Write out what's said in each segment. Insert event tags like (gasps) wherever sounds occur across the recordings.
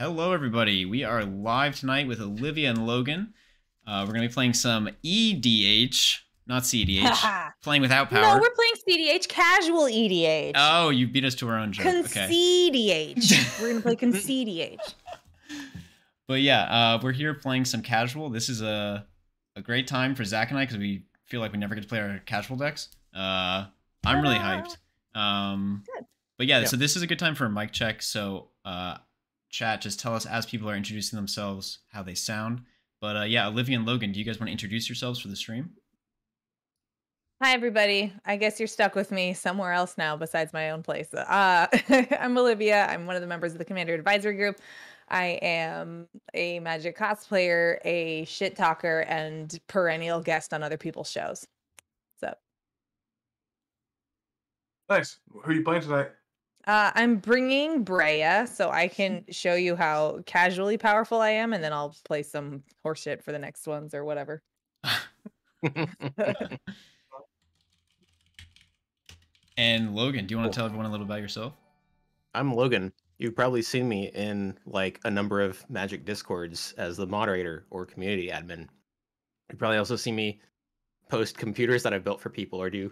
Hello, everybody. We are live tonight with Olivia and Logan. Uh, we're going to be playing some EDH, not CDH. (laughs) playing without power. No, we're playing CDH, casual EDH. Oh, you beat us to our own joke. Okay. (laughs) We're going to play Concedh. But yeah, uh, we're here playing some casual. This is a, a great time for Zach and I because we feel like we never get to play our casual decks. Uh, I'm really hyped. Um, Good. But yeah, Yeah. so this is a good time for a mic check. So, uh, chat, just tell us as people are introducing themselves how they sound. But uh, yeah, Olivia and Logan, do you guys want to introduce yourselves for the stream? Hi, everybody. I guess you're stuck with me somewhere else now besides my own place. Uh, (laughs) I'm Olivia. I'm one of the members of the Commander Advisory Group. I am a magic cosplayer, a shit talker, and perennial guest on other people's shows. So Nice. Who are you playing tonight? Uh, I'm bringing Breya so I can show you how casually powerful I am, and then I'll play some horseshit for the next ones or whatever. (laughs) And Logan, do you want Cool. to tell everyone a little about yourself? I'm Logan. You've probably seen me in like a number of Magic Discords as the moderator or community admin. You probably also see me post computers that I've built for people or do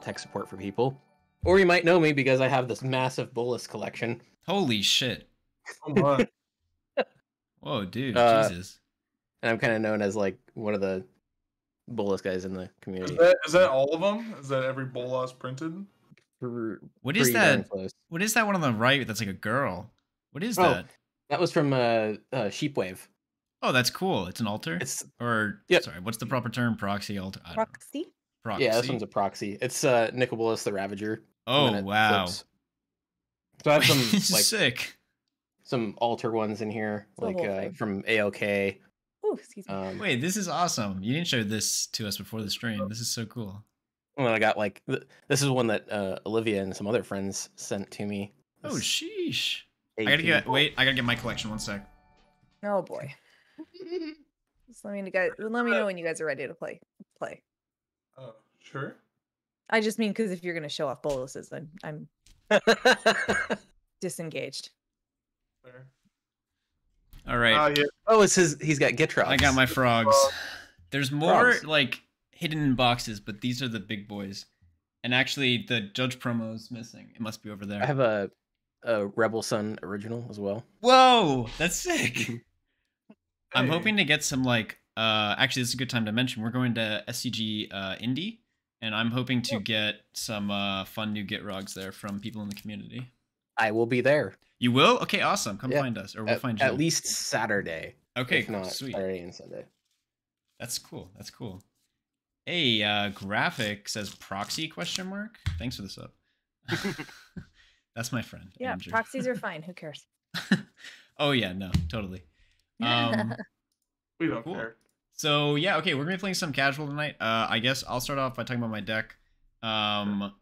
tech support for people. Or you might know me because I have this massive Bolas collection. Holy shit. Oh. (laughs) Whoa, dude, Uh, Jesus. And I'm kind of known as like one of the Bolas guys in the is, community. that, is that all of them? Is that every Bolas printed? Pr- What is that? What is that one on the right that's like a girl? What is Oh. that? That was from uh, uh, Sheepwave. Oh, that's cool. It's an altar? It's or Yep. sorry, what's the proper term? Proxy altar. I don't know. Proxy? Proxy. yeah, this one's a proxy. It's uh, Nicol Bolas the Ravager. And oh wow. flips. So I have some (laughs) like sick. some alter ones in here, The like whole uh, thing. from AOK. Oh, excuse me. Um, Wait, this is awesome. You didn't show this to us before the stream. This is so cool. and then I got like th- this is one that uh, Olivia and some other friends sent to me. Oh This sheesh. I gotta get wait, I gotta get my collection one sec. Oh boy. (laughs) Just let me guys let me know when you guys are ready to play. Play. Oh, sure. I just mean because if you're gonna show off Bolases, I'm I'm (laughs) disengaged. Fair. All right. Ah, yeah. oh, it's his. He's got Gitrogs. I got my frogs. There's more Frogs. like hidden in boxes, but these are the big boys. And actually the judge promo is missing. It must be over there. I have a, a Rebel Sun original as well. Whoa, that's sick. (laughs) I'm hoping to get some like uh actually this is a good time to mention we're going to SCG uh Indie and I'm hoping to get some uh fun new Gitrogs there from people in the community. I will be there You will? Okay, awesome. Come Yeah, find us or we'll at, find you. at least Saturday. okay, if cool, not sweet. Saturday and Sunday. That's cool. That's cool. Hey, uh graphic says proxy question mark. Thanks for the sub. (laughs) (laughs) That's my friend. Yeah, Andrew. proxies are (laughs) fine. Who cares? oh yeah, no, totally. Um We don't Cool. care. So yeah, okay, we're gonna be playing some casual tonight. Uh, I guess I'll start off by talking about my deck. Um,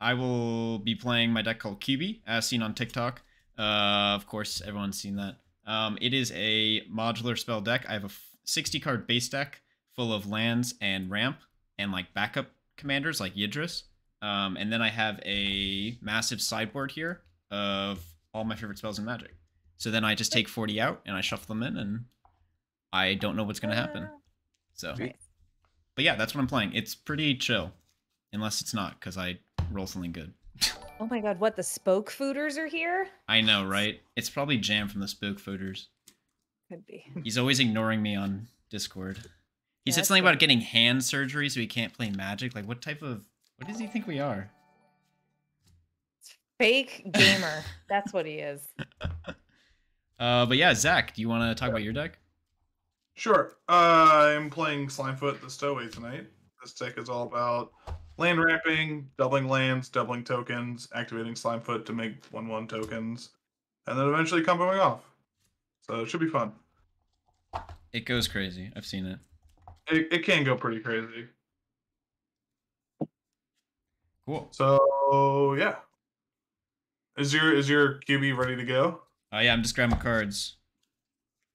I will be playing my deck called Cubie, as seen on TikTok. Uh, of course, everyone's seen that. Um, it is a modular spell deck. I have a 60 card base deck full of lands and ramp and like backup commanders like Yidris. Um, and then I have a massive sideboard here of all my favorite spells in Magic. So then I just take 40 out and I shuffle them in and I don't know what's gonna happen. (gasps) So, Nice. but yeah, that's what I'm playing. It's pretty chill, unless it's not, because I roll something good. (laughs) Oh my god, what the Spike Feeders are here? I know, right? It's probably Jam from the Spike Feeders. Could be. (laughs) He's always ignoring me on Discord. He Yeah, said something good. about getting hand surgery so he can't play Magic. Like, what type of what does he think we are? Fake gamer. (laughs) That's what he is. Uh, but yeah, Zach, do you want to talk about your deck? Sure. Uh, I'm playing Slimefoot the Stowaway tonight. This deck is all about land ramping, doubling lands, doubling tokens, activating Slimefoot to make 1 1 tokens, and then eventually comboing off. So it should be fun. It goes crazy. I've seen it. It, it can go pretty crazy. Cool. So yeah. Is your is your Cubie ready to go? Uh, yeah, I'm just grabbing cards.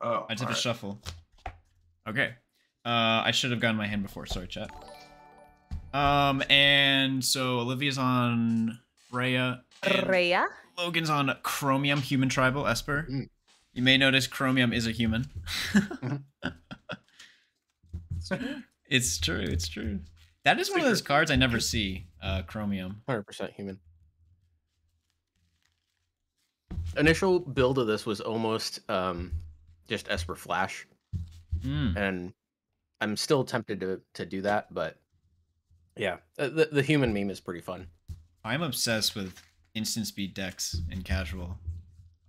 Oh, I just have alright. to shuffle. Okay. Uh, I should have gotten my hand before. Sorry, chat. Um, and so Olivia's on Breya. and Rhea? Logan's on Chromium Human Tribal Esper. Mm. You may notice Chromium is a human. (laughs) it's true. It's true. That is one of those cards I never see. Uh, Chromium. Hundred percent human. Initial build of this was almost um, just Esper Flash, Mm. and I'm still tempted to to do that, but yeah, uh, the the human meme is pretty fun. I'm obsessed with instant speed decks in casual.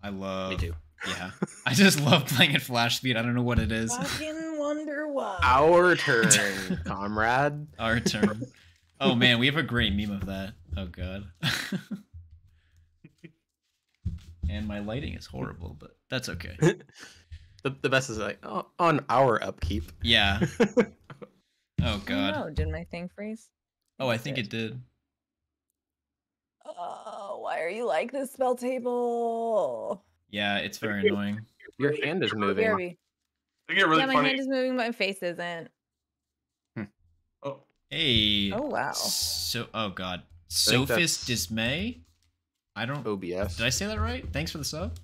I love. Me too. Yeah, I just love playing at flash speed. I don't know what it is. Fucking wonder why. Our (laughs) turn, comrade. Our turn. Oh man, we have a great meme of that. Oh god. (laughs) and my lighting is horrible, but that's okay. (laughs) The, the best is like oh, on our upkeep. Yeah. (laughs) Oh god. Oh, did my thing freeze? Oh, I think it did. Oh, why are you like this spell table? Yeah, it's very annoying. Your hand is moving. BRB. They get really yeah, my funny. hand is moving, but my face isn't. Hmm. Oh, Hey. Oh wow. So oh god. think Sophist Dismay? I don't OBS. Did I say that right? Thanks for the sub.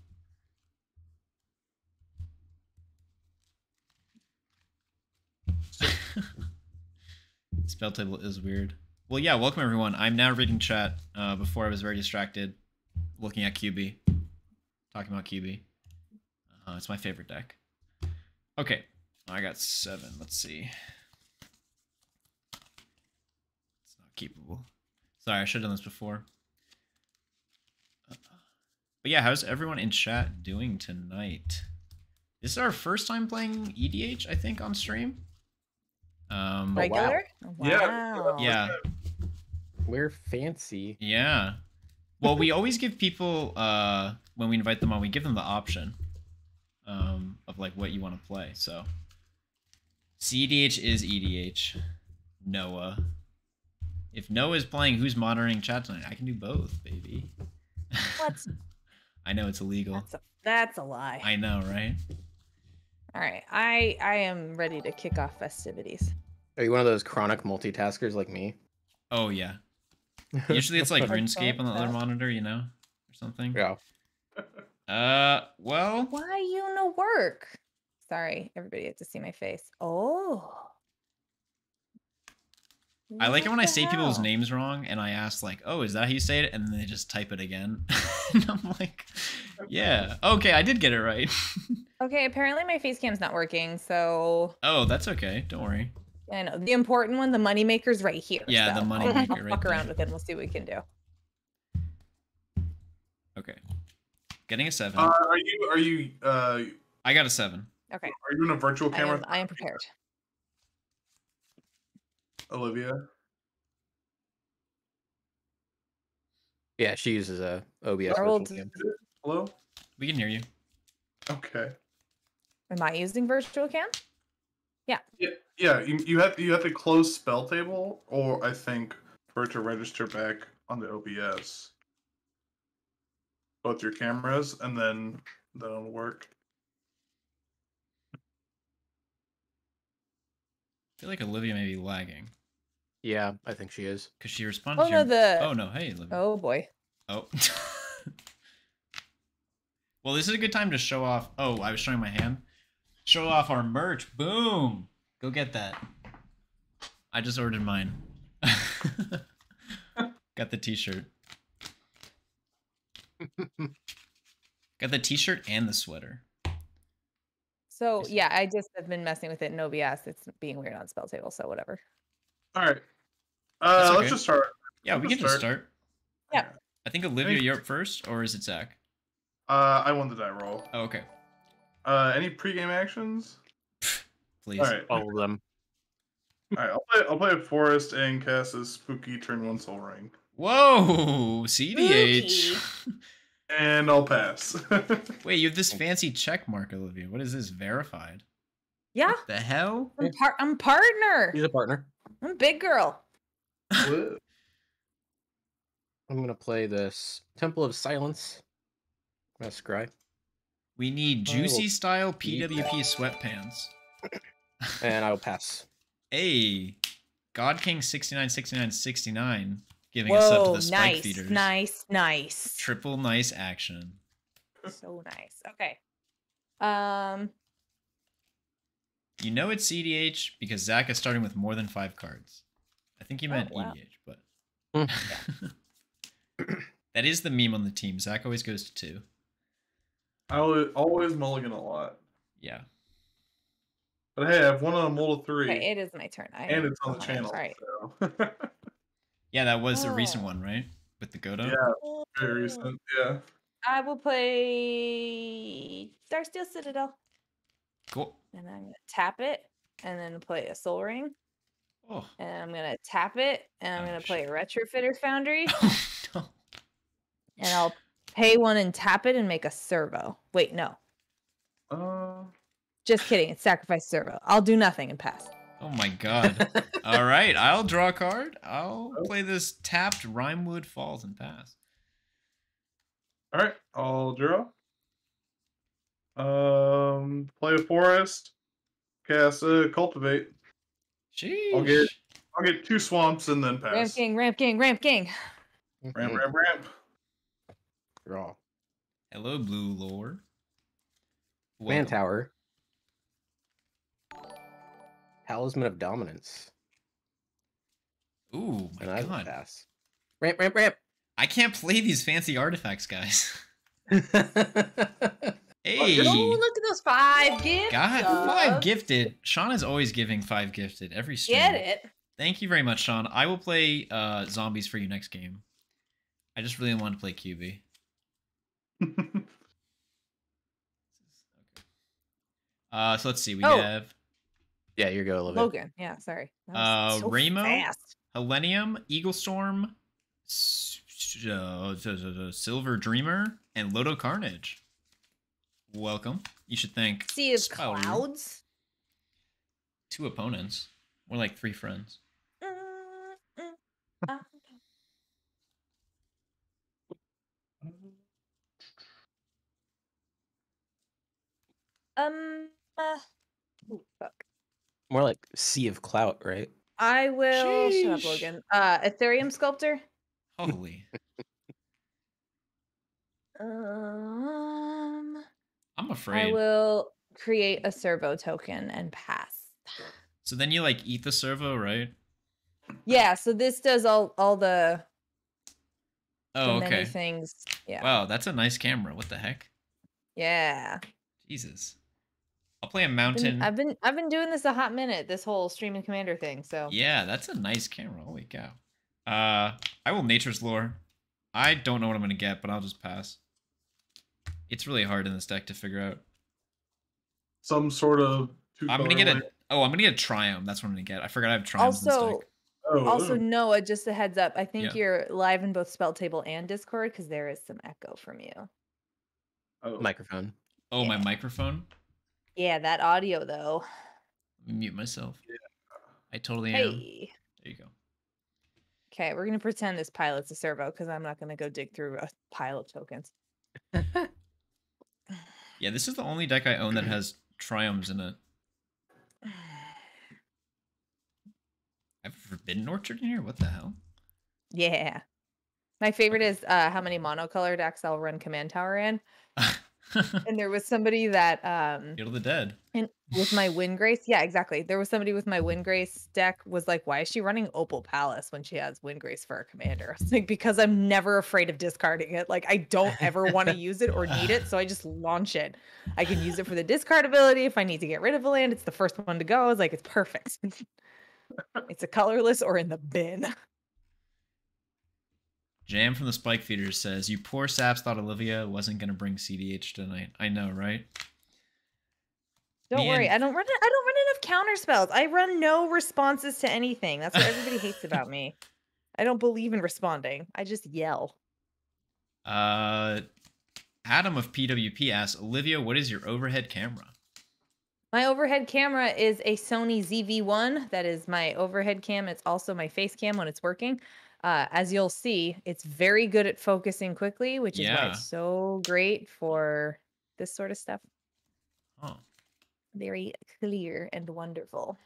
Spell table is weird. Well, yeah, welcome everyone. I'm now reading chat. Uh, before I was very distracted looking at Cubie. Talking about Cubie. Uh, it's my favorite deck. Okay, I got seven. Let's see. It's not keepable. Sorry, I should have done this before. But yeah, how's everyone in chat doing tonight? This is our first time playing EDH, I think, on stream. Um. Regular? Oh, Yeah. Wow. yeah, We're fancy. yeah. Well, we always give people uh, when we invite them on, we give them the option um, of like what you want to play. So, CEDH is EDH. Noah. If Noah is playing, who's monitoring chat tonight? I can do both, baby. What's (laughs) I know it's illegal. that's a, that's a lie. I know, right? All right, I I am ready to kick off festivities. Are you one of those chronic multitaskers like me? Oh yeah. (laughs) Usually it's like Like RuneScape on the other monitor, you know, or something. yeah. Uh, well, Why you no work? Sorry, everybody had to see my face. Oh. I like it when I What the say people's names wrong and I ask like, "Oh, is that how you say it?" and then they just type it again. (laughs) and I'm like, "Yeah, okay, I did get it right." (laughs) Okay, apparently my face cam's not working, so oh, that's okay. Don't worry. I know the important one, the moneymaker's right here. Yeah, the so money I'll maker (laughs) right Fuck around with it. and We'll see what we can do. Okay. Getting a seven. uh, are you are you uh I got a seven. Okay, are you in a virtual I camera, am, I am prepared. Olivia? Yeah, she uses a OBS. Our virtual old- Hello. We can hear you. Okay. Am I using virtual cam? Yeah, yeah. You, you have you have to close spell table, or I think for it to register back on the OBS. Both your cameras, and then that'll work. I feel like Olivia may be lagging Yeah, I think she is. because she responded. Oh to no, your... the Oh no, hey Olivia. oh boy. Oh. (laughs) well, this is a good time to show off. Oh, I was showing my hand. Show off our merch. Boom. Go get that. I just ordered mine. (laughs) Got the t-shirt. (laughs) Got the t-shirt and the sweater. So yeah, I just have been messing with it in OBS. It's being weird on spell table, so whatever. All right. Uh, That's let's just start. Yeah, we Let's can just start. start. Yeah. I think Olivia, you're up first, or is it Zach? Uh, I won the die roll. Oh, okay. Uh, any pregame actions? Please. All right. All All of them. All right. I'll play. I'll play a forest and cast a spooky turn one Sol Ring, Whoa, CDH. (laughs) and I'll pass. (laughs) Wait, you have this fancy check mark, Olivia. What is this? Verified? Yeah, What the hell? I'm, par- I'm partner. He's a partner. I'm a big girl. (laughs) I'm gonna play this Temple of Silence. That's scry. We need juicy will style PWP sweatpants. (coughs) And I'll pass. Hey, God King 69 69 69 giving us up to the spike nice, feeders. nice, nice. Triple nice action. So nice. Okay. Um, You know it's CDH because Zach is starting with more than five cards. I think he meant Oh, wow. EDH, but Hmm. (laughs) that is the meme on the team. Zach always goes to two. I always, always mulligan a lot. Yeah. But hey, I've won on a mull to three, okay, it is my turn. I and it's on the channel. All right. So. (laughs) Yeah, that was a recent Oh. one, right? With the Godo. yeah, very recent. Yeah. I will play Darksteel Citadel, Cool. and I'm gonna tap it, and then play a Sol Ring, Oh. and I'm gonna tap it, and I'm Oh, gonna play a. Retrofitter Foundry, (laughs) oh, no. and I'll pay one and tap it and make a servo. Wait, no, Uh, just kidding. It's sacrifice servo. I'll do nothing and pass. Oh my god. All right, I'll draw a card. I'll Oh. play this tapped Rimewood Falls and pass. all right, I'll draw. Um, play a forest. Cast a cultivate. Sheesh. get- I'll get two swamps and then pass. Ramp. King, Ramp King, Ramp King. Ramp, ramp, ramp. Draw. Hello, Blue Lore. Man Tower. Talisman of Dominance. Ooh, my I will god. pass. Ramp, ramp, ramp. I can't play these fancy artifacts, guys. Hey. (laughs) (laughs) Hey. Oh, look at those five gifts. God, five gifted. Sean is always giving five gifted every stream. Get it? Thank you very much, Sean. I will play uh, zombies for you next game. I just really want to play QB. (laughs) Uh, so let's see. We Oh. have yeah, you go, Olivia. Logan. Yeah, sorry. Uh, was so Ramo? fast. Helenium, Eagle Storm, S- uh, Silver Dreamer, and Loto Carnage. Welcome. You should thank Sea of Spell clouds. two opponents. More like three friends. Mm, mm, Um. Uh, ooh, fuck. More like Sea of Clout, right? I will shut up, Logan. Uh, Etherium Sculptor. Holy. (laughs) Um, I'm afraid. I will create a servo token and pass. So then you like eat the servo, right? Yeah, so this does all all the, Oh, the many okay. things. Yeah. Wow, that's a nice camera. What the heck? Yeah. Jesus. I'll play a mountain. I've been I've been doing this a hot minute, this whole streaming commander thing. So Yeah, that's a nice camera. Holy cow. Uh, I will nature's lore. I don't know what I'm gonna get, but I'll just pass. It's really hard in this deck to figure out. Some sort of. I'm gonna color get a. Oh, I'm gonna get a Triome. That's what I'm gonna get. I forgot I have Triomes in this also deck. Oh, also ooh. Noah, just a heads up. I think Yeah. you're live in both spell table and Discord because there is some echo from you. Oh. Microphone. Oh, my microphone. Yeah, that audio though. Mute myself. I totally am. There you go. Okay, we're gonna pretend this pilot's a servo because I'm not gonna go dig through a pile of tokens. (laughs) Yeah, this is the only deck I own that has Triomes in it. I have a Forbidden Orchard in here. What the hell? Yeah. My favorite is uh, how many monocolor decks I'll run Command Tower in. (laughs) (laughs) And there was somebody that um of the Dead. and with my Windgrace, Yeah, exactly. There was somebody with my Windgrace deck was like, why is she running Opal Palace when she has Windgrace for a commander? Like, because I'm never afraid of discarding it. Like I don't ever want to use it or need it, so I just launch it. I can use it for the discard ability if I need to get rid of a land. It's the first one to go. I was like, it's perfect. (laughs) it's a colorless or in the bin. Jam from the Spike Feeders says, "You poor saps thought Olivia wasn't gonna bring CDH tonight. I know, right? Don't Me worry. and- I don't run. I don't run enough counter spells. I run no responses to anything. That's what everybody hates (laughs) about me. I don't believe in responding. I just yell. Uh, Adam of PWP asks, Olivia, what is your overhead camera? My overhead camera is a Sony ZV-1. That is my overhead cam. It's also my face cam when it's working. Uh, as you'll see, it's very good at focusing quickly, which is why it's so great for this sort of stuff. Oh, Very clear and wonderful.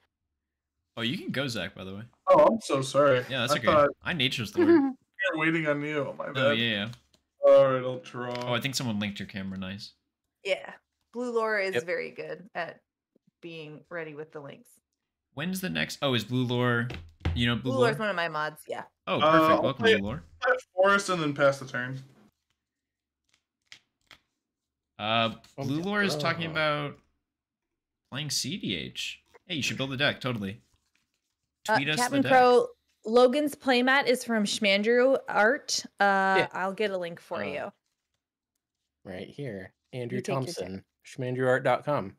oh, you can go, Zach. By the way. Oh, I'm so sorry. Yeah, that's I okay. thought I nature's lore. (laughs) we were waiting on you. My bad. oh yeah, yeah. All right, I'll draw. Oh, I think someone linked your camera. Nice. yeah. Blue Lore is Yep. very good at being ready with the links. When's the next? Oh, is Blue Lore? You know Blue, Blue Lore? Lore is one of my mods. Yeah. Oh, Uh, perfect. I'll Welcome, play- Blue Lore. Play Forest and then pass the turn. Uh, Oh, Blue Lore is talking uh, about playing CDH. Hey, you should build a deck. Totally. Uh, us Captain the deck. Crow, Logan's playmat is from Schmandrew Art. Uh, Yeah. I'll get a link for Uh, you. Right here. Andrew take your pick. Thompson, schmandrewart.com.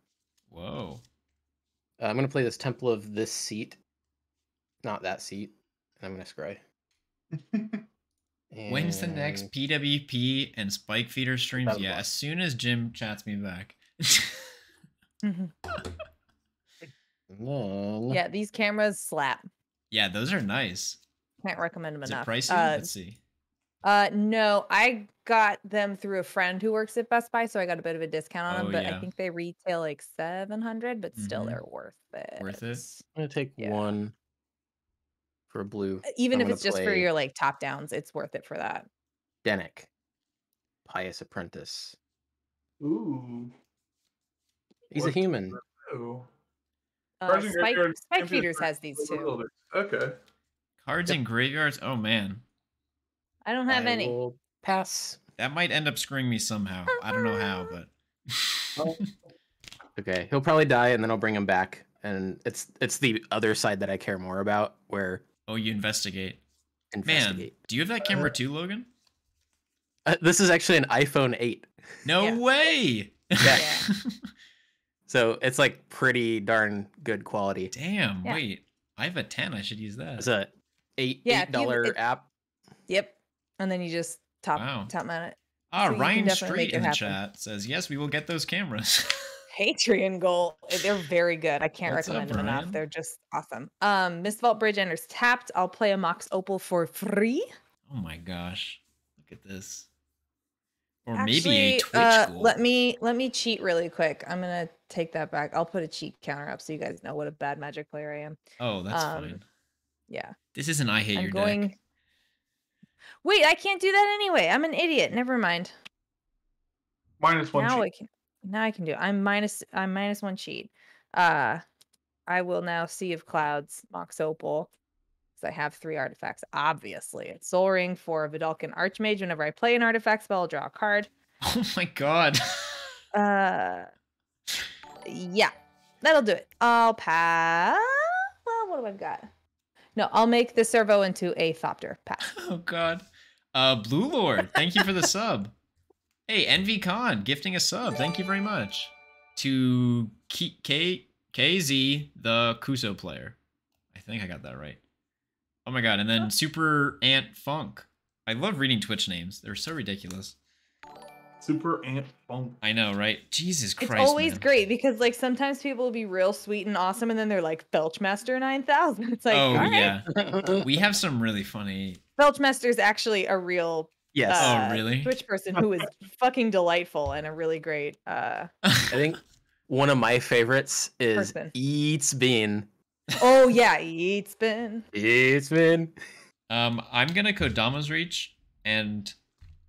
Whoa. Uh, I'm going to play this Temple of this seat, not that seat. And I'm going to scry. (laughs) When's the next PWP and Spike Feeder streams? Yeah, as soon as Jim chats me back. (laughs) and then- Yeah, these cameras slap. yeah, those are nice. Can't recommend them Is enough. it pricey? Uh, Let's see. Uh, no, I got them through a friend who works at Best Buy, so I got a bit of a discount on Oh, them. But yeah. I think they retail like seven hundred, but still Mhm. they're worth it. Worth it? I'm going to take Yeah. one for blue. Uh, Even I'm if gonna it's just for your like top downs, it's worth it for that. Dennick, Pious Apprentice. Ooh. He's a human. Ooh. Uh, Cards and Spike Graveyard Spike Champions Feeders has these Silver too. Okay. Cards Yep. and graveyards. Oh man, I don't have I any. will pass. that might end up screwing me somehow. I don't know how, but. (laughs) Okay, he'll probably die, and then I'll bring him back. And it's it's the other side that I care more about, where oh, you investigate. Man, investigate. do you have that camera too, Logan? Uh, this is actually an iPhone 8, No Yeah. way. Yeah. (laughs) so it's like pretty darn good quality. Damn. Yeah. Wait, I have a ten. I should use that. It's a eight Yeah, eight if you- dollar it- app. Yep. And then you just top Wow. top mount it. Ah, so Ryan Street in the chat says, "Yes, we will get those cameras." (laughs) Patreon goal. They're very good. I can't What's up, recommend them enough. They're just awesome. Um, Mistvault Bridge enters tapped. I'll play a Mox Opal for free. oh my gosh, look at this. Or Actually, maybe a Twitch uh, goal. let me let me cheat really quick. I'm gonna take that back. I'll put a cheat counter up so you guys know what a bad magic player I am. Oh, that's um, fine. Yeah, This isn't I hate I'm your going. deck. Wait, I can't do that anyway. I'm an idiot. Never mind. Minus one now sheet. I can. Now I can do. It. I'm minus. I'm minus one cheat. Uh, I will now Sea of Clouds Mox Opal. Because I have three artifacts. Obviously, it's Sol Ring for a Vedalken Archmage. Whenever I play an artifact spell, I'll draw a card. (laughs) Oh my god. Uh, yeah, that'll do it. I'll pass. Well, what do I got? No, I'll make the servo into a Thopter. Pass. (laughs) oh god. Uh, Blue Lord, thank you for the sub. Hey, Envy Con, gifting a sub. Thank you very much to K K KZ, the Kuso player. I think I got that right. Oh my god! And then Super Ant Funk. I love reading Twitch names. They're so ridiculous. Super Ant Funk. I know, right? Jesus Christ. It's always man. great because like sometimes people will be real sweet and awesome, and then they're like Felchmaster nine thousand. (laughs) It's like, oh all right. yeah, (laughs) we have some really funny. Felchmaster's actually a real yes, uh, Oh, really? Twitch person who is fucking delightful and a really great uh I think one of my favorites is Person. Eats Bean. oh yeah, eats been. Eats Bean. um, I'm gonna Kodama's Reach, and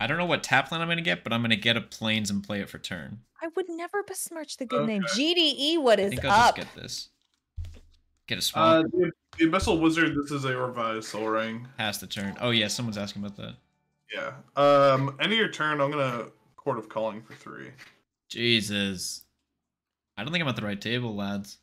I don't know what tap land I'm gonna get, but I'm gonna get a Plains and play it for turn. I would never besmirch the good name. GDE, what I think I'll up? just get this. Get a Uh, the, the Abyssal Wizard. This is a revised Sol Ring. Pass the turn. Oh yeah, someone's asking about that. Yeah. Um. End of your turn. I'm gonna Chord of Calling for three. Jesus. I don't think I'm at the right table, lads.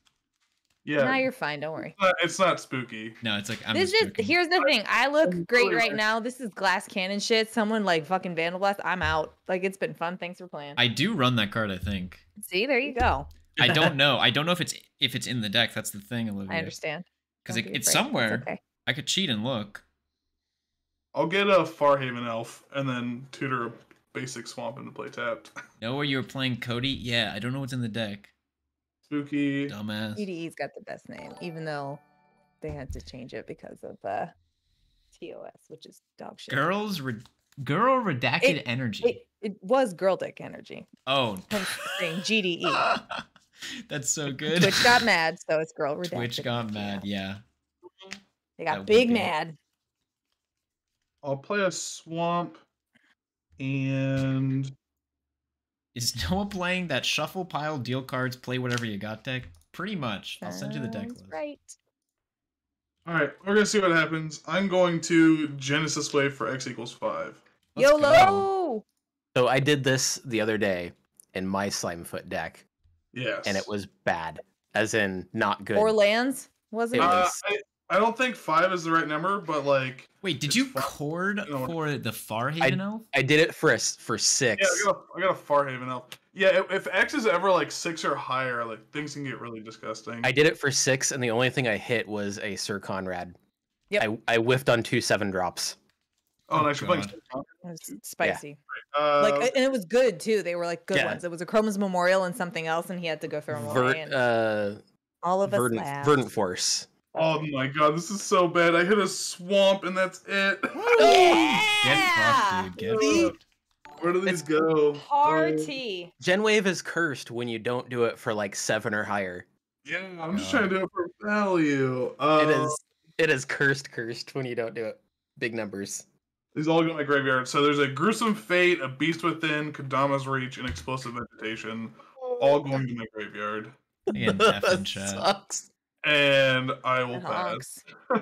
Yeah. Now you're fine. Don't worry. it's, not, it's not spooky. No, it's like I'm this just is joking. here's the thing. I look I'm great right right. now. This is glass cannon shit. Someone like fucking Vandalblast. I'm out. Like it's been fun. Thanks for playing. I do run that card, I think. See, there you go. I (laughs) don't know. I don't know if it's if it's in the deck. That's the thing, Olivia. I understand. Because it, be it's afraid. somewhere. okay. I could cheat and look. I'll get a Farhaven Elf and then tutor a basic Swamp into play tapped. (laughs) Know where you were playing Cody? Yeah, I don't know what's in the deck. Spooky. Dumbass. GDE's got the best name, even though they had to change it because of uh TOS, which is dog shit. Girls, re- girl redacted It- energy. It, it was girl dick energy. oh, saying (laughs) GDE. that's so good. Twitch got mad, so it's girl (laughs) redacted. Twitch got energy mad. Yeah. They got would big mad. I'll play a Swamp and Is Noah playing that shuffle pile, deal cards, play whatever you got deck? Pretty much. I'll send you the deck Sounds list. Right. All right, we're gonna see what happens. I'm going to Genesis Wave for X equals five. Let's go. YOLO! So I did this the other day in my Slimefoot deck, Yes. and it was bad, as in not good. Or lands? Wasn't It it? Uh, was- I, I don't think five is the right number, but like, Wait, did you fun. chord No. for the Farhaven elf? I did it for a s for yeah, six. I got a, I got a Farhaven elf. Yeah, if, if X is ever like six or higher, like things can get really disgusting. I did it for six, and the only thing I hit was a Sir Conrad. Yep. I, I whiffed on two seven drops. oh, and I Oh, should play. God. It was spicy. Uh, Like, and it was good too. They were like good Yeah. ones. It was a Chroma's Memorial and something else, and he had to go throw them Vert, away. And uh, all of us verdant, verdant force. Oh my god, this is so bad. I hit a swamp and that's it. (laughs) Yeah! Get fucked, dude. Get See? fucked. Where do these It's go? Uh, Party. Genwave is cursed when you don't do it for like seven or higher. yeah, I'm just trying to do it for value. Uh, It is it is cursed cursed when you don't do it. Big numbers. These all go in my graveyard. So there's a gruesome fate, a beast within, Kodama's reach, and explosive vegetation, all going to my graveyard. (laughs) Again, F in That chat. sucks. And I will And pass. (laughs) Oh,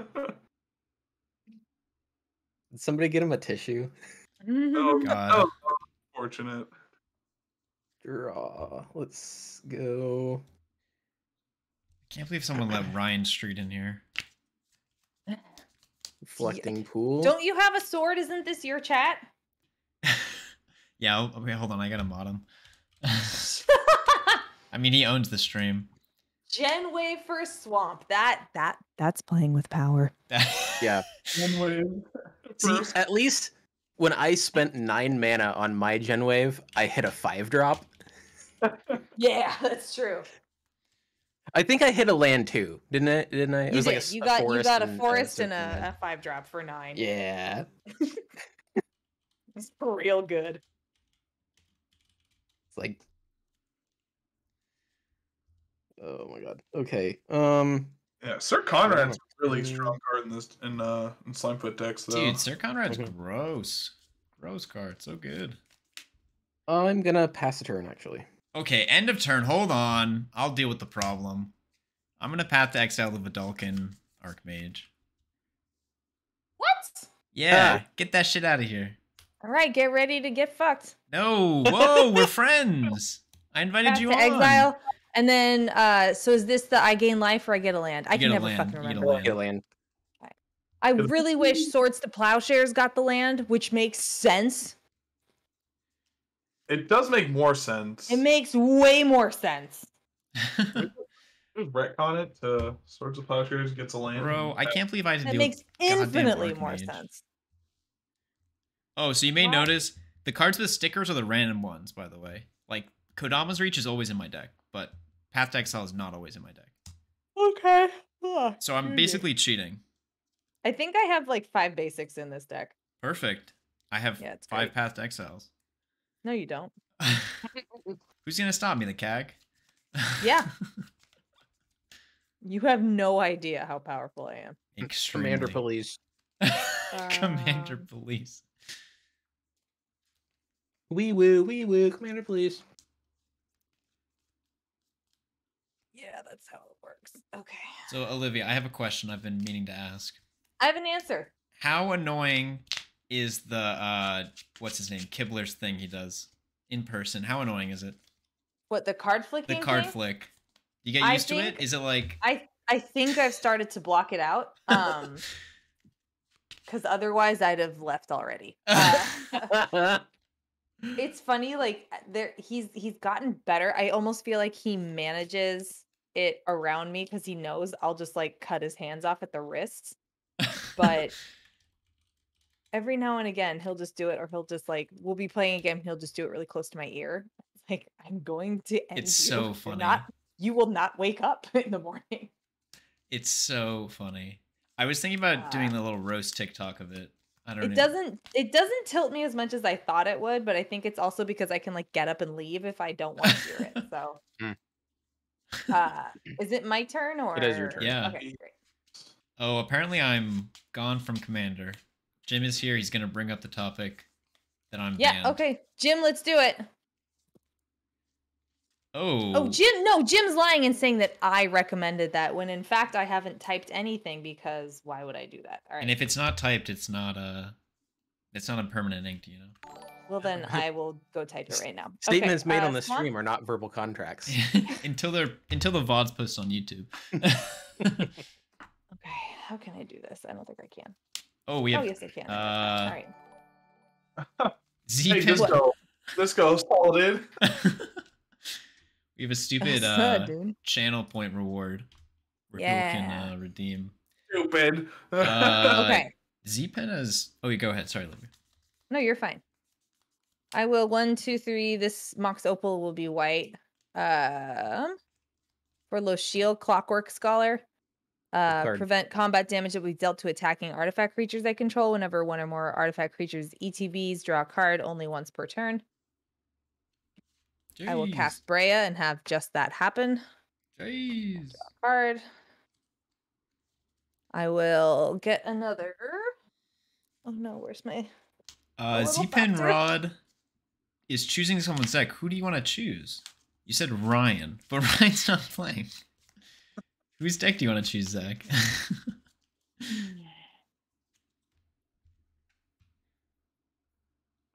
Did somebody get him a tissue? oh, (laughs) God. that was unfortunate. Draw. Let's go. Can't believe someone let Ryan Street in here. Reflecting pool. Don't you have a sword? Isn't this your chat? (laughs) yeah, oh, okay, hold on. I gotta mod him. I mean, he owns the stream. Gen Wave for Swamp. That that that's playing with power. (laughs) Yeah. One wave. See, at least when I spent nine mana on my Genwave, I hit a five drop. (laughs) Yeah, that's true. I think I hit a land too, didn't I? Didn't I? It You was did. like a, s- you a got you got a and forest and something a, like- a five drop for nine. Yeah. (laughs) it's real good. It's like. Oh my god. Okay. Um. Yeah, Sir Conrad's a really Mm. strong card in this in uh in Slimefoot decks though. Dude, Sir Conrad's Mhm. gross. Gross card. So good. I'm gonna pass a turn actually. Okay, end of turn. Hold on. I'll deal with the problem. I'm gonna path to exile the Vedalken Archmage. What? Yeah, Ah. get that shit out of here. All right, get ready to get fucked. No, whoa, we're (laughs) friends. I invited Have you to on. exile. And then, uh, so is this the I gain life or I get a land? I can never land, fucking you get a remember. land. Get a land. I really wish Swords to Plowshares got the land, which makes sense. It does make more sense. It makes way more sense. Retcon it to Swords of Plowshares gets a land. Bro, I can't believe I had to That deal makes infinitely more Archmage. sense. Oh, so you may What? notice the cards with stickers are the random ones, by the way. Like Kodama's Reach is always in my deck, but Path to Exile is not always in my deck. Okay. So I'm basically cheating. I think I have like five basics in this deck. Perfect. I have Yeah, five great. Path to Exiles. No, you don't. (laughs) Who's gonna stop me? The CAG? Yeah. (laughs) You have no idea how powerful I am. Extremely. Commander police. (laughs) Commander Um, Police. Wee woo, wee woo, Commander police. Yeah, that's how it works. Okay. So Olivia, I have a question I've been meaning to ask. I have an answer. How annoying is the uh what's his name? Kibler's thing he does in person. How annoying is it? What the card flick? The card thing? flick. You get I used to it? Is it like I I think I've started to block it out. (laughs) Um because otherwise I'd have left already. Uh, (laughs) it's funny, like there he's he's gotten better. I almost feel like he manages it around me because he knows I'll just like cut his hands off at the wrists. But (laughs) every now and again he'll just do it, or he'll just like we'll be playing a game, he'll just do it really close to my ear. (laughs) Like I'm going to end It's you. so You're funny. Not you will not wake up (laughs) in the morning. It's so funny. I was thinking about doing Ah. the little roast TikTok of it. I don't It know. doesn't it doesn't tilt me as much as I thought it would, but I think it's also because I can like get up and leave if I don't want to hear it. So Hmm. Uh is it my turn or It is your turn. Yeah. Okay, great. Oh, apparently I'm gone from Commander. Jim is here. He's gonna bring up the topic that I'm Yeah, banned. okay. Jim, let's do it. Oh. Oh, Jim. No, Jim's lying and saying that I recommended that when in fact I haven't typed anything because why would I do that? All right. And if it's not typed, it's not a. It's not a permanent ink, you know. Well, then (laughs) I will go type it right now. Okay, Statements made uh, on the Swan? stream are not verbal contracts. (laughs) until they're until the VOD's post on YouTube. (laughs) Okay. How can I do this? I don't think I can. oh, we have. oh, have yes, I can. uh, All right. Z Hey, pen. Disco. Disco, solid. we have a stupid uh, good, channel point reward where people can uh, redeem. Stupid. Uh, okay. Z pen is. Oh, you go ahead. Sorry, Libby. No, you're fine. I will one, two, three. This Mox Opal will be white. Um, for Losheel, Clockwork Scholar. Uh, prevent combat damage that be dealt to attacking artifact creatures I control. Whenever one or more artifact creatures ETBs draw a card only once per turn. I will cast Breya and have just that happen. Jeez. Card. I will get another. Oh no, where's my? Uh, Z pen. Rod is choosing someone's deck. Who do you want to choose? You said Ryan, (laughs) but Ryan's not playing. Whose deck do you want to choose, Zach? (laughs)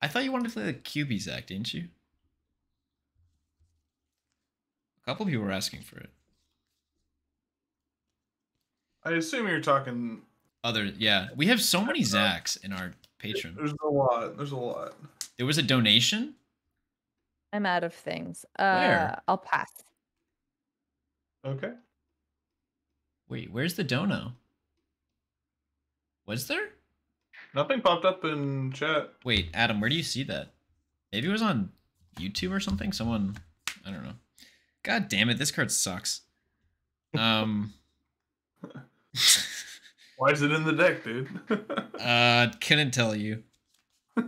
I thought you wanted to play the Cubie Zach, didn't you? A couple of people were asking for it. I assume you're talking. Other, yeah, we have so many Zachs in our Patreon. There's a lot. There's a lot. There was a donation. I'm out of things. Uh, Where? I'll pass. Okay. Wait, where's the dono? Was there? Nothing popped up in chat. Wait, Adam, where do you see that? Maybe it was on YouTube or something. Someone, I don't know. God damn it, this card sucks. Um, (laughs) Why is it in the deck, dude? uh, couldn't tell you. (laughs)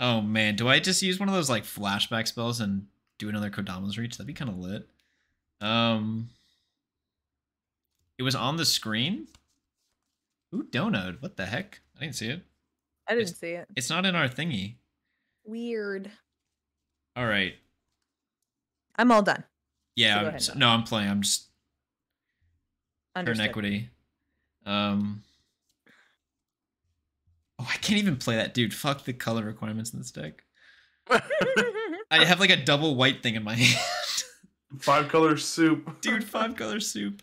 Oh man, do I just use one of those like flashback spells and do another Kodama's Reach? That'd be kind of lit. Um, it was on the screen. Who donoed? What the heck? I didn't see it. I didn't see it. It's not in our thingy. Weird. All right. I'm all done. Yeah. go I'm- so- no, I'm playing. I'm just turn Understood. equity. Um. Oh, I can't even play that, dude. Fuck the color requirements in this deck. (laughs) I have like a double white thing in my (laughs) hand. Five color soup. dude, five color soup.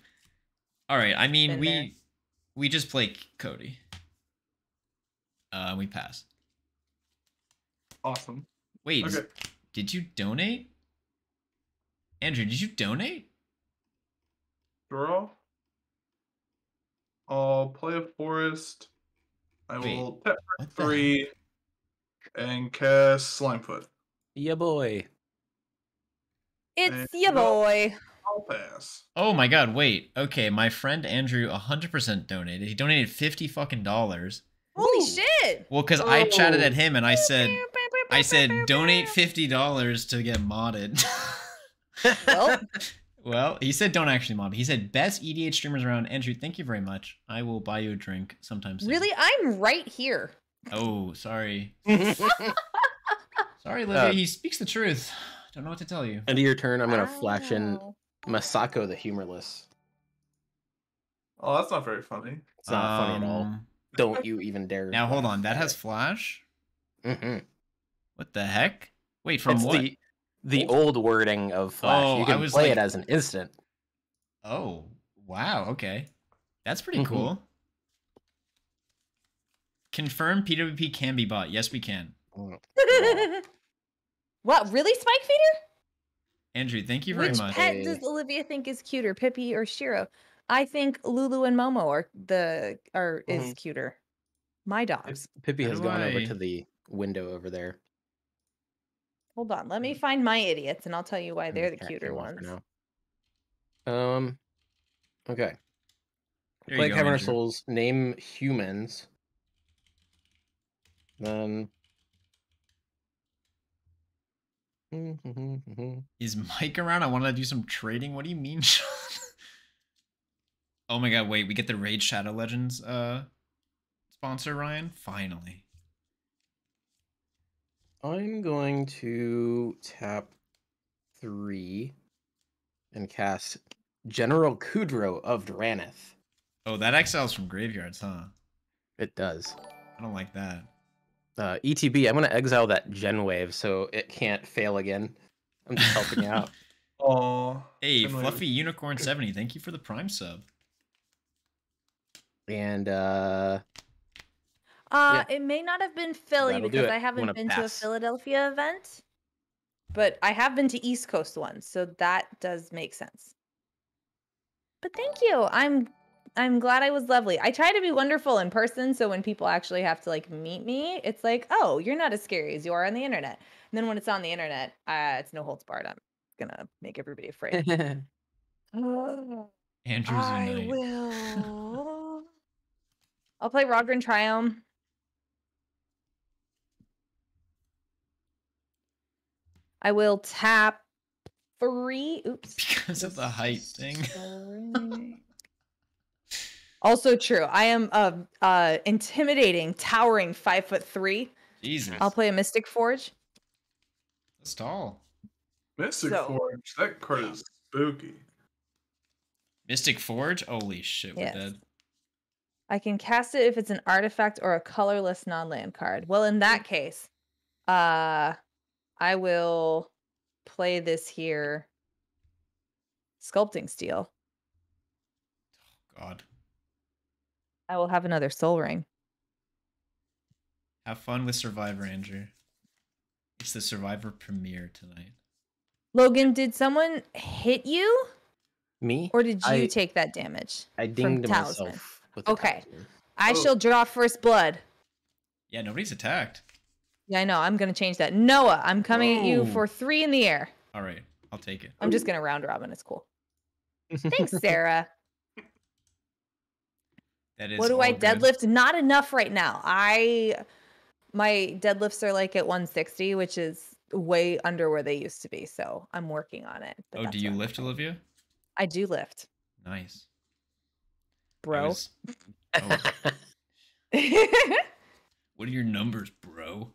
All right. I mean, Been we there. we just play Codie. Uh, we pass. Awesome. Wait, Okay. did you donate? Andrew, did you donate? Draw. I'll play a forest. I Wait, will pet three and cast Slimefoot. yeah, boy. it's Eh, ya no. boy. I'll pass. Oh my god, wait. Okay, my friend Andrew 100% donated. He donated 50 fucking dollars. Holy Ooh. shit! Well, cuz I chatted Oh. at him and I said I said (laughs) donate $50 to get modded. (laughs) Well. Well, he said don't actually mob. He said best EDH streamers around. Andrew, thank you very much. I will buy you a drink sometime soon. Really, I'm right here. Oh, sorry. (laughs) Sorry, Livia. Uh, he speaks the truth. Don't know what to tell you. End of your turn, I'm gonna flash in Masako the Humorless. Oh, that's not very funny. It's not funny at all. Um, Don't you even dare. Now hold on. That has flash? hmm What the heck? Wait, from It's what? the the old wording of Flash. Oh, you I can was play like- it as an instant. Oh, wow. Okay. That's pretty Mhm. cool. Confirm PWP can be bought. Yes, we can. (laughs) What? Really, Spike Feeder? Andrew, thank you very Which much. pet does Olivia think is cuter, Pippi or Shiro? I think Lulu and Momo are the are is Mm-hmm. Mhm. cuter. My dogs. Pippi has do gone over to the window over there. Hold on, let me find my idiots, and I'll tell you why they're the cuter came off for ones. now. Um. Okay. There Play you Cavern. Souls. Name humans. Then. (laughs) Is Mike around? I want to do some trading. What do you mean, (laughs) Sean? oh my god, wait. We get the Raid Shadow Legends uh sponsor, Ryan? Finally. I'm going to tap three and cast General Kudro of Drannith. Oh, that exiles from graveyards, huh? It does. I don't like that. Uh, ETB, I'm gonna exile that Gen Wave so it can't fail again. I'm just helping you out. (laughs) Oh, Hey, Fluffy Unicorn 70, thank you for the Prime sub. And uh Uh, it may not have been Philly That'll because. I haven't gonna been to a. Philadelphia event, but I have been to East Coast ones, so that does make sense. But thank you. I'm I'm glad I was lovely. I try to be wonderful in person, so when people actually have to like meet me, it's like, oh, you're not as scary as you are on the internet. And then when it's on the internet, uh, it's no holds barred. I'm gonna make everybody afraid. Oh. (laughs) Andrews I Unite. will. (laughs) I'll play Raugrin Triome. I will tap three. Oops. (laughs) Because of the height thing. (laughs) Also true. I am a uh, intimidating, towering five foot three. Jesus. I'll play a Mystic Forge. That's tall. Mystic So- Forge. That card is spooky. Mystic Forge? Holy shit, we're Yes. dead. I can cast it if it's an artifact or a colorless non-land card. Well, in that case, uh I will play this here. Sculpting Steel. Oh, God. I will have another Sol Ring. Have fun with Survivor, Andrew. It's the Survivor premiere tonight. Logan, did someone hit you me? or did you I- take that damage? I dinged Talisman. myself with Okay. talisman. I Oh. shall draw first blood. Yeah, nobody's attacked. Yeah, I know. I'm going to change that. Noah, I'm coming at you for 3 in the air. All right, I'll take it. I'm just going to round robin. It's cool. Thanks, (laughs) Sarah. That is what do I good. deadlift? Not enough right now. I my deadlifts are like at 160, which is way under where they used to be. So I'm working on it. Oh, do you lift, on. Olivia? I do lift, Nice. Bro. was- oh, (laughs) what are your numbers, bro?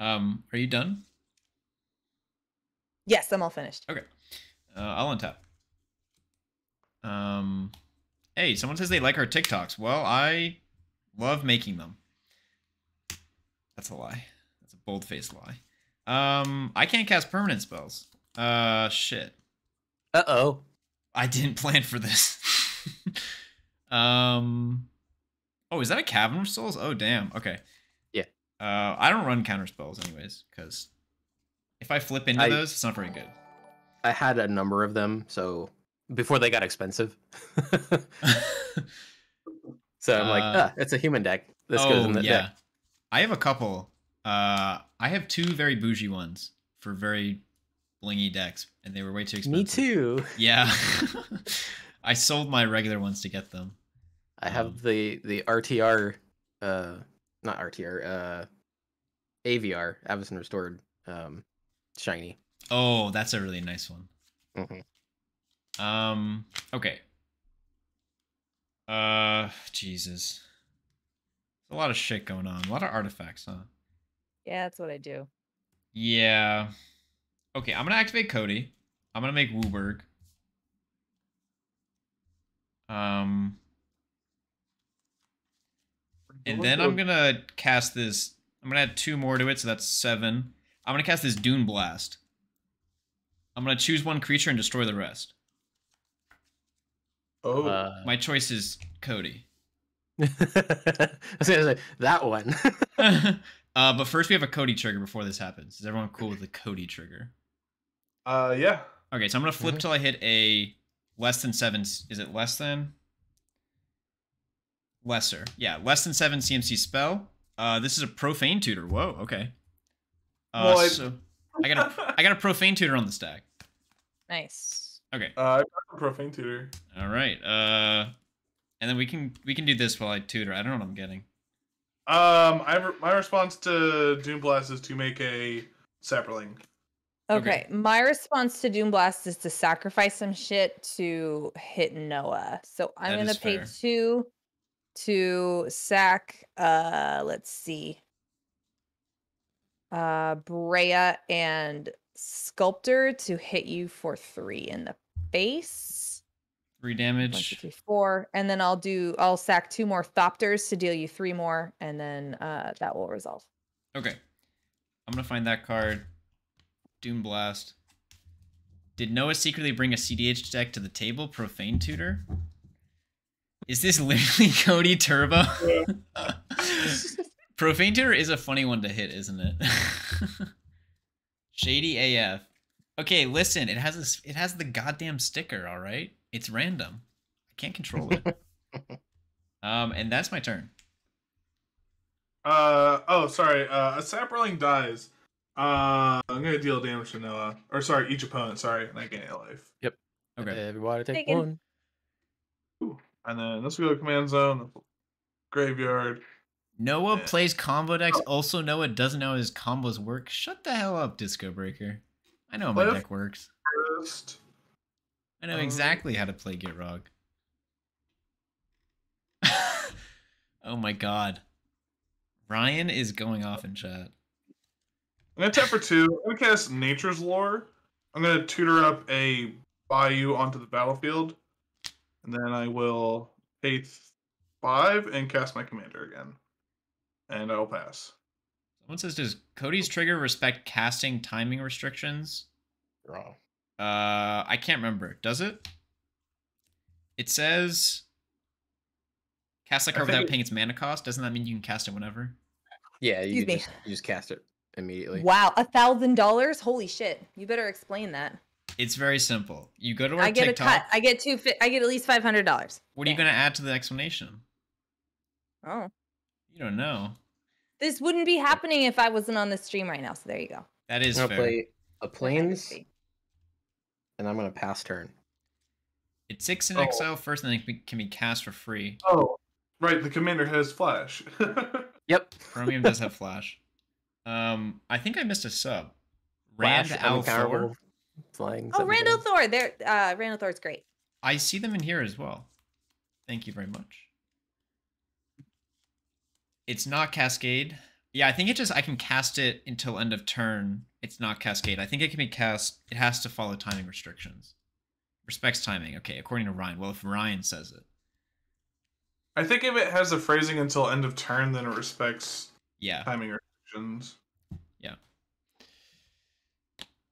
Um, are you done? yes, I'm all finished. Okay. Uh, I'll untap. Um, hey, someone says they like our TikToks. Well, I love making them. That's a lie. That's a bold-faced lie. Um, I can't cast permanent spells. Uh, shit. Uh oh. I didn't (laughs) plan for this. (laughs) um, oh, is that a Cavern of Souls? Oh, damn. Okay. Yeah. Uh, I don't run counter spells anyways, because if I flip into I- those, it's not very good. I had a number of them, so before they got expensive. (laughs) (laughs) so I'm like, Uh, ah, it's a human deck. This goes in the deck. I have a couple. Uh, I have two very bougie ones for very blingy decks, and they were way too expensive. Me too. (laughs) Yeah. I sold my regular ones to get them. I have Um, the the RTR, uh, not RTR, uh, AVR, Avacyn Restored, um, shiny. Oh, that's a really nice one. Mhm. Um. Okay. Uh. Jesus. There's a lot of shit going on. A lot of artifacts, huh? Yeah, that's what I do. Yeah. Okay, I'm gonna activate Codie. I'm gonna make WUBRG. Um. And then I'm gonna cast this. I'm gonna add two more to it, so that's seven. I'm gonna cast this Duneblast. I'm gonna choose one creature and destroy the rest. Oh, Uh, My choice is Codie. (laughs) (laughs) I was gonna say that one. (laughs) uh, but first we have a Codie trigger before this happens. Is everyone cool with the Codie trigger? uh, yeah. Okay, so I'm gonna flip Mhm. till I hit a less than seven. Is it less than? Lesser. Yeah, less than seven CMC spell. Uh, this is a profane tutor. Whoa. Okay. Uh, Well, I- so I got a I got a profane tutor on the stack. Nice. Okay. Uh, I've got a profane tutor. All right. Uh, and then we can we can do this while I tutor. I don't know what I'm getting. Um, I my response to Duneblast is to make a saproling. Okay. Okay. My response to Duneblast is to sacrifice some shit to hit Noah. So I'm That gonna pay fair. two to sack uh let's see. Uh Breya and Sculptor to hit you for three in the face. Three damage. three, four, and then I'll do. I'll sack two more thopters to deal you three more, and then uh, that will resolve. Okay. I'm gonna find that card. Duneblast. Did Noah secretly bring a CDH deck to the table? Profane Tutor? Is this literally (laughs) Codie Turbo? (laughs) Profane Tutor is a funny one to hit, isn't it? (laughs) Shady AF. Okay, listen, it has a, s- it has the goddamn sticker, all right? It's random. I can't control it. um, and that's my turn. Uh oh, sorry. Uh, a saproling dies. Uh, I'm gonna deal damage to Noah, or sorry, each opponent. Sorry, and I gain a life. Yep. Okay. Everybody take Taken. one. And then let's go to command zone, graveyard. Noah plays combo decks. Also, Noah doesn't know how his combos work. Shut the hell up, Disco Breaker. I know how my deck works. First, I know Um, exactly how to play Gitrog. (laughs) oh my god. Ryan is going off in chat. I'm gonna tap for two. I'm gonna cast Nature's Lore. I'm gonna tutor up a Bayou onto the battlefield, and then I will pay five and cast my commander again, and I will pass. Someone says, does Codie's trigger respect casting timing restrictions? Wrong. Uh, I can't remember. Does it? It says cast that I card without it- paying its mana cost. Doesn't that mean you can cast it whenever? Yeah, you, Excuse me. just, you just cast it immediately. Wow, a thousand dollars! Holy shit! You better explain that. It's very simple. You go to our I get TikTok. a cut. I get two. Fi- I get at least five hundred dollars. What are you going to add to the explanation? Oh, You don't know. this wouldn't be happening if I wasn't on the stream right now. So there you go. That is I'm fair. gonna play a planes, and I'm gonna pass turn. It's six in Oh. exile first, and then it can be- cast for free. Oh, right. The commander has flash. (laughs) Yep. Chromium does have flash. Um, I think I missed a sub. Rand Flash, Al Thor. uncounterable Flying. Oh, Randall 17. Thor. There. Uh, Randall Thor's great. I see them in here as well. Thank you very much. It's not Cascade. Yeah, I think it just I can cast it until end of turn. It's not Cascade. I think it can be cast. It has to follow timing restrictions. Respects timing. Okay, according to Ryan. Well, if Ryan says it, I think if it has the phrasing until end of turn, then it respects yeah. timing restrictions. Yeah.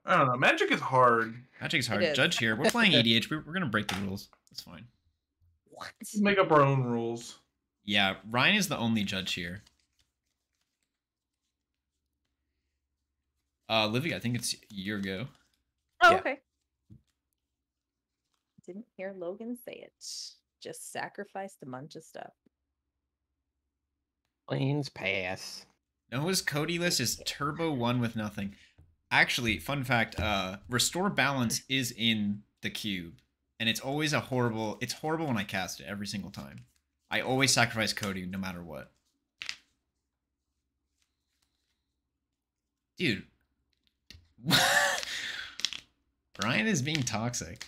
I don't know. Magic is hard. Magic is hard. is. Judge here. We're playing (laughs) EDH. We're, we're gonna break the rules. That's fine. What? Let's make up our own rules. Yeah, Ryan is the only judge here. Uh, Livy, I think it's your go. Oh, Yeah. okay. Didn't hear Logan say it. Just sacrificed a bunch of stuff. Plains pass. Noah's Codie list is Turbo One with nothing. Actually, fun fact: uh, Restore Balance is in the cube, and it's always a horrible. It's horrible when I cast it every single time. I always sacrifice Codie no matter what. Dude, (laughs) Brian is being toxic.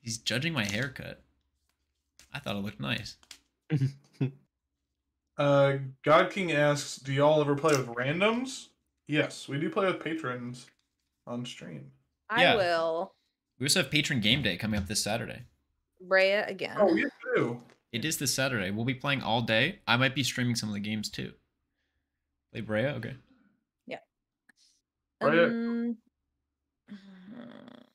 He's judging my haircut. I thought it looked nice. (laughs) Uh, God King asks, "Do y'all ever play with randoms?" Yes, we do play with patrons on stream. I Yeah. will. We also have Patreon game day coming up this Saturday. Breya again. Oh, we do. It is this Saturday. We'll be playing all day. I might be streaming some of the games too. Play Breya? Okay. Breya- Um, (laughs)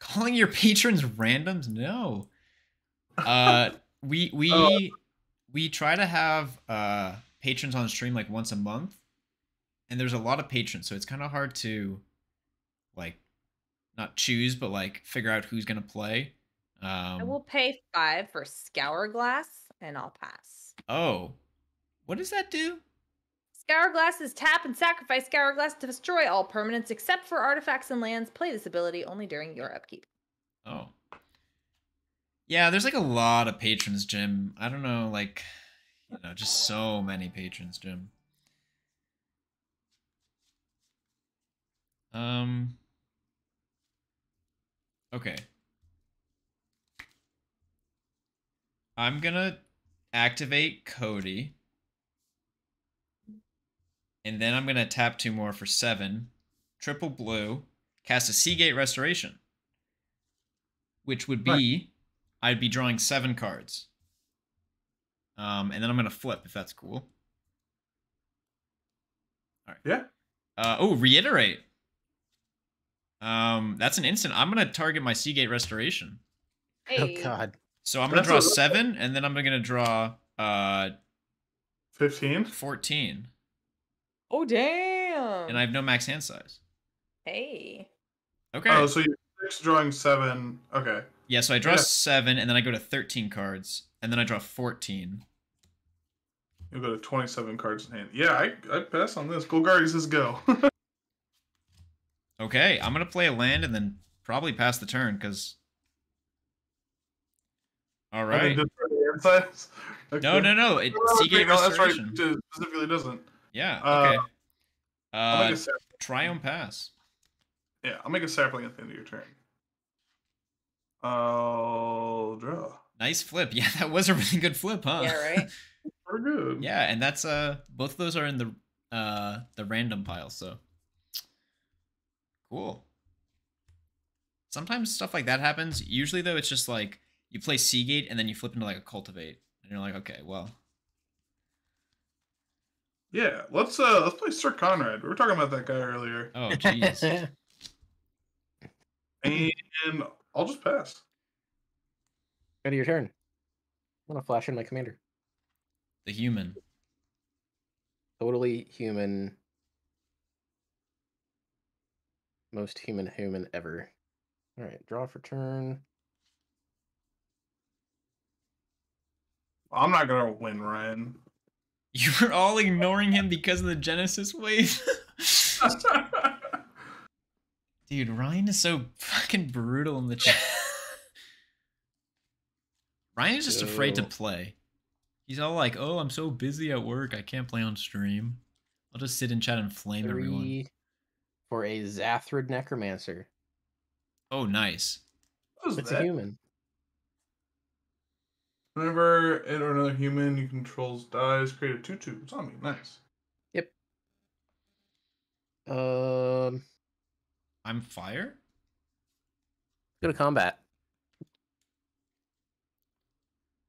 Calling your patrons randoms? No. (laughs) Uh we we Oh. we try to have uh patrons on stream like once a month. And there's a lot of patrons, so it's kind of hard to like not choose but like figure out who's going to play. Um I will pay five for Scourglass, and I'll pass. Oh. What does that do? Scourglass is tap and sacrifice Scourglass to destroy all permanents except for artifacts and lands. Play this ability only during your upkeep. Oh. Yeah, there's like a lot of patrons, Jim. I don't know, like, you know, just so many patrons, Jim. Um. Okay. I'm gonna activate Codie. And then I'm gonna tap two more for seven. Triple blue. cast a Sea Gate Restoration, which would Right. be I'd be drawing seven cards. Um, and then I'm gonna flip if that's cool. All right. Yeah. Uh, oh, reiterate. Um, that's an instant. I'm gonna target my Sea Gate Restoration. Hey. Oh God. So I'm gonna draw seven, and then I'm gonna draw uh 15. 14, Oh damn. and I have no max hand size. hey. Okay. Oh, so you're six drawing seven. Okay. yeah, so I draw yeah. seven, and then I go to 13 cards, and then I draw 14. You'll go to 27 cards in hand. Yeah, I, I pass on this. Golgari says go. (laughs) Okay, I'm gonna play a land and then probably pass the turn because. All right. I right. mean, just for the hand size. no, no, no. It No, Sea Gate no, that's right. Restoration. It specifically doesn't. Yeah. Uh, Okay. I'll Uh, make a sap- Triome pass. yeah, I'll make a sapling at the end of your turn. I'll draw. Nice flip. (laughs) Yeah, that was a really good flip, huh? Yeah, right. (laughs) We're good. yeah, and that's uh both of those are in the uh the random pile, so cool. Sometimes stuff like that happens. Usually though, it's just like you play Sea Gate and then you flip into like a cultivate, and you're like, okay, well, Yeah, let's uh let's play Sir Conrad. We were talking about that guy earlier, oh jeez. (laughs) and I'll just pass. Go to your turn. I'm gonna flash in my commander. the human. Totally human. Most human human ever. All right, draw for turn. I'm not gonna win, Ryan. (laughs) You were all ignoring him because of the Genesis wave. (laughs) Dude, Ryan is so fucking brutal in the chat. (laughs) Ryan is just afraid to play. He's all like, "Oh, I'm so busy at work, I can't play on stream. I'll just sit in chat and flame everyone." Three for a Xathrid Necromancer. Oh, nice. What is It's a human. Whenever it or another human you controls dies, create a two-two zombie. Nice. Yep. Um, I'm fire. go to combat.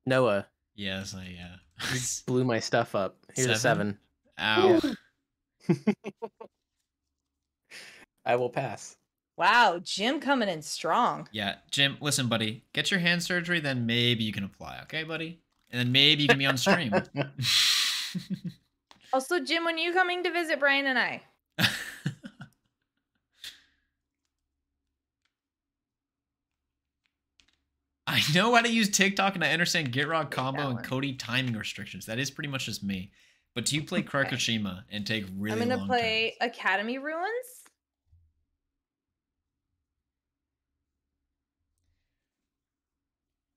Noah Yes, I yeah. (laughs) blew my stuff up. Here's a Seven? seven. Ow. (laughs) (laughs) I will pass. Wow, Jim coming in strong. Yeah, Jim, listen, buddy. Get your hand surgery, then maybe you can apply, okay, buddy? And then maybe you can be on stream. (laughs) Oh, also, Jim, when you coming to visit Brian and I? (laughs) I know how to use TikTok and I understand Gitrog combo and. Codie timing restrictions. That is pretty much just me. But do you play (laughs) Okay. Karakushima and take really I'm gonna long play turns? Academy Ruins.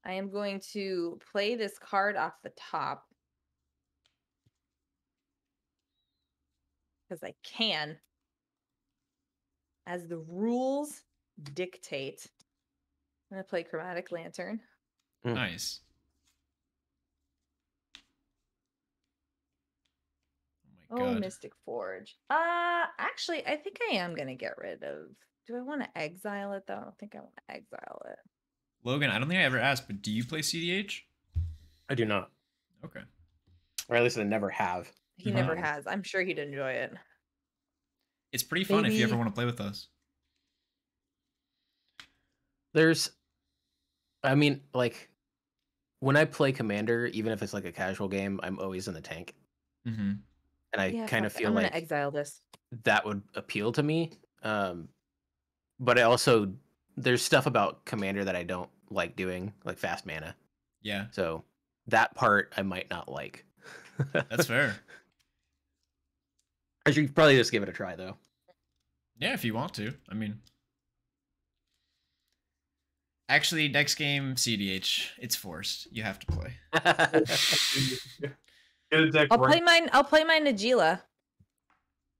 I am going to play this card off the top. Because I can. As the rules dictate. I'm gonna play Chromatic Lantern. Nice. Oh my Oh, god. Mystic Forge. Uh, actually, I think I am gonna get rid of. Do I want to exile it though? I don't think I want to exile it. Logan, I don't think I ever asked, but do you play CDH? I do not, Okay. or at least I never have. He never has. I'm sure he'd enjoy it. It's pretty fun if you ever want to play with us. There's, I mean, like when I play Commander, even if it's like a casual game, I'm always in the tank, Mm-hmm. and I Yeah, kind of feel I'm like exile this. that would appeal to me. Um, but I also there's stuff about Commander that I don't like doing, like fast mana. Yeah, So that part I might not like. (laughs) that's fair. I should probably just give it a try though. Yeah, if you want to. I mean, actually, next game CDH. It's forced. You have to play. Get a deck I'll play mine. I'll play mine Najeela.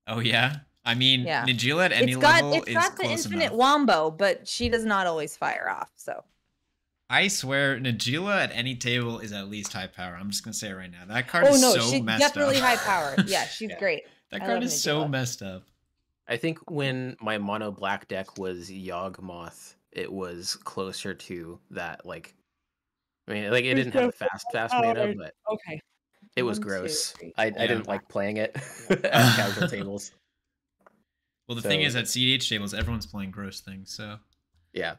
Oh yeah. I mean, Yeah. Najeela at any It's got level it's is got the close infinite enough. wombo, but she does not always fire off. So I swear, Najeela at any table is at least high power. I'm just gonna say it right now. That card oh is no, so she's messed definitely up. high power. (laughs) Yeah, she's Yeah. great. that I card love is so messed up. I think when my mono black deck was Yawgmoth, it was closer to that. Like, I mean, like it didn't have a no fast fast mana, powers. but Okay. it was One, two, gross. three, I, I didn't like playing it (laughs) at (laughs) casual tables. Well, the thing is, at CDH tables, everyone's playing gross things. So Yeah.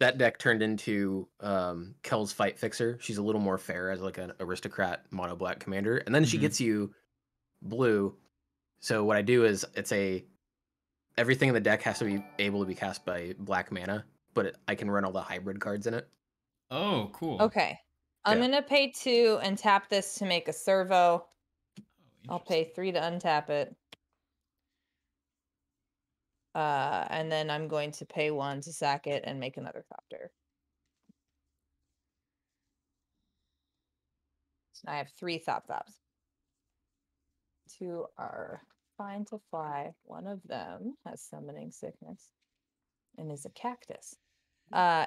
That deck turned into um, Kels Fight Fixer. She's a little more fair as like an aristocrat mono black commander. And then she Mhm. gets you blue. So what I do is it's a everything in the deck has to be able to be cast by black mana, but it, I can run all the hybrid cards in it. oh, cool. Okay. I'm Yeah. gonna pay two and tap this to make a servo. Oh, I'll pay three to untap it. Uh, and then I'm going to pay one to sack it and make another thopter. So I have three thop thops. Two are fine to fly. One of them has summoning sickness and is a cactus. Uh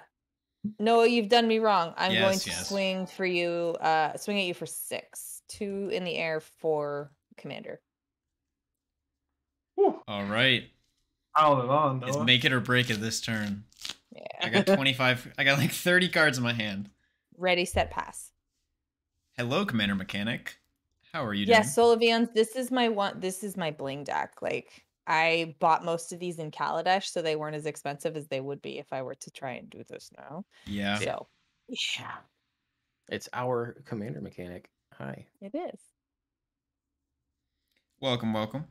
Noah, you've done me wrong. I'm going to yes. swing for you, uh swing at you for six. Two in the air for commander. Whew. All right. Pile it on, It's Noah. make it or break it this turn. Yeah. I got (laughs) 25. I got like 30 cards in my hand. Ready, set, pass. Hello, Commander Mechanic. How are you doing? Yes, Solivians, this is my one this is my bling deck. Like I bought most of these in Kaladesh, so they weren't as expensive as they would be if I were to try and do this now. Yeah. So yeah, It's our commander mechanic. Hi. it is. Welcome, welcome.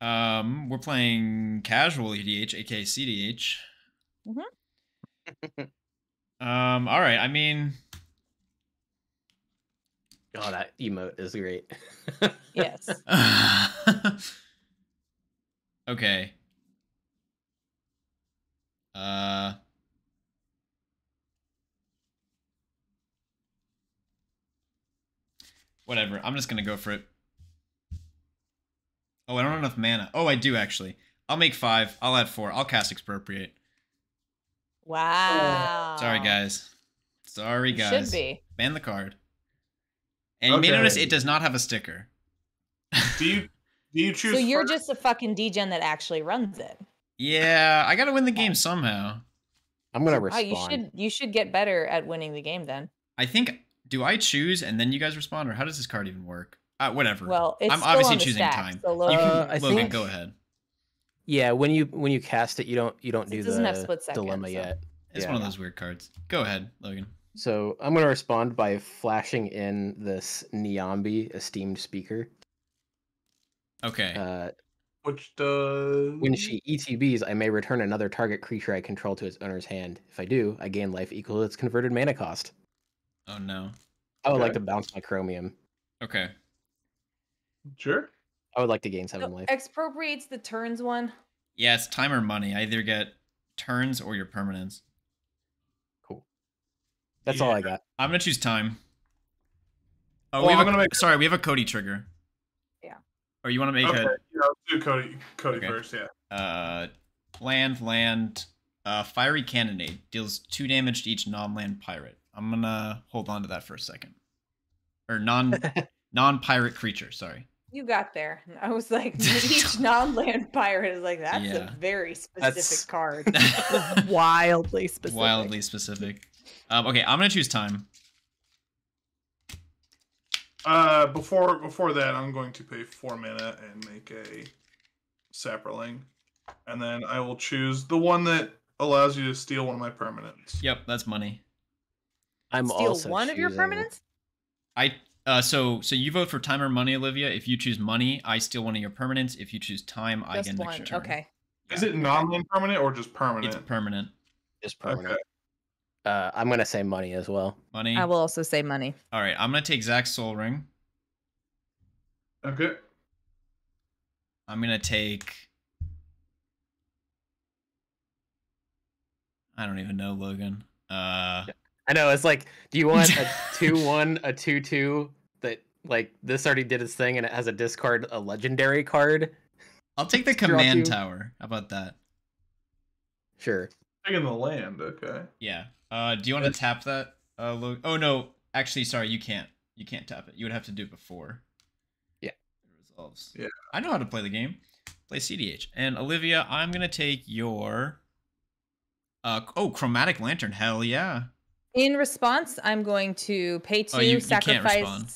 Um, we're playing casual EDH, aka CDH. (laughs) um, all right. I mean, Oh, that emote is great. Yes. (laughs) (laughs) okay. Uh. Whatever. I'm just gonna go for it. Oh, I don't have enough mana. Oh, I do actually. I'll make five. I'll add four. I'll cast expropriate. Wow. Sorry, guys. Sorry, You guys. Should be. Ban the card. And you may notice it does not have a sticker. (laughs) Do you do you choose? So you're first? just a fucking degen that actually runs it. Yeah, I gotta win the game somehow. I'm gonna respond. Oh, respond. you should you should get better at winning the game then. I think. Do I choose and then you guys respond, or how does this card even work? Uh, whatever. Well, it's I'm still obviously the choosing stack, time. So Logan, Uh, I Logan, think- go ahead. Yeah, when you when you cast it, you don't you don't It do doesn't have the split second, dilemma so- yet. It's Yeah. one of those weird cards. Go ahead, Logan. So I'm gonna respond by flashing in this Niambi esteemed speaker. Okay. Uh, which does when she ETBs, I may return another target creature I control to its owner's hand. If I do, I gain life equal to its converted mana cost. oh no. I would like to bounce my chromium. Okay. Sure. I would like to gain seven so life. expropriates the turns one. Yeah, it's time or money. I either get turns or your permanence. Cool. That's all I got. I'm gonna choose time. Oh, Well, we have I'm a, gonna make- sorry, we have a Codie trigger. Yeah. Or you want to make Okay, yeah, let's do Codie. Codie Okay. first, yeah. uh, land, land, uh, fiery cannonade deals two damage to each non-land pirate. I'm gonna hold on to that for a second. Or non (laughs) non-pirate creature. Sorry. You got there. I was like, (laughs) (laughs) each non-land pirate is like that's Yeah. a very specific That's- (laughs) card. Wildly specific. Wildly specific. Um, okay, I'm gonna choose time. Uh, before before that, I'm going to pay four mana and make a saproling, and then I will choose the one that allows you to steal one of my permanents. Yep, that's money. I'm Steal also one of your permanents. I uh so so you vote for time or money, Olivia. If you choose money, I steal one of your permanents. If you choose time, I Just get an one. extra turn. Okay. Is it non-land permanent or just permanent? It's permanent. Just Okay. permanent. Uh, I'm gonna say money as well. Money. I will also say money. All right, I'm gonna take Zach's Sol Ring. Okay. I'm gonna take. I don't even know, Logan. Uh, I know it's like, do you want a (laughs) two one, a two two that like this already did its thing and it has a discard a legendary card? I'll take the command two. tower. How about that? Sure. Taking the land. Okay. Yeah. Uh, do you want to tap that? Uh, Logan? Oh no, actually, sorry, you can't. You can't tap it. You would have to do it before. Yeah. It resolves. Yeah. I know how to play the game. play CDH. And Olivia, I'm gonna take your. Uh oh, chromatic lantern. Hell yeah. In response, I'm going to pay two, Oh, you- you can't respond.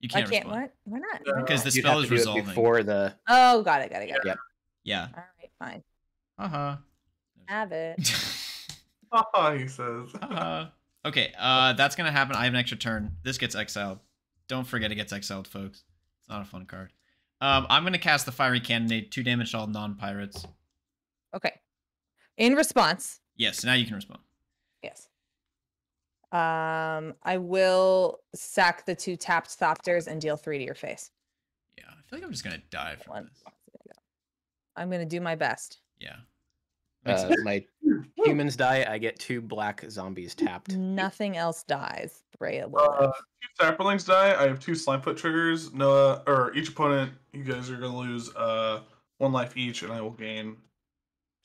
You can't, I can't. respond What? Why not? Yeah. Because the You'd spell have is to do it resolving. before the. Oh, got it. Got it. Got it. Yep. Yeah. All right, fine. Uh huh. Have it. Haha, (laughs) (laughs) he says. uh-huh. Okay. (laughs) Uh, that's gonna happen. I have an extra turn. This gets exiled. Don't forget it gets exiled, folks. It's not a fun card. Um, I'm gonna cast the fiery cannonade. Two damage to all non-pirates. Okay. In response, Yes. Now you can respond. yes. Um, I will sack the two tapped thopters and deal three to your face. Yeah. I feel like I'm just gonna die from One- this. I'm gonna do my best. Yeah. Makes Uh, my (laughs) humans die. I get two black zombies tapped. Nothing else dies. Rhea will Uh, two Saplings die. I have two Slimefoot triggers. Noah, or each opponent, you guys are gonna lose uh one life each, and I will gain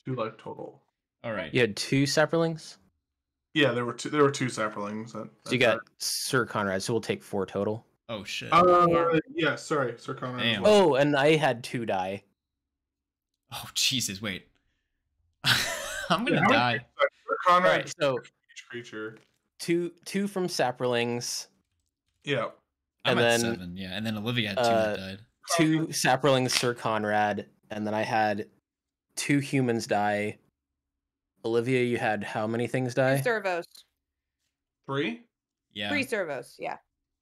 two life total. All right. You had two saplings. Yeah, there were two. There were two Saprolings. That, So you got Sir Conrad. So we'll take four total. Oh shit. Uh, Yeah. yeah. Sorry, Sir Conrad. Damn. Oh, and I had two die. Oh Jesus. Wait. (laughs) I'm gonna Yeah, how many die. Sir Conrad. Alright, so- creature. Two two from saprolings. Yeah. I'm and at then, seven. Yeah. And then Olivia had two uh, that died. Two saprolings. Sir Conrad, and then I had two humans die. Olivia, you had how many things die? Three servos. Three. Yeah. Three servos. Yeah.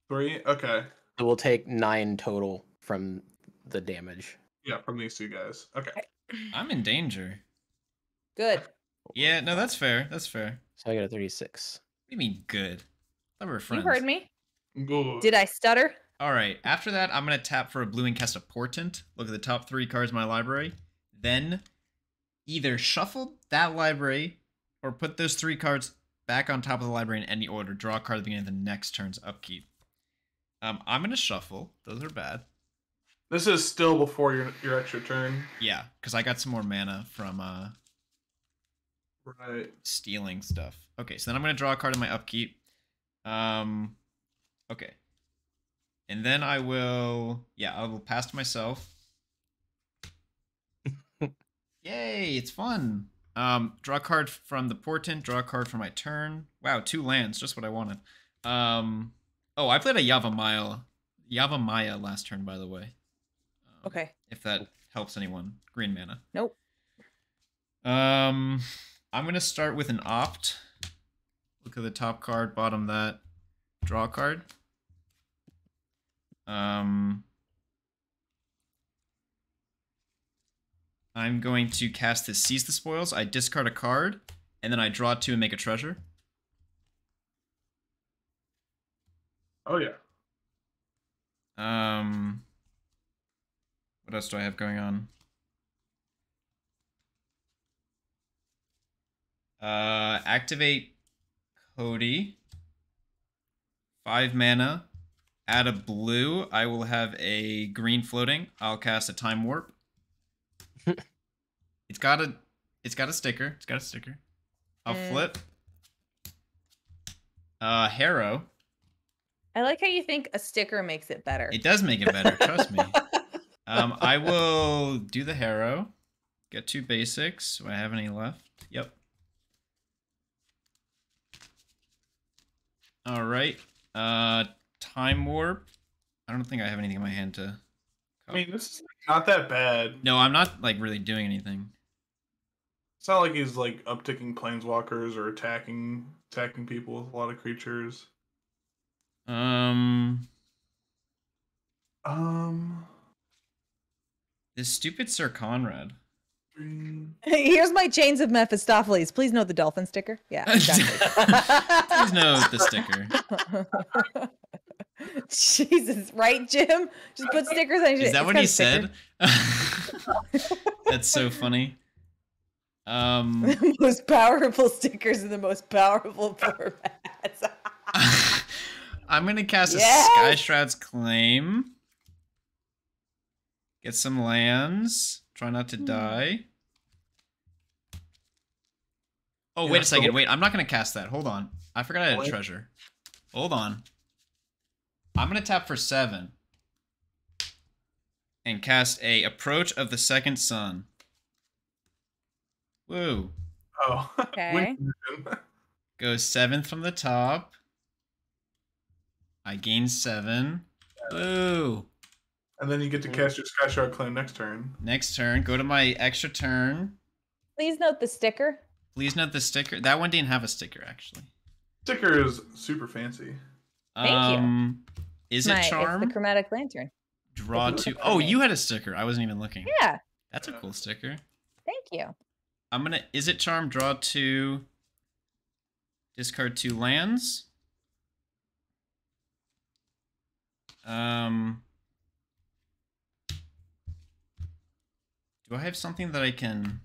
Three. Okay. So we'll take nine total from the damage. Yeah, from these two guys. Okay. I'm in danger. Good. Yeah. No, that's fair. That's fair. So I got a thirty-six. What do you mean good? I thought we were friends. You heard me. Good. Did I stutter? All right. After that, I'm gonna tap for a blue and cast a portent. Look at the top three cards in my library. Then, either shuffle that library or put those three cards back on top of the library in any order. Draw a card at the beginning of the next turn's upkeep. Um, I'm gonna shuffle. Those are bad. This is still before your your extra turn. Yeah, because I got some more mana from uh Right. stealing stuff. Okay, so then I'm gonna draw a card in my upkeep. Um, okay, and then I will, yeah, I will pass to myself. Yay, it's fun. Um, draw a card from the portent. Draw a card for my turn. Wow, two lands, just what I wanted. Um, oh, I played a Yavimaya, Yavimaya last turn, by the way. Um, Okay. If that helps anyone, green mana. Nope. Um, I'm gonna start with an opt. Look at the top card, bottom that. Draw a card. Um, I'm going to cast this Seize the Spoils. I discard a card, and then I draw two and make a treasure. Oh yeah. Um, what else do I have going on? Uh, activate Codie. Five mana. Add a blue. I will have a green floating. I'll cast a time warp. It's got a, it's got a sticker. It's got a sticker. I'll Mm. flip. Uh, Harrow. I like how you think a sticker makes it better. It does make it better. Trust me. (laughs) Um, I will do the Harrow. Get two basics. Do I have any left? Yep. All right. Uh, time warp. I don't think I have anything in my hand to. I mean, this is not that bad. No, I'm not like really doing anything. It's not like he's like upticking planeswalkers or attacking attacking people with a lot of creatures. Um, Um. this stupid Sir Conrad. Here's my chains of Mephistopheles. Please note the dolphin sticker. Yeah, exactly. (laughs) Please note the sticker. (laughs) (laughs) Jesus, right, Jim? Just put stickers on. Is that it's what he said? (laughs) That's so funny. Um. (laughs) The most powerful stickers in the most powerful formats. I'm gonna cast a Yes! Skyshroud's Claim. Get some lands. Try not to Hmm. die. Oh, wait a second. Wait, I'm not gonna cast that. Hold on. I forgot I had a treasure. Hold on. I'm gonna tap for seven. and cast a Approach of the Second Sun. Woo. Oh. Okay. Wind. Goes seventh from the top. I gain seven. Woo. And then you get to cast your Skyshroud claim next turn. Next turn, go to my extra turn. Please note the sticker. Please note the sticker. That one didn't have a sticker actually. Sticker is super fancy. Thank you. Um, Izzet Charm? It's the chromatic lantern. Draw It's two. Oh, you had a sticker. I wasn't even looking. Yeah. That's a cool sticker. Thank you. I'm gonna. Izzet Charm? Draw two. Discard two lands. Um. Do I have something that I can?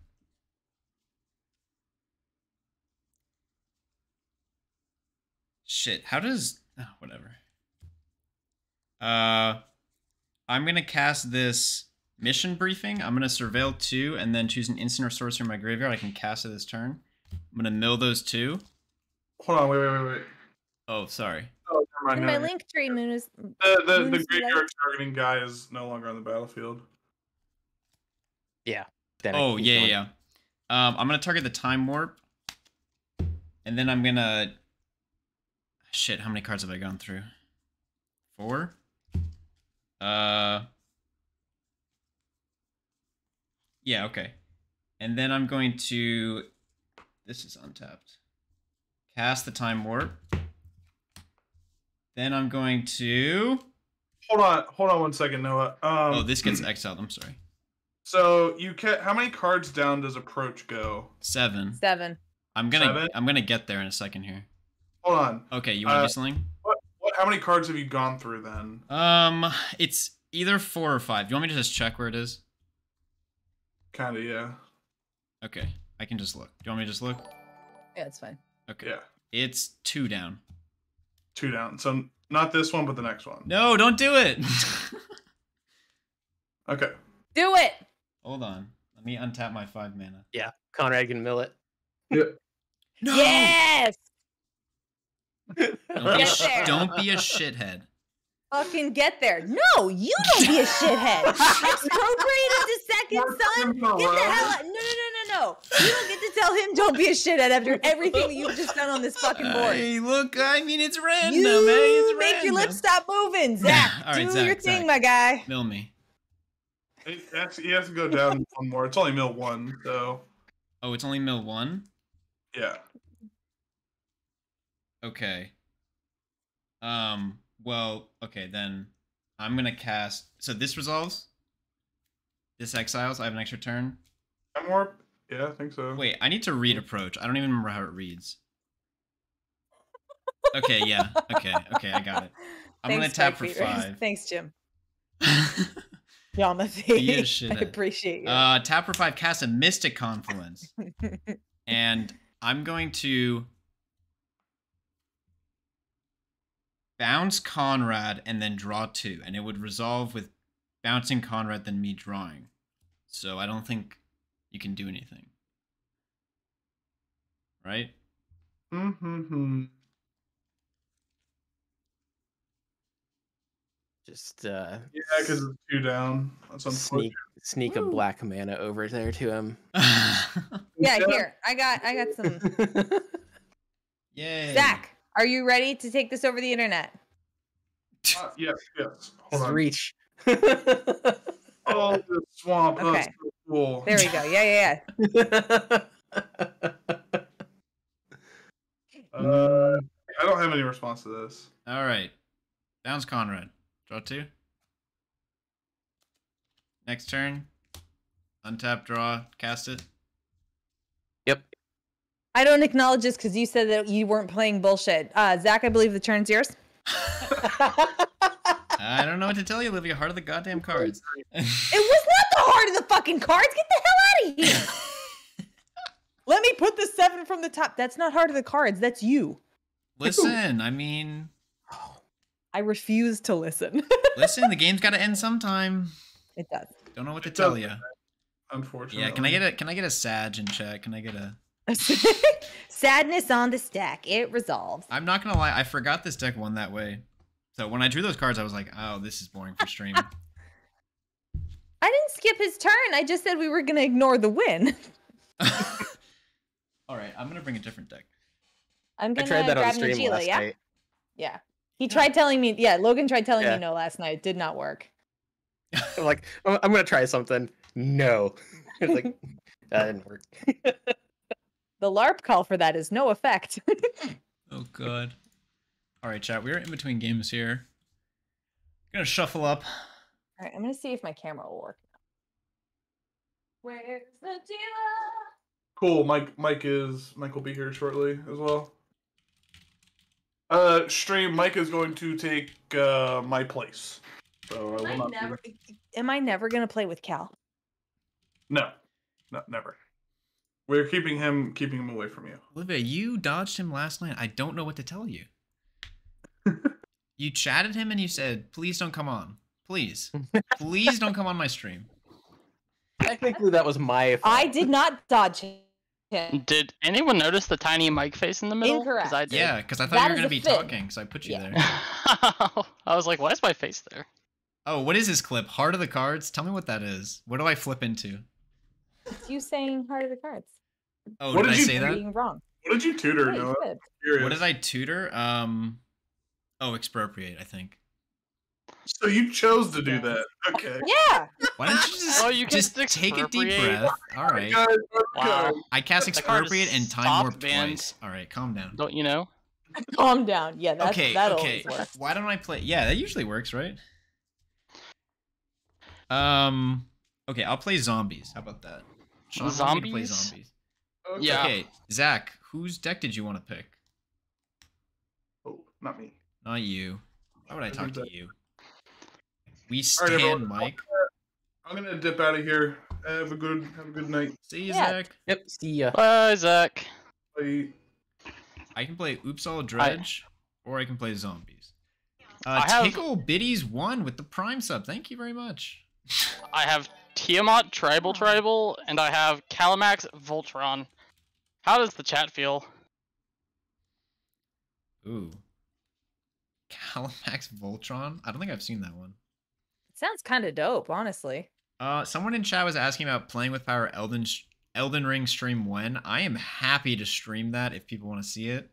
Shit. How does? Oh, whatever. Uh, I'm gonna cast this mission briefing. I'm gonna surveil two and then choose an instant or sorcery in my graveyard. I can cast it this turn. I'm gonna mill those two. Hold on, wait, wait, wait, wait. Oh, sorry. Oh, never In my no. link tree moon is The the, the graveyard Light. targeting guy is no longer on the battlefield. Then I Oh yeah, going. yeah. yeah. Um, I'm gonna target the time warp, and then I'm gonna. Shit, how many cards have I gone through? Four. Uh. Yeah. Okay. And then I'm going to. This is untapped. Cast the time warp. Then I'm going to. Hold on, hold on one second, Noah. Um, Oh, this gets exiled. I'm sorry. So you can how many cards down does approach go? Seven. seven. I'm gonna. Seven? I'm gonna get there in a second here. Hold on. Okay, you want to Uh, do something? What what how many cards have you gone through then? Um, it's either four or five. Do you want me to just check where it is? Kinda, yeah. Okay, I can just look. Do you want me to just look? Yeah, it's fine. Okay. Yeah. It's two down. Two down. So not this one, but the next one. No, don't do it. (laughs) (laughs) Okay. Do it. Hold on. Let me untap my five mana. Yeah, Conrad can mill it. Yeah. No. Yes. Don't be, a Get sh- there. don't be a shithead. Fucking get there. No, you don't be a shithead. Expropriate into second sun. Get the hell out. No, no, no, no, no. You don't get to tell him don't be a shithead after everything that you've just done on this fucking board. Hey, look, I mean it's random, you eh? It's make your lips stop moving, Zach. All right, do Zach, your thing, my guy. Mill me. It actually, he has to go down one more. It's only mill one, so Oh, it's only mill one? yeah. Okay. Um, well, okay, then I'm gonna cast so this resolves. This exiles, I have an extra turn. Time warp? Yeah, I think so. Wait, I need to read approach. I don't even remember how it reads. Okay, yeah. Okay, okay, I got it. I'm gonna tap for Beaters. five. (laughs) Thanks, Jim. Yamathi. Be a I appreciate you. Uh, tap for five, cast a Mystic Confluence. (laughs) and I'm going to bounce Conrad and then draw two, and it would resolve with bouncing Conrad then me drawing. So I don't think you can do anything. Right? Mm-hmm. Just uh, Yeah, because it's two down. That's unfortunate. sneak sneak a black mana over there to him. (laughs) yeah, here. I got I got some (laughs) Yay. Zach, are you ready to take this over the internet? Uh, yes, yes. Hold on. reach. (laughs) Oh, the swamp. That's Okay. so cool. There we go. Yeah, yeah, (laughs) Uh, I don't have any response to this. All right. Bounce Conrad. Draw two. Next turn. Untap, draw, cast it. Yep. I don't acknowledge this because you said that you weren't playing bullshit. Uh, Zach, I believe the turn's yours. (laughs) I don't know what to tell you, Olivia. Heart of the goddamn cards. (laughs) It was not the heart of the fucking cards. Get the hell out of here. (laughs) Let me put the seven from the top. That's not heart of the cards. That's you. listen, I mean, I refuse to listen. listen. The game's got to end sometime. it does. Don't know what to It tell does. you. Unfortunately. Yeah, can I get a can I get a Sag in chat? Can I get a? (laughs) Sadness on the stack. It resolves. I'm not gonna lie, I forgot this deck won that way. So when I drew those cards, I was like, oh, this is boring for stream. (laughs) I didn't skip his turn. I just said we were gonna ignore the win. (laughs) All right, I'm gonna bring a different deck. I'm gonna tried that on stream Najeela, last yeah? night. Yeah. He tried telling me, yeah, Logan tried telling Yeah. me no last night. It did not work. I'm like, "Oh, I'm gonna try something. No, it's like that didn't work. The LARP call for that is no effect. (laughs) Oh god. All right, chat. We're in between games here. I'm Gonna shuffle up. All right, I'm gonna see if my camera will work. Where's the dealer? Cool. Mike Mike is Mike will be here shortly as well. Uh stream Mike is going to take uh my place. So I will I not be- never, am I never gonna play with Cal? No. No, never. We're keeping him keeping him away from you. Olivia, you dodged him last night. I don't know what to tell you. (laughs) you chatted him and you said, "Please don't come on. Please, (laughs) please don't come on my stream." Technically, that was my. Fault. I did not dodge him. Did anyone notice the tiny mic face in the middle? Incorrect. I did. Yeah, because I thought That you were gonna be fit. talking, so I put you Yeah. there. (laughs) I was like, why is my face there? Oh, what is this clip? Heart of the cards. Tell me what that is. What do I flip into? It's you saying heart of the cards. Oh, What did, did I you say that? Being wrong. What did you tutor, Yeah, you Noah? did. What did I tutor? Um, oh, expropriate. I think. So you chose to do that. Okay. (laughs) Yeah. Why don't you just, Oh, you can just take a deep breath? All right. Guys, let's Wow. I cast The card expropriate and time soft warp twice. All right, calm down. Don't you know? Calm down. Yeah, that's okay, that okay. always. Why don't I play? Yeah, that usually works, right? Um. Okay, I'll play zombies. How about that? Sean wanted me play Zombies? Zombies. Okay. Yeah. Okay, Zach, whose deck did you want to pick? Oh, not me. Not you. Why would I talk to Zach. you? We All stand, right. Mike. I'm gonna dip out of here. Have a good have a good night. See you, Yeah. Zach. Yep. See ya. Bye, Zach. Bye. I can play Oops All Dredge, or I can play zombies. Uh, I have- Tickle Biddies one with the Prime sub. Thank you very much. I have Tiamat Tribal Oh. Tribal, and I have Kalamax Voltron. How does the chat feel? Ooh. Kalamax Voltron? I don't think I've seen that one. It sounds kind of dope, honestly. Uh, someone in chat was asking about playing with Power Elden Elden Ring stream when. I am happy to stream that if people want to see it.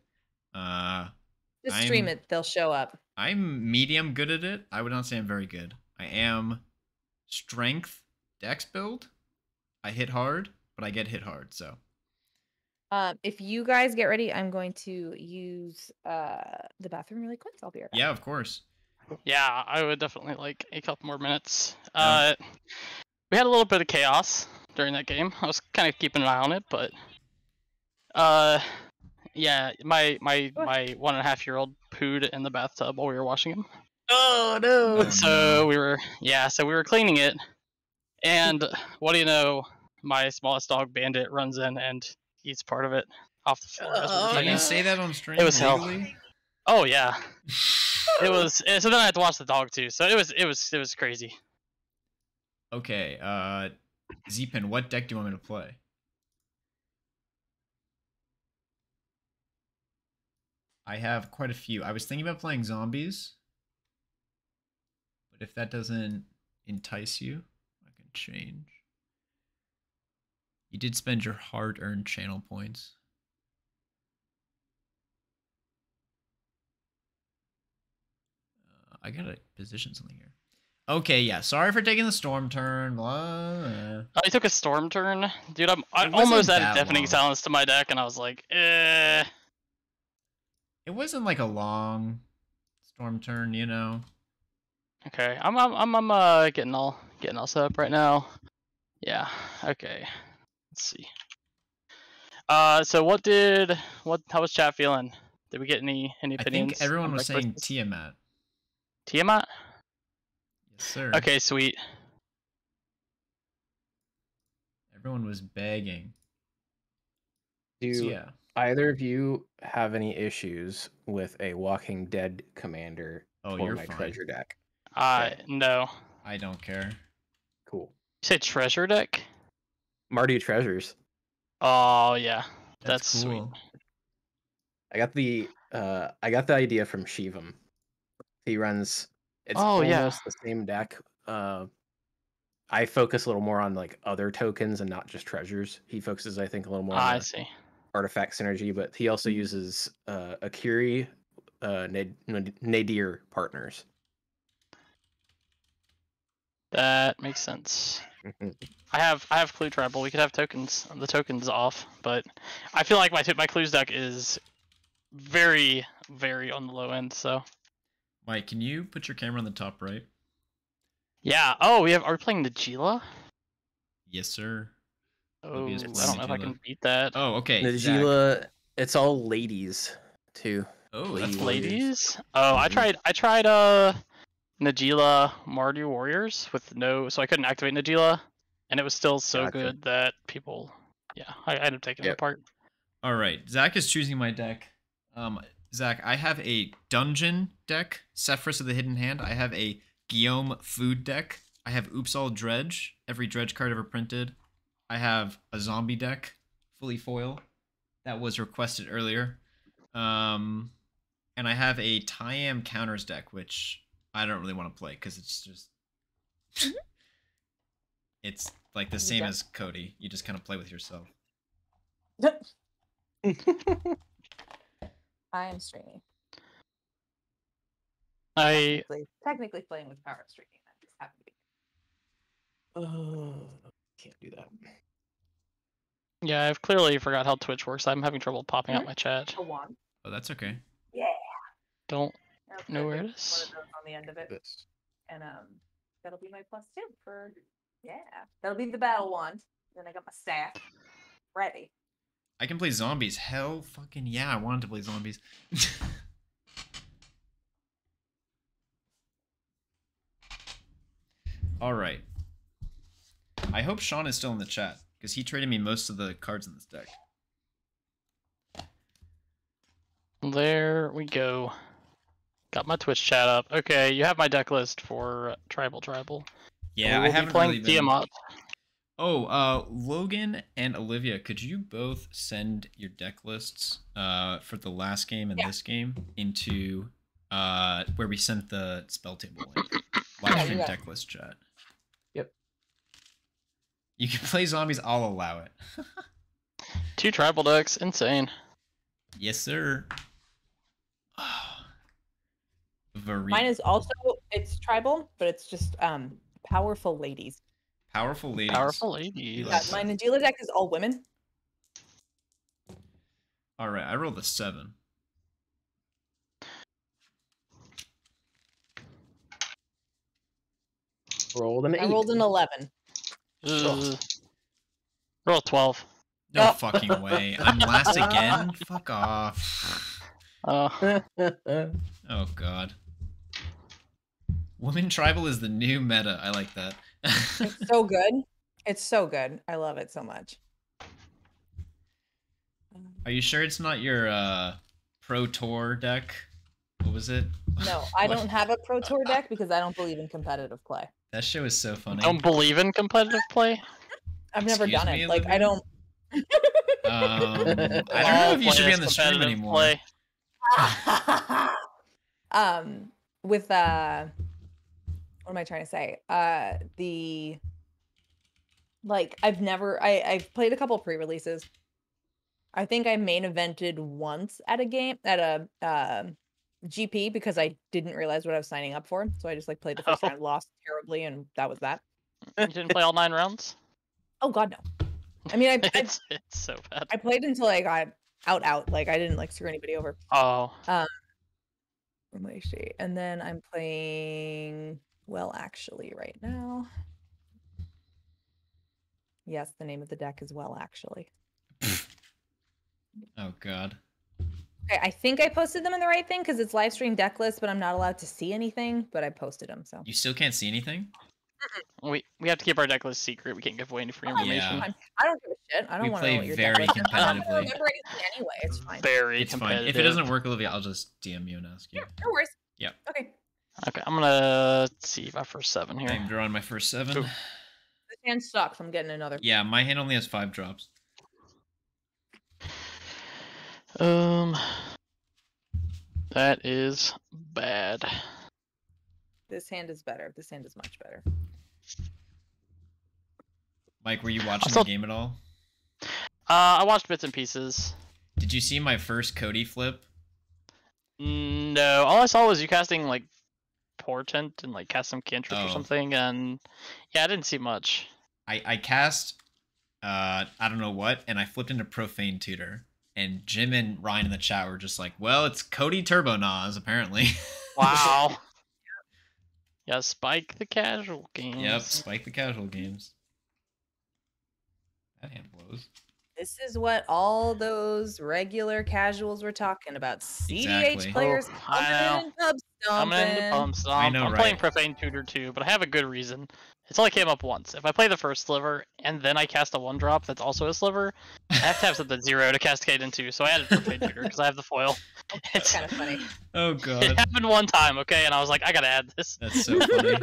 Uh, Just stream I'm- it; they'll show up. I'm medium good at it. I would not say I'm very good. I am strength dex build. I hit hard, but I get hit hard. So Um, if you guys get ready, I'm going to use uh the bathroom really quick. I'll be right back. yeah, of course. Yeah, I would definitely like a couple more minutes. Yeah. Uh, we had a little bit of chaos during that game. I was kind of keeping an eye on it, but uh, yeah, my my my one and a half year old pooed in the bathtub while we were washing him. Oh no. So we were yeah, so we were cleaning it, and what do you know? My smallest dog, Bandit, runs in and eats part of it off the floor. as we were Oh, Can you say that on stream? It was hell. Oh yeah, (laughs) it was. So then I had to watch the dog too. So it was it was it was crazy. Okay, uh, Zpin, what deck do you want me to play? I have quite a few. I was thinking about playing zombies, but if that doesn't entice you, Change. You did spend your hard-earned channel points. Uh, I gotta position something here. Okay, yeah. Sorry for taking the storm turn. Blah, blah. I took a storm turn, dude. I'm I almost added deafening long. silence to my deck, and I was like, eh. It wasn't like a long storm turn, you know. Okay, I'm I'm I'm, I'm uh getting all getting all set up right now. Yeah. Okay. Let's see. Uh, so what did what? How was chat feeling? Did we get any any opinions? I think everyone was saying choices? Tiamat. Tiamat. Yes, sir. Okay, sweet. Everyone was begging. Do So, yeah. either of you have any issues with a Walking Dead commander Oh, for you're my fine. treasure deck? Uh, Okay. no. I don't care. Cool. You say treasure deck? Mardu treasures. Oh yeah, That's, That's sweet. I got the uh I got the idea from Shivam. He runs it's Oh, almost yeah. the same deck. Uh I focus a little more on like other tokens and not just treasures. He focuses, I think, a little more Ah, on I see. artifact synergy, but he also uses uh, Akiri, uh, Nad- Nad- Nadir partners. That makes sense. I have I have clue tribal. We could have tokens. The tokens off, but I feel like my my clues deck is very very on the low end. So Mike, can you put your camera on the top right? yeah. Oh, we have. Are we playing the Gila? Yes, sir. Oh, I don't it's know if I can beat that. Oh, okay. Zach. Gila. it's all ladies too. Oh, Lady that's. Ladies. Oh, I Mhm. tried. I tried. Uh, Najeela Mardu Warriors with no, so I couldn't activate Najeela, and it was still so Gotcha. good that people, yeah, I, I ended up taking it apart. All right, Zach is choosing my deck. Um, Zach, I have a dungeon deck, Sefris of the Hidden Hand. I have a Gyome food deck. I have Oops All Dredge, every dredge card ever printed. I have a zombie deck, fully foil, that was requested earlier. Um, and I have a Tayam counters deck, which I don't really want to play because it's just. it's like the same Yeah. as Codie. You just kind of play with yourself. (laughs) I am streaming. I Technically, technically playing with power streaming. I just happen to be. Oh, can't do that. yeah, I've clearly forgot how Twitch works. I'm having trouble popping out Mhm. my chat. Oh, that's okay. Yeah. Don't I'll know where it is. it One is. Of those on the end of it, This. and um, that'll be my plus two for. Yeah, that'll be the battle wand. Then I got my staff ready. I can play zombies. Hell fucking yeah, I wanted to play zombies. (laughs) All right. I hope Sean is still in the chat because he traded me most of the cards in this deck. There we go. Got my Twitch chat up. Okay, you have my deck list for uh, Tribal Tribal. Yeah, we'll I haven't be playing really been... Tiamat. Oh, uh, Logan and Olivia, could you both send your deck lists uh, for the last game and Yeah. this game into uh, where we sent the spell table link? Yeah, Live stream got deck list chat. Yep. You can play zombies, I'll allow it. (laughs) Two tribal decks, insane. yes, sir. Very Mine is also it's tribal, but it's just um powerful ladies. powerful ladies. Powerful ladies. Yeah, Yes. my Najeela deck is all women. All right, I rolled a seven. Rolled an eight. I rolled an eleven. Ugh. Roll 12. No Oh. fucking way. I'm last again. (laughs) Fuck off. Uh, (laughs) Oh god. Woman tribal is the new meta. I like that. It's (laughs) so good. It's so good. I love it so much. Are you sure it's not your uh Pro Tour deck? What was it? No, (laughs) I don't have a Pro Tour deck because I don't believe in competitive play. That show is so funny. don't believe in competitive play. I've never Excuse done me, it. Like I don't. Um, I don't know if you should be on the stream competitive anymore. (laughs) um, with uh, what am I trying to say? Uh, the like I've never I I've played a couple pre-releases. I think I main evented once at a game at a um GP because I didn't realize what I was signing up for. So I just like played the first Oh. (laughs) round, lost terribly, and that was that. You didn't play all nine rounds? Oh God, no. I mean, I (laughs) I, It's, it's so bad. I played until I got out out. Like I didn't like screw anybody over. Oh, Let see. And then I'm playing well actually right now. Yes, the name of the deck is well actually. (laughs) Oh god. Okay, I think I posted them in the right thing because it's live stream deck list, but I'm not allowed to see anything. But I posted them, so You still can't see anything? We we have to keep our deck list secret. We can't give away any free Oh, information. Yeah. I don't give a shit. I don't want to play know what your very deck list is. I don't competitively. remember anything anyway. It's fine. Very It's fine. competitive. If it doesn't work, Olivia, I'll just DM you and ask you. Yeah, no worries. Yep. Okay. Okay, I'm gonna see my first seven here. I'm drawing my first seven. Ooh. This hand sucks. I'm getting another. Yeah, my hand only has five drops. Um, that is bad. This hand is better. This hand is much better. Mike, were you watching the game at all? Uh, I watched bits and pieces. Did you see my first Codie flip? No, all I saw was you casting like portent and like cast some cantrips Oh. or something, and yeah, I didn't see much. I I cast uh I don't know what, and I flipped into profane tutor. And Jim and Ryan in the chat were just like, "Well, it's Codie Turbo Nas, apparently." (laughs) Wow. Yeah, spike the casual games. yep, spike the casual games. That hand blows. This is what all those regular casuals were talking about. CDH Exactly. players Oh, I pumping know. and pub I'm into stomping. pump stomp. know, I'm playing? Profane Tutor too, but I have a good reason. It's only came up once. If I play the first sliver and then I cast a one drop that's also a sliver, I have to have something zero to cascade into. So I added Profane Tutor because I have the foil. (laughs) It's It's kind of funny. (laughs) Oh (laughs) god. it happened one time, okay, and I was like, I gotta add this. that's so funny.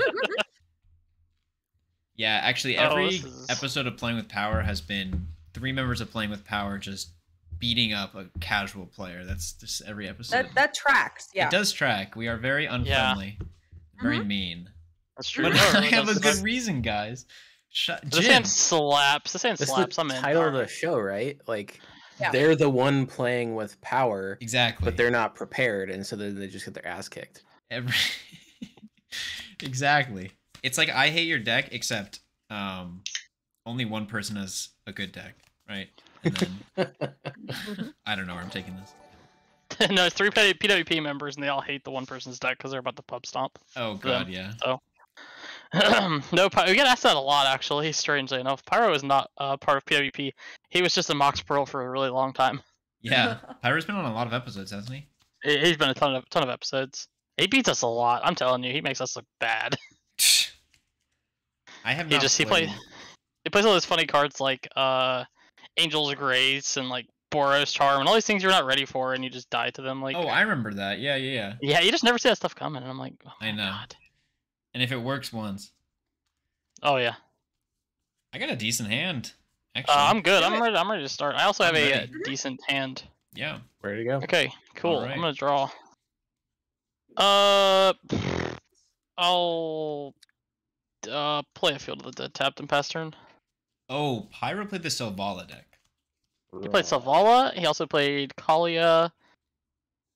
yeah, actually, Oh, every this is- episode of Playing with Power has been three members of Playing with Power just beating up a casual player. That's just every episode. That that tracks. Yeah. It does track. We are very unfriendly, very mean. That's true. But No, I have a good suck. reason, guys. Shut, This Jim. hand slaps. This hand This is slaps. the I'm in. title of the show, right? Like Yeah. they're the one playing with power, Exactly. but they're not prepared, and so then they just get their ass kicked. Every... (laughs) exactly. It's like I hate your deck, except um, only one person has a good deck, right? And then (laughs) I don't know where I'm taking this. (laughs) no, it's three PWP members, and they all hate the one person's deck because they're about to pub stomp. Oh god, yeah. So. (clears throat) no, Py- we get asked that a lot actually. Strangely enough, Pyro is not uh, part of PWP. He was just a Mox Pearl for a really long time. Yeah. (laughs) Pyro's been on a lot of episodes, hasn't he? He- He's been a ton of ton of episodes. He beats us a lot. I'm telling you, he makes us look bad. I have He not just he plays he plays all those funny cards like uh Angel's Grace and like Boros Charm and all these things you're not ready for, and you just die to them. Like Oh, I remember that. Yeah, yeah, yeah. yeah, you just never see that stuff coming. And I'm like, oh I know. God. And if it works once, Oh yeah, I got a decent hand. uh, Actually, I'm good. Do I'm it. ready. I'm ready to start. I also have I'm a, uh ready. decent hand. yeah. Ready to go? Okay, cool. Alright. I'm gonna draw. Uh, I'll uh play a Field of the Dead tapped and pass turn. Oh, Pyro played the Selvala deck. He played Selvala. He also played Kaalia.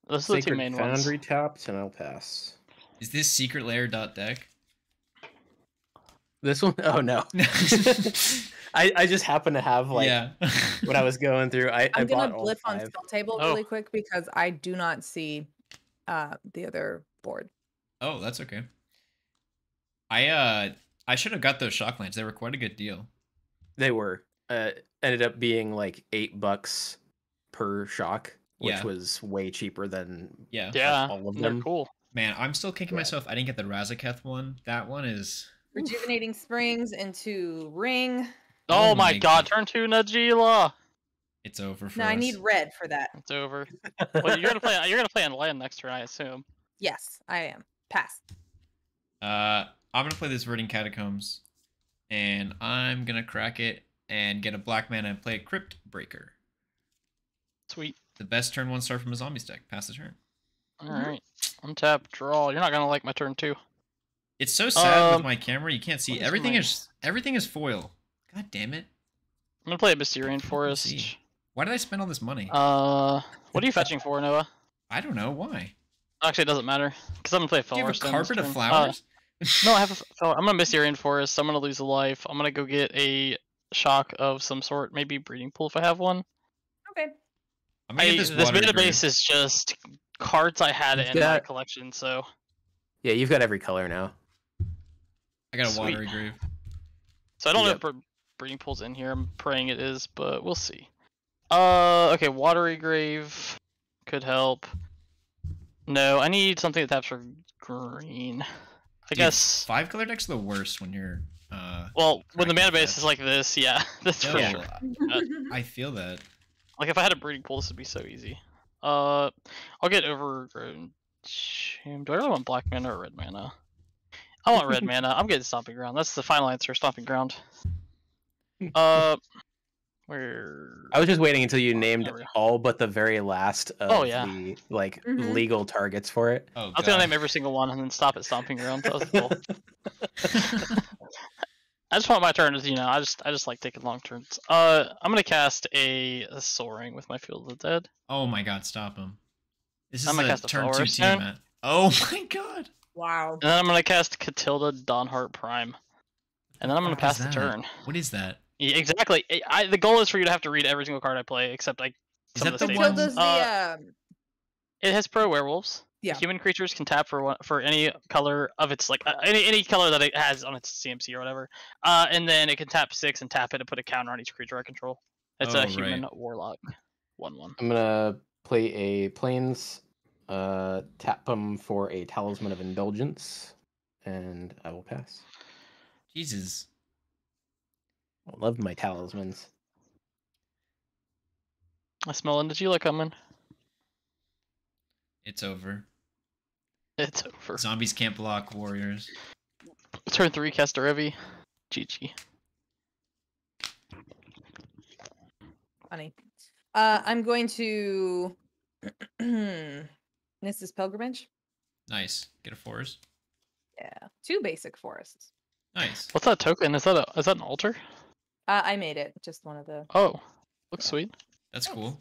Those are the two Sacred main Foundry ones. tapped, and I'll pass. Is this secret layer dot deck? This one? (laughs) Oh no. (laughs) I, I just happen to have like yeah. (laughs) when I was going through. I, I I'm gonna bought all blip on five. spell table Oh. really quick because I do not see uh the other board. oh, that's okay. I uh I should have got those shock lands. They were quite a good deal. They were uh, ended up being like eight bucks per shock, which Yeah. was way cheaper than Yeah. Yeah, all of they're them. cool. Man, I'm still kicking Yeah. myself. I didn't get the Razaketh one. That one is Rejuvenating Springs into Ring. Oh, Oh my my god, God. turn two Najeela. it's over for No, I need red for that. It's over. (laughs) well, you're gonna play. You're gonna play on land next turn, I assume. Yes, I am. Pass. Uh, I'm gonna play this Verdant Catacombs, and I'm gonna crack it and get a black mana and play a Crypt Breaker. Sweet. The best turn one star from a zombies deck. Pass the turn. Alright. Right. Untap, draw. You're not gonna like my turn two. It's so sad Um, with my camera. You can't see is everything. my- Is everything is foil? God damn it! I'm gonna play a Mysterian see. Forest. Why did I spend all this money? Uh, what are you fetching for, Noah? (laughs) I don't know why. Actually, it doesn't matter because I'm gonna play a Do you have a carpet of turn. Uh, flowers? no, I have. A, (laughs) Fel- I'm gonna Misty Rainforest. I'm gonna lose a life. I'm gonna go get a shock of some sort, maybe breeding pool if I have one. Okay. I'm gonna I, this this, water database is just cards I had You've in my collection. So Yeah, you've got every color now. I got a Sweet. watery grave. So I don't know if breeding pool's in here. I'm praying it is, but we'll see. Uh, okay, watery grave could help. No, I need something that taps for green. I Dude, guess. five color decks are the worst when you're. Uh Well, when the mana base that. is like this, yeah, (laughs) that's for sure. I feel that. Like if I had a breeding pool, this would be so easy. Uh, I'll get overgrown. Do I really want black mana or red mana? I want red mana. I'm getting stomping ground. That's the final answer. Stomping ground. (laughs) Uh, where? I was just waiting until you named there we go. all but the very last of Oh, yeah. the like Mhm. legal targets for it. Oh, I was gonna name every single one and then stop at stomping ground. That was cool. (laughs) I just want my turn. As you know, I just I just like taking long turns. Uh, I'm gonna cast a, a soaring with my Field of the Dead. Oh my god, stop him. This is I'm gonna a cast a turn two team, then. Oh (laughs) my god. Wow. And then I'm gonna cast Katilda Dawnhart Prime. And then I'm gonna fuck pass the turn. What is that? Yeah, exactly. I, I, the goal is for you to have to read every single card I play, except like Is some that of the the staples. one- Tilda's the Uh, um, It has pro werewolves. Yeah. Human creatures can tap for one, for any color of its like uh, any any color that it has on its CMC or whatever. Uh, and then it can tap six and tap it and put a counter on each creature I control. It's Oh, a right. human warlock, one one. I'm gonna play a plains, uh, tap them for a talisman of indulgence, and I will pass. Jesus. I love my talismans. I smell an Agila coming. It's over. (laughs) It's over. Zombies can't block warriors. Turn three, cast a Revi. GG. funny. Uh, I'm going to. (clears throat) this is pilgrimage. Nice. Get a forest. Yeah, two basic forests. Nice. What's that token? Is that a is that an altar? Uh, I made it. Just one of the. Oh, looks sweet. That's Nice. cool.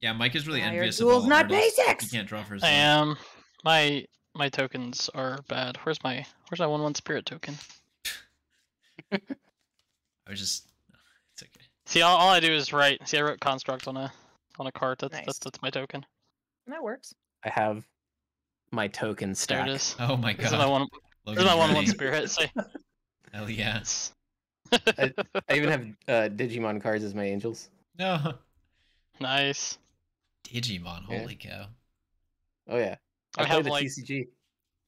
Yeah, Mike is really Now envious of duel's all not artists. basics! He can't draw for his I life. am. My my tokens are bad. Where's my where's my one one spirit token? I was just. It's okay. See, all, all I do is write. See, I wrote construct on a on a card. That's Nice. that's that's my token. And that works. I have my token There stack. it is. Oh my This is god. my one. This is my one one spirit. See. (laughs) Hell yeah. Yes. I even have uh, Digimon cards as my angels. No. nice. Digimon. Yeah. Holy cow. Oh yeah, I I, have the like TCG.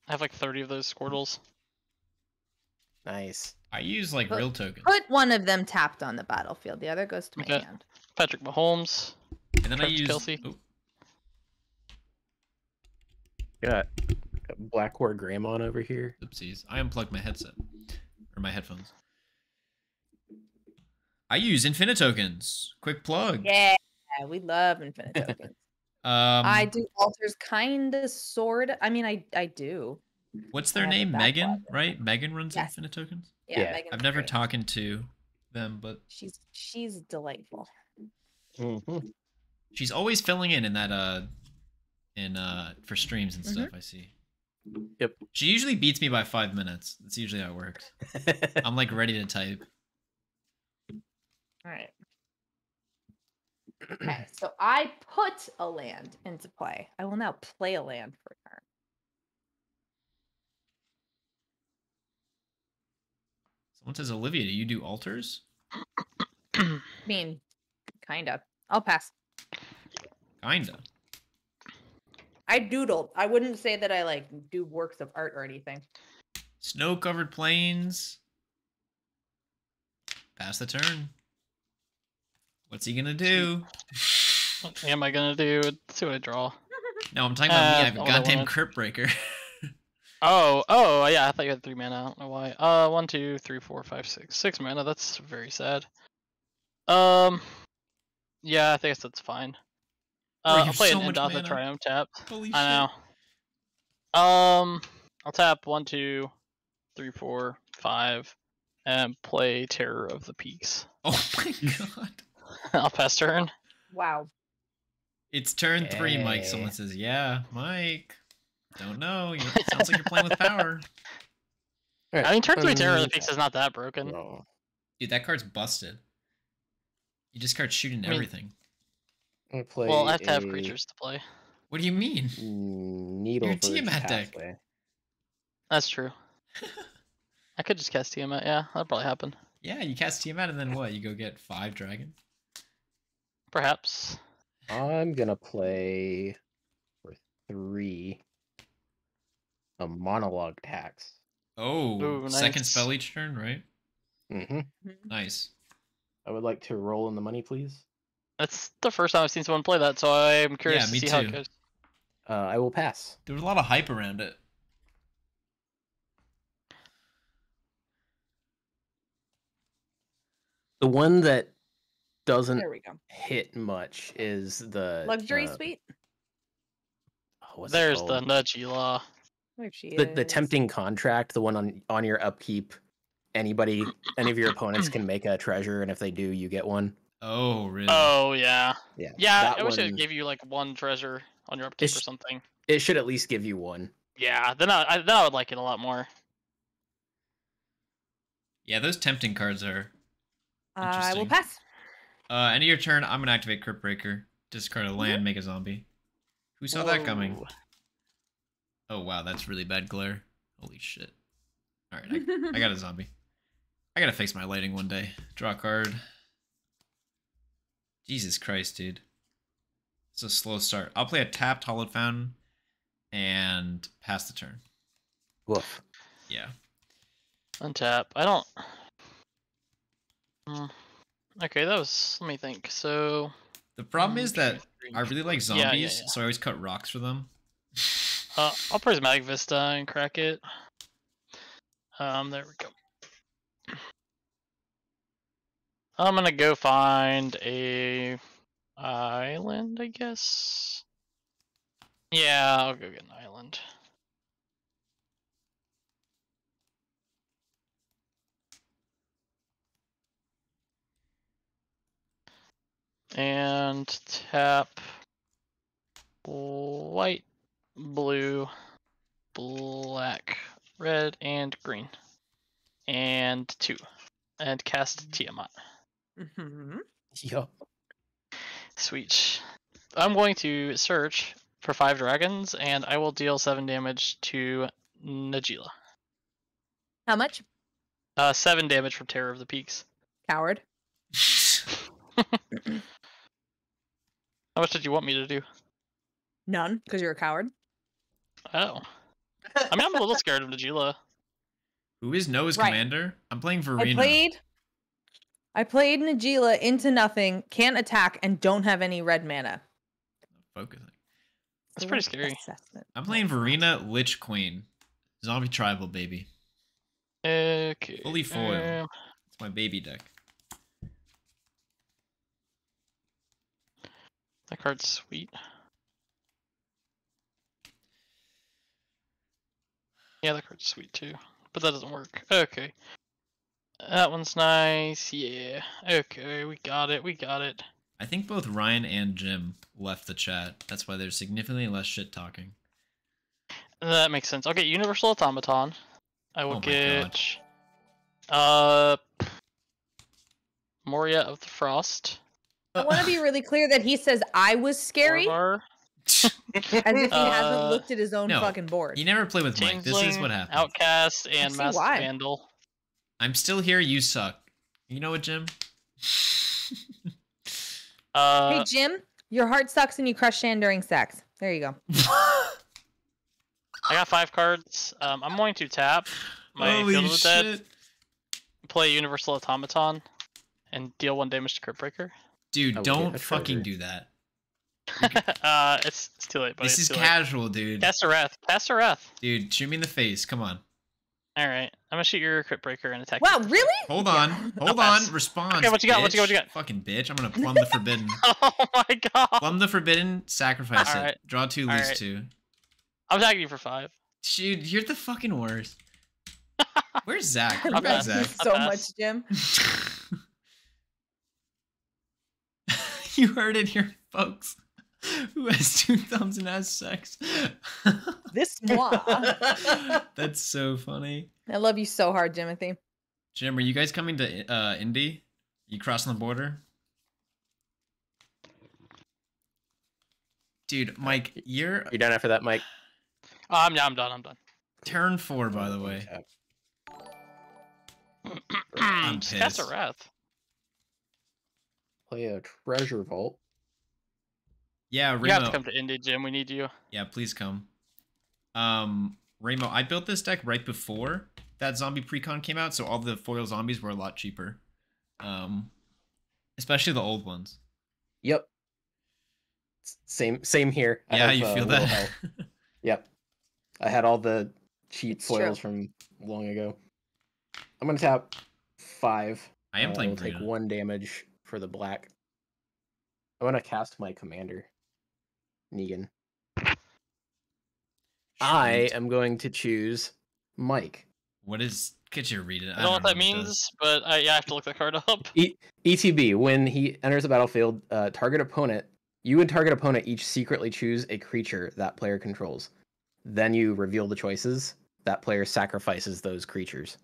I have like thirty of those Squirtles. Nice. I use like But- real tokens. Put one of them tapped on the battlefield. The other goes to my Okay. hand. Patrick Mahomes. And then I use. Kelce. Oh, Got, got Black War Greymon over here. oopsies. I unplugged my headset. Or my headphones. I use infinite tokens. Quick plug. Yeah, we love infinite (laughs) tokens. Um, I do altars, kind of, sort. I mean, I I do. What's their I name? Megan, of right? Megan runs Yes. infinite tokens. Yeah, Yeah. Megan's I've never great. talked to them, but She's she's delightful. Mhm. she's always filling in in that uh in uh for streams and Mhm. stuff i see Yep. she usually beats me by five minutes that's usually how it works (laughs) i'm like ready to type All right. Okay, (clears throat) so I put a land into play. I will now play a land for a turn. someone says olivia do you do altars I mean, kind of. I'll pass. kinda I doodled. I wouldn't say that I like do works of art or anything. snow covered plains pass the turn what's he gonna do What am I gonna do? Let's see what I draw. no i'm talking about me Uh, i have a goddamn hold Cryptbreaker (laughs) Oh, oh, yeah. I thought you had three mana. I don't know why. Uh, one, two, three, four, five, six, six mana. That's very sad. Um, yeah, I think that's fine. Uh, I'll play so an mana. Triome tap. holy I know. Um, I'll tap one, two, three, four, five, and play Terror of the Peaks. oh my (laughs) god (laughs) I'll pass turn. Wow. It's turn three, Mike. Someone says, "Yeah, Mike." Don't know. You, sounds like you're playing with power, (laughs) Alright, I mean, turn three Terror of the Peaks is not that broken. no. dude. That card's busted. You just start shooting I mean- everything. I'm play. Well, I have to have creatures to play. What do you mean? Needleverge Tiamat deck. Pathway. That's true. (laughs) I could just cast Tiamat. Yeah, that'd probably happen. yeah, you cast Tiamat, and then what? You go get five dragons. Perhaps. I'm gonna play for three. A monologue tax. Oh, Ooh, second spell each turn, right? Mm-hmm. Nice. I would like to roll in the money, please. That's the first time I've seen someone play that, so I'm curious Yeah, to me see how it too. goes. Uh, I will pass. There was a lot of hype around it. The one that doesn't There we go. hit much is the Luxury uh, suite. oh, what's There's the called? Nudgy Law. There she The the tempting contract, the one on on your upkeep. Anybody, any of your opponents can make a treasure, and if they do, you get one. Oh, really? Oh yeah, Yeah. yeah. that I wish one- it gave you like one treasure on your upkeep or something. It should at least give you one. Yeah, then I, I then I would like it a lot more. Yeah, those tempting cards are. I will pass. Uh, end of your turn, I'm gonna activate Cryptbreaker. Discard a land, make a zombie. Who saw that coming? Oh wow, that's really bad glare. Holy shit. Alright, I, I got a (laughs) zombie. I gotta fix my lighting one day. Draw a card. Jesus Christ, dude. It's a slow start. I'll play a tapped Hallowed Fountain and pass the turn. Woof. Yeah. Untap. I don't. Hmm. Okay, that was. Let me think. So. The problem is that. I really like Yeah, yeah, zombies, yeah. so I always cut rocks for them. Uh, I'll prismatic vista and crack it. Um, there we go. I'm gonna go find a island, I guess. Yeah, I'll go get an island. And tap white, blue, black, red, and green. And two. And cast Tiamat. Mhm. Yup. Sweet. I'm going to search for five dragons, and I will deal seven damage to Najeela. How much? Uh, seven damage from Terror of the Peaks. Coward. (laughs) (laughs) How much did you want me to do? None, because you're a coward. Oh. I mean, I'm a little (laughs) scared of Najeela. Who is Noah's Right. commander? I'm playing Varina. I played. I played Najeela into nothing, can't attack, and don't have any red mana. Focusing. That's pretty scary. assessment? I'm playing Varina Lich Queen. Zombie tribal baby. Okay. Fully foil. um, It's my baby deck. That card's sweet. Yeah, that card's sweet too. But that doesn't work. Okay. That one's nice. Yeah. Okay, we got it. We got it. I think both Ryan and Jim left the chat. That's why there's significantly less shit talking. That makes sense. Okay, Universal Automaton. I will Oh get uh Moria of the Frost. I want to be really clear that he says I was scary, Orvar, as if he hasn't Uh, looked at his own no, fucking board. You never play with Mike. This is what happens. Outcast, and see Master why. Vandal. I'm still here. You suck. You know what, Jim? (laughs) Uh, hey Jim, your heart sucks and you crush sand during sex. There you go. (laughs) I got five cards. Um, I'm going to tap my Holy Field of the Dead, play Universal Automaton, and deal one damage to Crypt Breaker. Dude, I don't fucking do that. (laughs) uh, it's, it's too late, buddy. this is too late. casual, dude. Cast a Wrath. Cast a Wrath. Dude, shoot me in the face. Come on. All right, I'm gonna shoot your Cryptbreaker and attack. Wow, you. really? Hold Yeah. on. Hold on. Pass. Respond. Okay, what you got, what you got, what you got? Fucking bitch. I'm gonna plumb the forbidden. (laughs) Oh my god! plumb the forbidden, sacrifice it. Alright. Draw two, lose Alright. two. I'm attacking you for five. Dude, you're the fucking worst. (laughs) Where's Zach? I Where's pass. Zach? so much. Jim. (laughs) you heard it here, folks. Who has two thumbs and has sex? (laughs) This moi. That's so funny. I love you so hard, Timothy. Jim, are you guys coming to uh, Indy? You crossing the border? Dude, Mike, you're you're done after that, Mike? Oh, (sighs) I'm, I'm done. I'm done. turn four, by the way. (clears throat) I'm Just cast a pissed. Wrath. Play a treasure vault. Yeah, You have to come to Indy, Jim. We need you. Yeah, please come. Um, Remo, I built this deck right before that zombie precon came out, so all the foil zombies were a lot cheaper. Um, especially the old ones. Yep. Same same here. I Yeah, have, you uh, feel low that? (laughs) Yep. I had all the cheap It's true. foils from long ago. I'm gonna tap five. I am Uh, playing will take one damage for the black. I'm gonna cast my commander, Negan. I am going to choose Mike. What is? Could you read it? I don't know what that means, but yeah, I have to look the card up. E- ETB, when he enters the battlefield, uh, target opponent, you and target opponent each secretly choose a creature that player controls. Then you reveal the choices. That player sacrifices those creatures.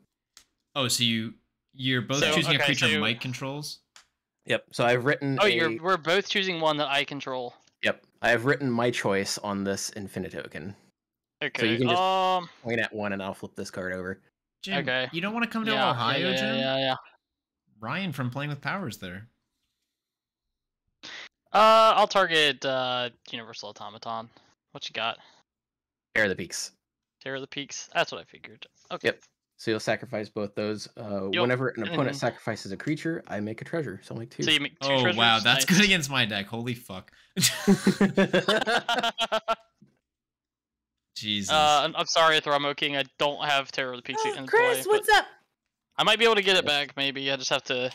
Oh, so you you're both So, choosing a creature so- Mike controls. Yep. So I've written. Oh, a- you're we're both choosing one that I control. Yep. I have written my choice on this infinite token. Okay. So you can just- um. Point at one, and I'll flip this card over. Jim, Okay. you don't want to come to yeah, Ohio, yeah, yeah, Jim? yeah, yeah. Ryan from Playing with Powers there. Uh, I'll target uh Universal Automaton. What you got? Air the peaks. Terror of the Peaks. That's what I figured. Okay. Yep. So you'll sacrifice both those. Uh, Yup, whenever an opponent and- sacrifices a creature, I make a treasure. So only two. So you make two Oh treasures? wow, that's Nice. good against my deck. Holy fuck. (laughs) (laughs) Jesus. uh, I'm, I'm sorry, Thromo King. I don't have Terror of the Peaks Oh, Chris, play, what's up? I might be able to get it back. Maybe I just have to,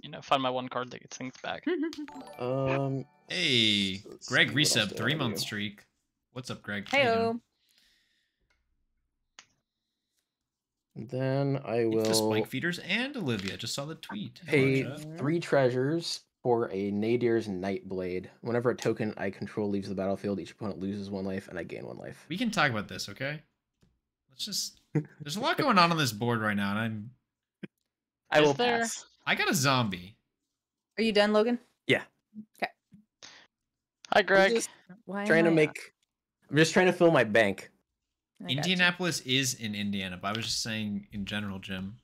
you know, find my one card that gets things back. (laughs) um. hey, Greg see, resub three month streak. What's up, Greg? How you doing? Heyo. Then I Thanks to will Spike Feeders and Olivia. Just saw the tweet. Hello, pay three treasures for a Nadier's Nightblade. Whenever a token I control leaves the battlefield, each opponent loses one life, and I gain one life. We can talk about this, okay? Let's just. (laughs) There's a lot going on on this board right now, and I'm. I Is will there- pass. I got a zombie. Are you done, Logan? Yeah. Okay. Hi, Greg. just Why am trying to I make. up? I'm just trying to fill my bank. I gotcha. Indianapolis is in Indiana, but I was just saying in general, Jim,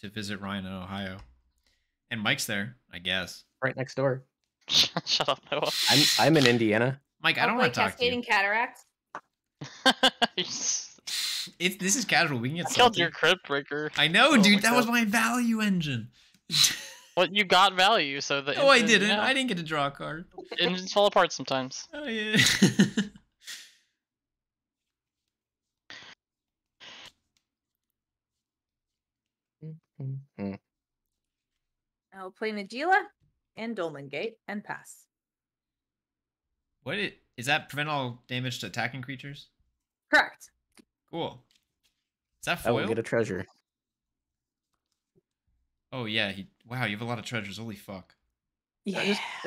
to visit Ryan in Ohio. And Mike's there, I guess. Right next door. (laughs) Shut up, Noah. I'm I'm in Indiana. Mike, I don't play want to talk to you. Cascading Cataracts. (laughs) It's this is casual. We can get I killed your Cryptbreaker. I know, Oh dude. That was my value engine. (laughs) What you got value, so that no, I didn't. yeah, I didn't get to draw a card. engines fall apart sometimes. Oh yeah. Mhm. I'll play Najeela and Dolmen Gate and pass. What is, it is that prevent all damage to attacking creatures? Correct. Cool. Is that I will get a treasure. Oh yeah. He, wow, you have a lot of treasures. Holy fuck. Yeah.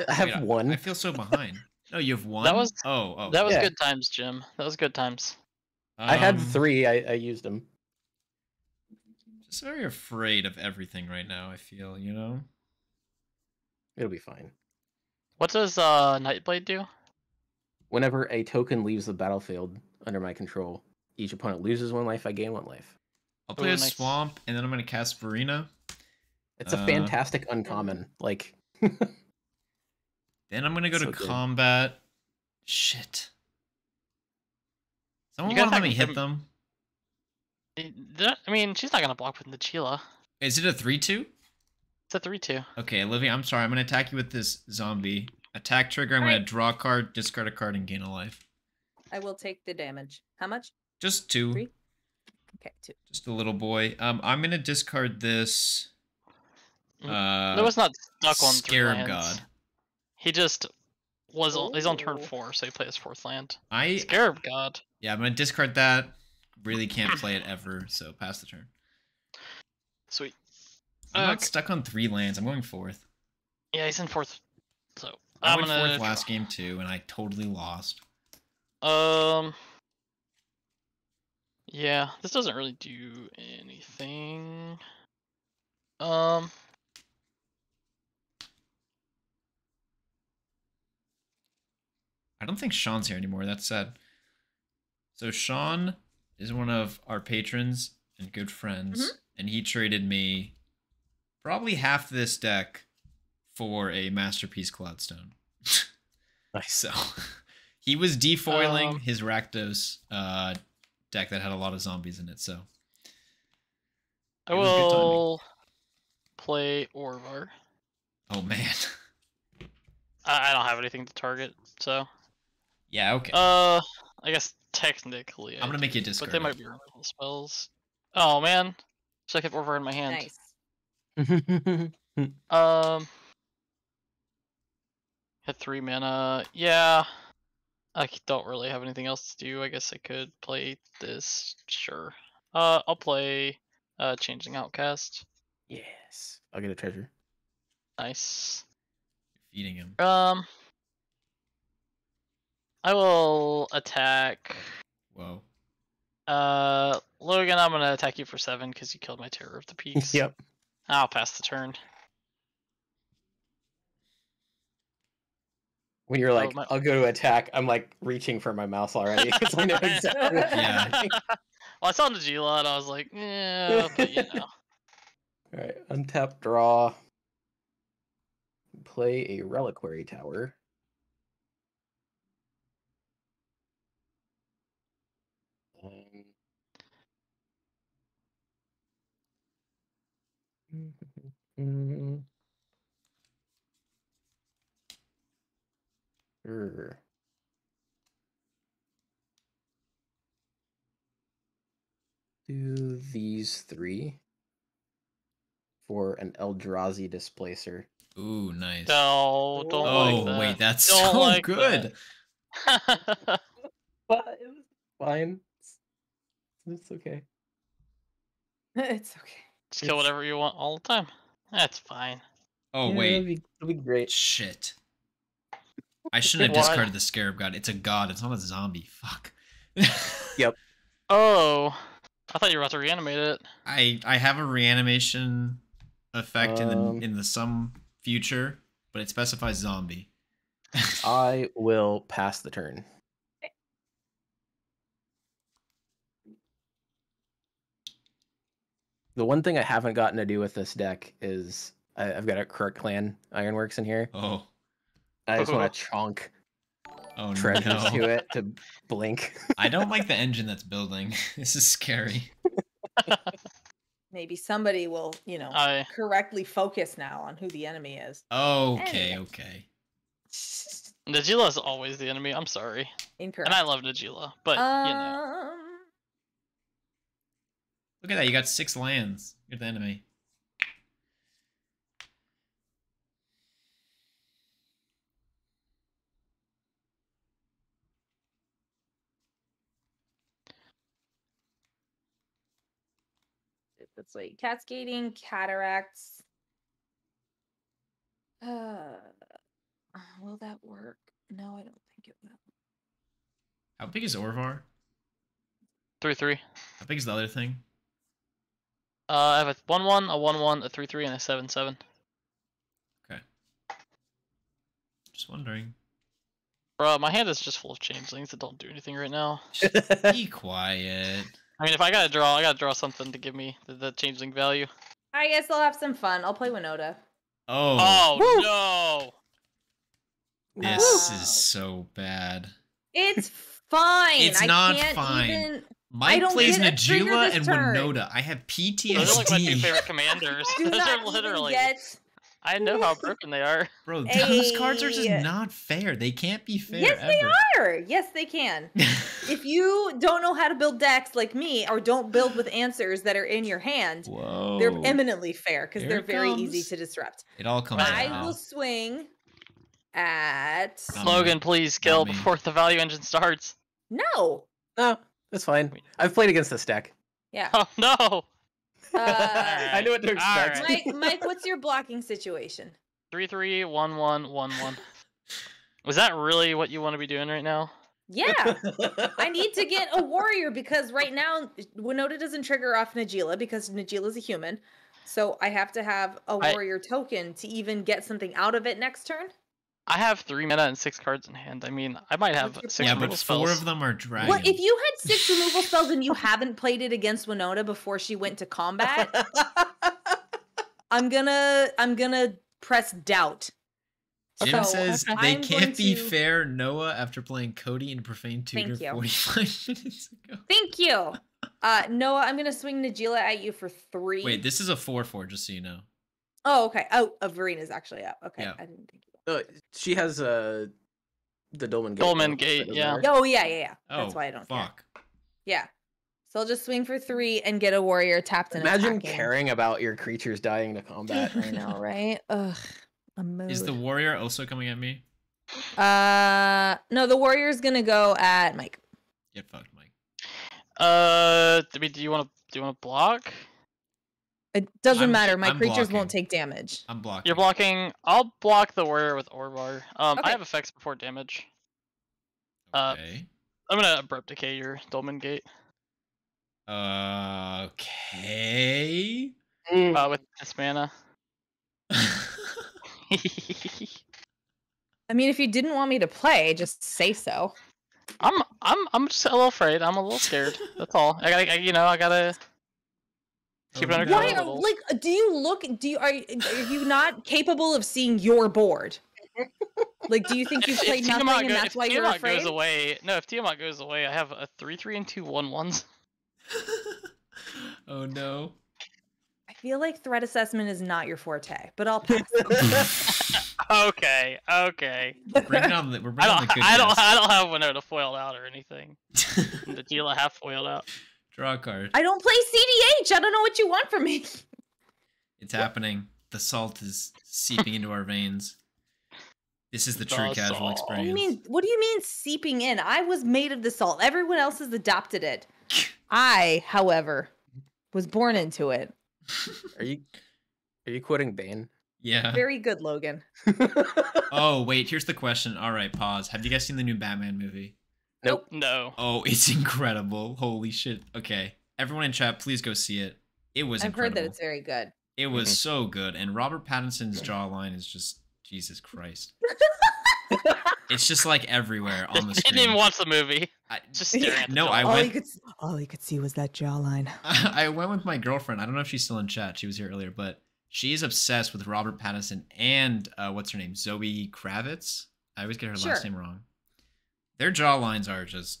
I have Wait, one. I feel so behind. No, you have one. That was- Oh, oh. That was Yeah. good times, Jim. That was good times. I had Um, three. I, I used them. Just very afraid of everything right now. I feel, you know. It'll be fine. What does uh Nightblade do? Whenever a token leaves the battlefield under my control, each opponent loses one life. I gain one life. I'll play Ooh, a nice. swamp, and then I'm gonna cast Varina. It's a Uh, fantastic uncommon. Like (laughs) Then I'm gonna go So to good. combat. Shit. Someone gotta want to let me hit them- them? That- I mean, she's not gonna block with Najeela. Is it a three-two? It's a three-two. Okay, Olivia, I'm sorry. I'm gonna attack you with this zombie. Attack trigger. I'm gonna Alright. draw a card, discard a card, and gain a life. I will take the damage. How much? Just two. Three? Okay, two. Just a little boy. Um, I'm gonna discard this. Mm, Uh, Noah's not stuck on three Scarab lands. God. He just was on, he's on turn four, so he plays fourth land. I Scarab God. yeah, I'm gonna discard that. Really can't play it ever, so pass the turn. Sweet. I'm not stuck on three lands. I'm going fourth. Yeah, he's in fourth. So I I'm went gonna fourth last game too, and I totally lost. Um. Yeah, this doesn't really do anything. Um. I don't think Sean's here anymore. That's sad. So Sean is one of our patrons and good friends, and he traded me probably half this deck for a masterpiece Cloudstone. (laughs) nice. So (laughs) he was defoiling Um, his Rakdos uh, deck that had a lot of zombies in it. So I It was good timing. will play Orvar. oh man, (laughs) I, I don't have anything to target, so yeah, okay. uh, I guess technically. I'm gonna make you do, discard. But they might be removal spells. Oh man, should I keep Orvar in my hand? Nice. (laughs) Um, hit three mana. Yeah, I don't really have anything else to do. I guess I could play this. Sure. Uh, I'll play uh Changeling Outcast. Yes. I'll get a treasure. Nice. Feeding him. Um, I will attack. Whoa. Uh, Logan, I'm gonna attack you for seven because you killed my Terror of the Peaks. Yep. I'll pass the turn. When you're like, my- I'll go to attack, I'm like reaching for my mouse already (laughs) because I know exactly. Yeah. I'm doing. (laughs) Well, I saw Najeela and I was like, yeah, but you know. (laughs) All right, untap, draw. Play a reliquary tower. Um, Err. Do these three for an Eldrazi displacer. Ooh, nice. No, don't oh, like that. wait, that's Don't so like good. that. (laughs) But it was fine. It's, it's okay. (laughs) it's okay. Just kill whatever you want all the time. That's fine. Oh, Yeah, wait. it'll be, it'll be great. Shit. I shouldn't have discarded the Scarab God. It's a god. It's not a zombie. Fuck. (laughs) Yep. Oh, I thought you were about to reanimate it. I I have a reanimation effect in Um. the in the some future, but it specifies zombie. (laughs) I will pass the turn. The one thing I haven't gotten to do with this deck is I, I've got a Krark-Clan Ironworks in here. oh. I just want to (laughs) chunk Oh treasures no. to it to blink. (laughs) I don't like the engine that's building. (laughs) This is scary. Maybe somebody will, you know, I correctly focus now on who the enemy is. Okay, Anyway. okay. Najeela is always the enemy. I'm sorry, Incorrect. and I love Najeela, but you know. Um, Look at that. You got six lands. You're the enemy. That's like cascading cataracts. Uh, will that work? No, I don't think it will. How big is Orvar? Three three. How big is the other thing? Uh, I have a one one, a one one, a three three, and a seven seven. Okay. Just wondering. Bro, my hand is just full of changelings that don't do anything right now. (laughs) Be quiet. I mean, if I gotta draw, I gotta draw something to give me the, the changeling value. I guess I'll have some fun. I'll play Winota. Oh, Oh no! this is so bad. It's fine. It's I not can't fine. Even... Mike don't plays get Najeela and turn. Winota. I have PTSD. Those are like my two favorite commanders. Do Those (laughs) not are literally. get. I know how broken they are. (laughs) Bro, those cards are just not fair. They can't be fair. Yes, they are. Yes, they can. (laughs) if you don't know how to build decks like me, or don't build with answers that are in your hand, Whoa. they're eminently fair because they're it very easy to disrupt. It all comes I out now. will swing at. Not me. Logan, please kill before the value engine starts. No. no, that's fine. I've played against this deck. Yeah. Oh no! Uh, (laughs) I knew what to expect. Alright. Mike, Mike, what's your blocking situation? Three three one one one one. Was that really what you want to be doing right now? Yeah. I need to get a warrior because right now Winota doesn't trigger off Najeela because Najeela's a human. So I have to have a warrior token to even get something out of it next turn. I have three mana and six cards in hand. I mean, I might have What's your six yeah, removal but four of them are dragons. Well, if you had six removal spells and you haven't played it against Winota before she went to combat? (laughs) I'm gonna I'm gonna press doubt. Jim So, says (laughs) I'm they can't be to- fair. Noah after playing Codie and Profane Tutor Thank you. 45 (laughs) minutes ago. Thank you. Uh Noah, I'm gonna swing Najeela at you for three. Wait, this is a 4-4, just so you know. Oh, okay. Oh, uh, Varina's actually up. Okay. Yeah. I didn't think you Uh, she has uh, the Dolmen Gate. Dolmen Gate, yeah. Oh yeah, yeah, yeah. Oh, That's why I don't care. fuck. Yeah. So I'll just swing for three and get a warrior tapped in. Imagine attacking. caring about your creatures dying to combat. (laughs) I know, right? Ugh. A mood. Is the warrior also coming at me? Uh, no, the warrior's gonna go at Mike. Get fucked, Mike. Uh, I mean, do you want to do you want to block? It doesn't I'm- matter. My I'm creatures blocking. won't take damage. I'm blocking. You're blocking. I'll block the warrior with Orvar. Um, Okay. I have effects before damage. uh, Okay. I'm gonna abrupt decay your Dolmen Gate. Uh, okay. Uh, with this mana. (laughs) I mean, if you didn't want me to play, just say so. I'm I'm I'm just a little afraid. I'm a little scared. That's all. I gotta, I, you know, I gotta keep it under Why are like? Uh, do you look? Do you are? you- Are you not capable of seeing your board? (laughs) Like, do you think you've If- if played nothing Tiamat and go- that's if why you're Tiamat afraid? goes away, no. If Tiamat goes away, I have a three, three, and two one ones. (laughs) oh no. I feel like threat assessment is not your forte, but I'll pass. (laughs) okay, okay. We're bringing on the, we're I bringing on don't, the good I don't. I don't have one Winota foiled out or anything. The Tila half foiled out. Draw a card. I don't play CDH. I don't know what you want from me. (laughs) It's happening. The salt is seeping into our veins. This is the true The casual experience. What do you mean? What do you mean seeping in? I was made of the salt. Everyone else has adopted it. I, however, was born into it. (laughs) Are you are you quoting Bane? Yeah. Very good, Logan. (laughs) Oh wait, here's the question. All right, pause. Have you guys seen the new Batman movie? Nope. No. Oh, (laughs) it's incredible. Holy shit. Okay. Everyone in chat, please go see it. It was I've incredible. heard that it's very good. It was Mhm. so good. And Robert Pattinson's jawline is just Jesus Christ. (laughs) It's just like everywhere (laughs) on the Didn't even watch the movie. I, Just staring at the No, I jawline. all went- he could, all he could see was that jawline. I went with my girlfriend. I don't know if she's still in chat. She was here earlier, but she is obsessed with Robert Pattinson and uh, what's her name, Zoe Kravitz. I always get her Sure. last name wrong. Their jawlines are just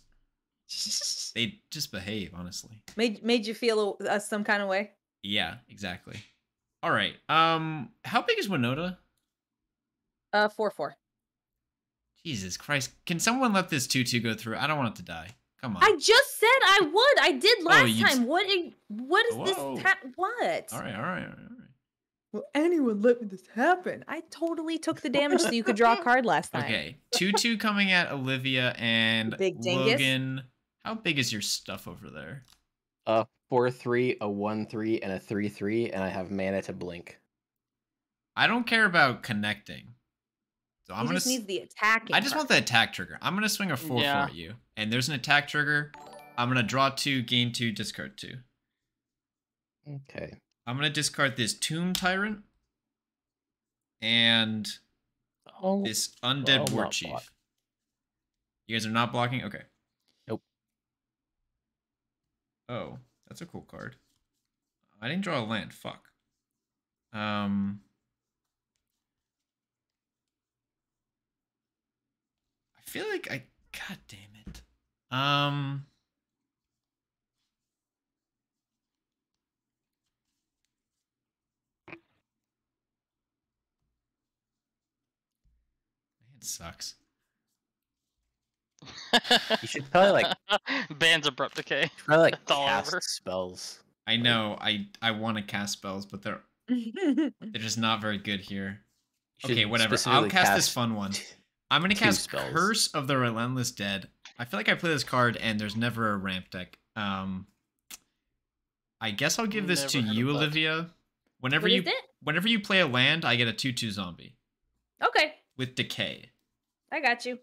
(laughs) they just behave, honestly. Made made you feel uh, some kind of way. Yeah, exactly. All right. Um, how big is Winota? Uh, four four. Jesus Christ! Can someone let this tutu go through? I don't want it to die. Come on. I just said I would. I did last Oh, you s- time. What? What is Whoa. this? What? All right, all right, all right, all right. Will anyone let this happen? I totally took the damage so you could draw a (laughs) card last time. Okay, tutu coming at Olivia and Big dingus. Logan. How big is your stuff over there? A four three, a one three, and a three three, and I have mana to blink. I don't care about connecting. So I'm he gonna. just s- needs the attacking. I just want the attack trigger. I'm gonna swing a four Yeah. four at you, and there's an attack trigger. I'm gonna draw two, gain two, discard two. Okay. I'm gonna discard this Tomb Tyrant and Oh, this Undead Well, War Chief. block. You guys are not blocking? Okay. Nope. Oh, that's a cool card. I didn't draw a land. Fuck. Um. I feel like I. God damn it. Um. Sucks. you should probably like (laughs) Bands abrupt decay. probably like all cast over. spells. I know. I I want to cast spells, but they're (laughs) they're just not very good here. Okay, whatever. I'll specifically cast, this fun one. I'm gonna cast spells. Curse of the Relentless Dead. I feel like I play this card and there's never a ramp deck. Um, I guess I'll give this to Never heard you. Olivia. Whenever What you is it? whenever you play a land, I get a two-two zombie Okay, with decay. I got you.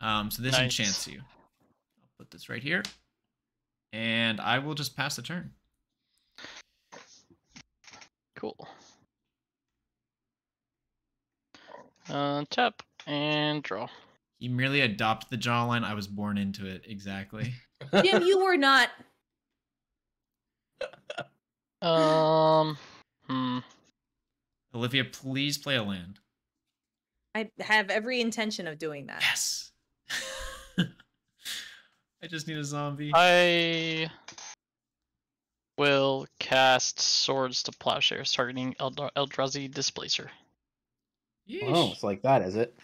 Um, so this Nice. enchants you. I'll put this right here, and I will just pass the turn. Cool. Uh, tap and draw. You merely adopt the jawline. I was born into it. Exactly. (laughs) Jim, you were not. Um, hmm. Olivia, please play a land. I have every intention of doing that. Yes. (laughs) I just need a zombie. I will cast Swords to Plowshares, targeting Eldra- Eldrazi Displacer. Oh, it's like that, is it?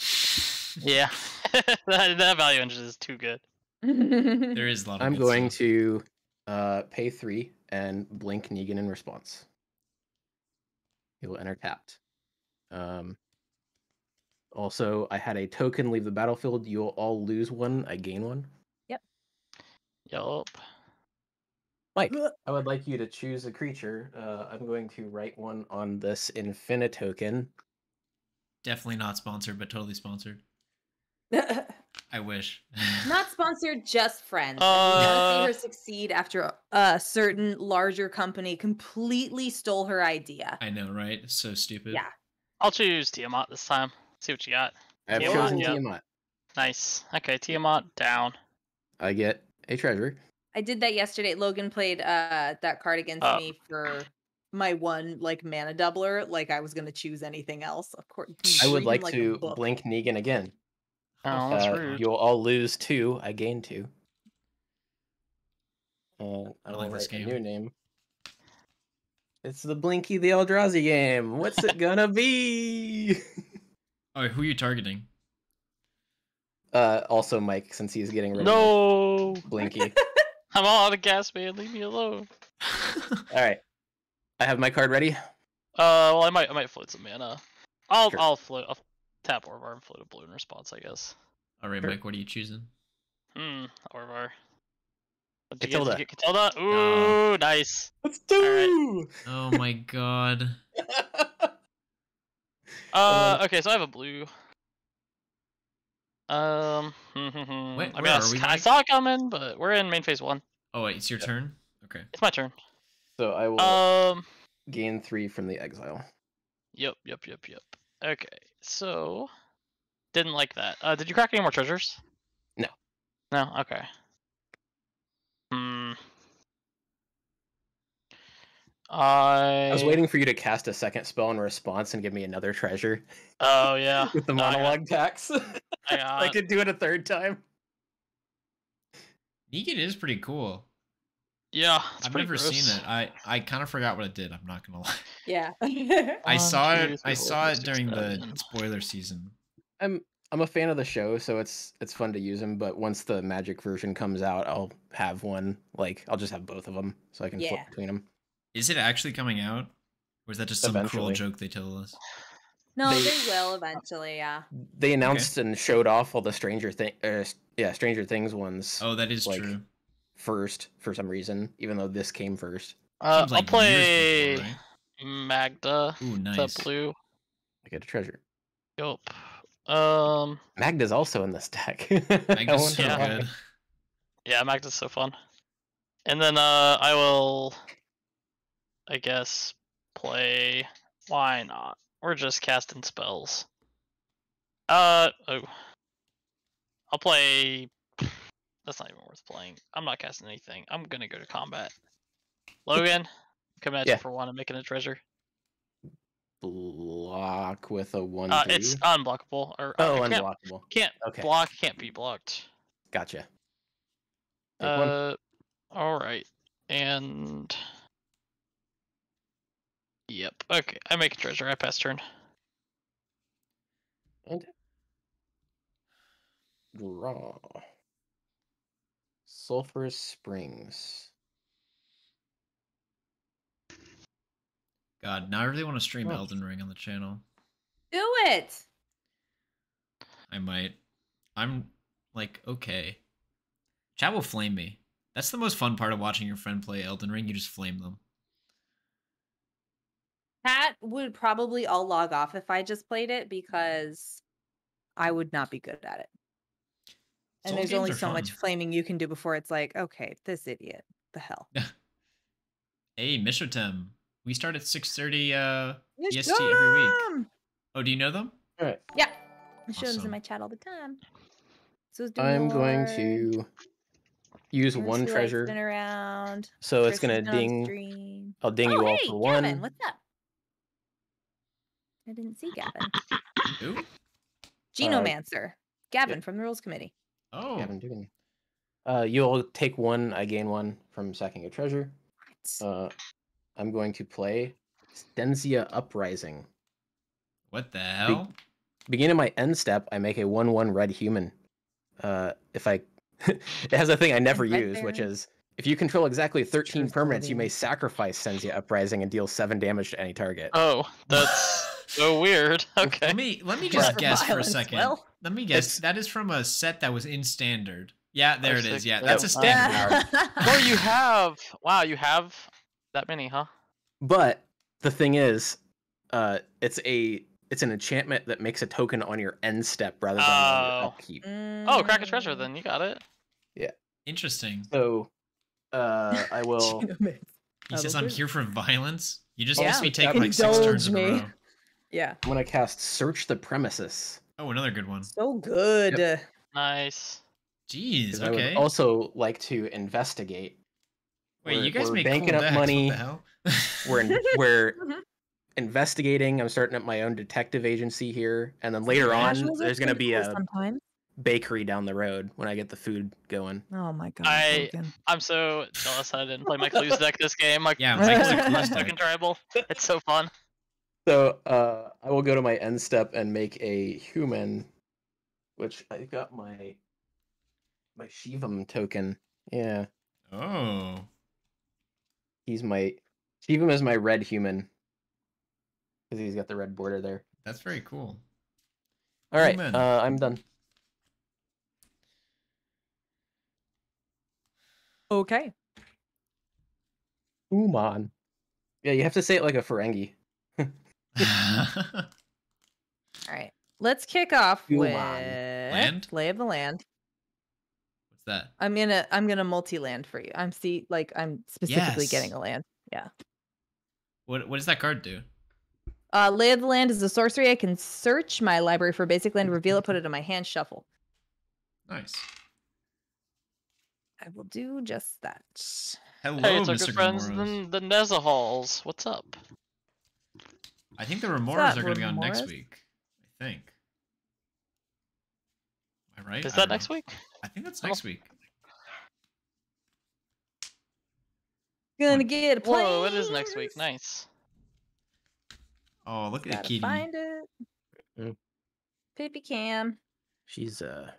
(laughs) Yeah, (laughs) that, that value engine is too good. There is a lot of I'm good going stuff. to uh, pay three and blink Negan in response. He will enter tapped. Um, Also, I had a token leave the battlefield. You'll all lose one. I gain one. Yep. Yup. Mike, I would like you to choose a creature. Uh, I'm going to write one on this Infinite token. Definitely not sponsored, but totally sponsored. (laughs) I wish. Not sponsored, just friends. And we see Uh, her succeed after a, a certain larger company completely stole her idea. I know, right? It's so stupid. Yeah. I'll choose Tiamat this time. See what you got. I have Tiamat, chosen yeah. Tiamat. Nice. Okay, Tiamat down. I get a treasure. I did that yesterday. Logan played uh that card against Oh. me for my one like mana doubler. Like I was gonna choose anything else. Of course. I would read him like to blink Negan again. Oh, that's Uh, rude. you'll all lose two. I gain two. Uh, I I will like this a game. new name. It's the Blinky the Eldrazi game. What's it gonna be? (laughs) Oh, who are you targeting? uh, also Mike, since he's getting rid of No, Blinky. (laughs) I'm all out of gas, man. Leave me alone. (laughs) all right, I have my card ready. Uh, well, I might, I might float some mana. I'll, Sure. I'll float. I'll tap Orvar and float a blue in response, I guess. All right, Sure. Mike. What are you choosing? Hmm, Orvar. What'd you get? Katilda. Did you get Katilda? Ooh, nice. Let's do! Oh my god. (laughs) Uh, okay, so I have a blue. Um, hmm, hmm, hmm. Wait, I mean, where I, are we, I saw it coming, but we're in main phase one. Oh wait, it's your turn. Okay. It's my turn. so I will Um, gain three from the exile. yep, yep, yep, yep. Okay, so didn't like that. Uh, did you crack any more treasures? No. No. Okay. I. I was waiting for you to cast a second spell in response and give me another treasure Oh yeah. (laughs) with the No, I got- monologue tax. (laughs) I got- uh, I could do it a third time. Negan is pretty cool. Yeah. It's I've never gross. seen it. I I kind of forgot what it did. I'm not gonna lie. Yeah. (laughs) I saw two, it. I saw it during the seven. spoiler season. I'm I'm a fan of the show, so it's it's fun to use them. But once the magic version comes out, I'll have one. Like I'll just have both of them, so I can flip between them. Is it actually coming out, or is that just some cruel joke they tell us? no, They- they will eventually. Yeah. They announced and showed off all the Stranger Thing, uh, yeah, Stranger Things ones Oh, that is Like, true. first for some reason, even though this came first. Uh, Seems I'll play years before, right? Magda. Ooh, The blue. I get a treasure. Yup. Um. Magda's also in this deck. (laughs) I Magda's so Yeah. good. Yeah, Magda's so fun. And then uh, I will, I guess, play. Why not? We're just casting spells. Uh oh. I'll play. That's not even worth playing. I'm not casting anything. I'm gonna go to combat. Logan, come at Yeah. you for one I'm making a treasure. Block with a one. Uh, it's unblockable or oh, can't, unblockable. can't Okay. block, can't be blocked. Gotcha. Take one. Uh, all right, and yep. Okay, I make a treasure. I pass turn. And draw. Sulphurous Springs. God, now I really want to stream Oh. Elden Ring on the channel. Do it. I might. I'm like okay. Chat will flame me. That's the most fun part of watching your friend play Elden Ring. You just flame them. Pat would probably all log off if I just played it because I would not be good at it. And Soul there's only are so much flaming you can do before it's like, okay, this idiot, the hell. (laughs) Hey, Mishotem. We start at 6:30 uh EST every week. Oh, do you know them? All right. Yeah. It shows Awesome. in my chat all the time. So let's I'm going to use Let's one treasure. around. So it's gonna been on ding. stream. I'll ding oh, you all hey, for Gavin, one. what's up? I didn't see Gavin. Who? Genomancer. Gavin from the Rules Committee. Oh, Gavin Duggan. Uh, you'll take one. I gain one from sacking a treasure. What? Uh, I'm going to play Stensia Uprising. what the hell? Beginning my end step, I make a one-one red human. Uh, if I, (laughs) it has a thing I never Red use, which is if you control exactly 13 permanents, you may sacrifice Stensia Uprising and deal seven damage to any target. Oh, that's So weird. Okay. Let me let me Just just guess for a second. well. Let me guess. It's- That is from a set that was in standard. Yeah, there it is. Yeah, yeah. that's a standard card. Oh, (laughs) you have. Wow, you have that many, huh? But the thing is, uh, it's a it's an enchantment that makes a token on your end step rather than on your Oh. upkeep. Oh, crack a treasure. Mm. Then you got it. Yeah. Interesting. So, uh, I (laughs) will. He says I'm here for violence. You just Yeah. makes me take like six turns in a me. row. Yeah. I'm gonna cast Search the Premises. Oh, another good one. So good. Nice. Jeez. 'cause I would also like to investigate. Wait, we're- you guys we're make banking cool up decks. money. What the hell? (laughs) We're in, we're (laughs) Mhm. investigating. I'm starting up my own detective agency here, and then later Right. on, there's gonna be a sometimes. bakery down the road when I get the food going. Oh my god. I- Logan. I'm so jealous I didn't play my clues deck this game. Like, yeah, Michael's Michael's a a clues clues token deck. tribal. It's so fun. So uh, I will go to my end step and make a human, which I got my my Shivam token. Yeah, Oh. he's my Shivam is my red human because he's got the red border there. That's very cool. All right, Human. uh, I'm done. Okay. Human. Yeah, you have to say it like a Ferengi. (laughs) All right. Let's kick off Human. with Land? lay of the land. What's that? I'm gonna I'm gonna multi-land for you. I'm see like I'm specifically getting a land. Yeah. What what does that card do? Uh, lay of the land is a sorcery. I can search my library for basic land, reveal it, put it in my hand, shuffle. Nice. I will do just that. Hello, Hey, it's our Mr. good friends, Gamoros. the, the Nezahals. What's up? I think the Remoras are going to be on next week. I think. Am I right? Is I that don't know. next week? I think that's I don't- next week. Gonna get a place. Whoa, it is next week. Nice. Oh, look at Gotta Kitty. find it. Mm. Pippy cam. She's uh,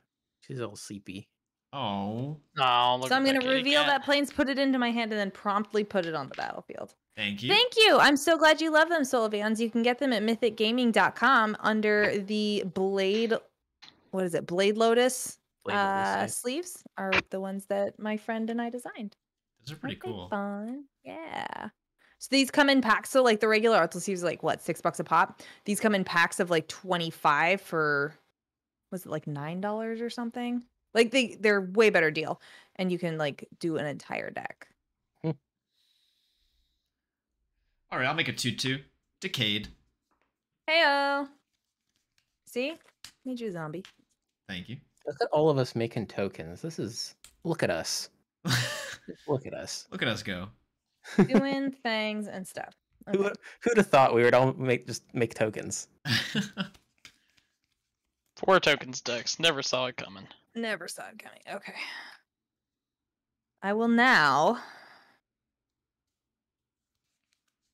she's all sleepy. Oh, Oh, So I'm gonna that reveal cat. that Plains, put it into my hand, and then promptly put it on the battlefield. Thank you. Thank you. I'm so glad you love them, Solvans. You can get them at mythicgaming.com under the Blade. What is it? Blade Lotus Blade uh, Lotus, sleeves are the ones that my friend and I designed. Those are pretty Aren't cool. Fun. Yeah. So these come in packs. So like the regular art sleeves, like what six bucks a pop. These come in packs of like twenty five for, was it like nine dollars or something? Like they they're way better deal, and you can like do an entire deck. All right, I'll make a two-two. Decayed. Heyo. See, made you a zombie. Thank you. Look at all of us making tokens. This is look at us. (laughs) Look at us. Look at us go. Doing (laughs) things and stuff. Who Okay. would who'd have thought we would all make just make tokens? (laughs) Four tokens decks. Never saw it coming. Never saw it coming. Okay. I will now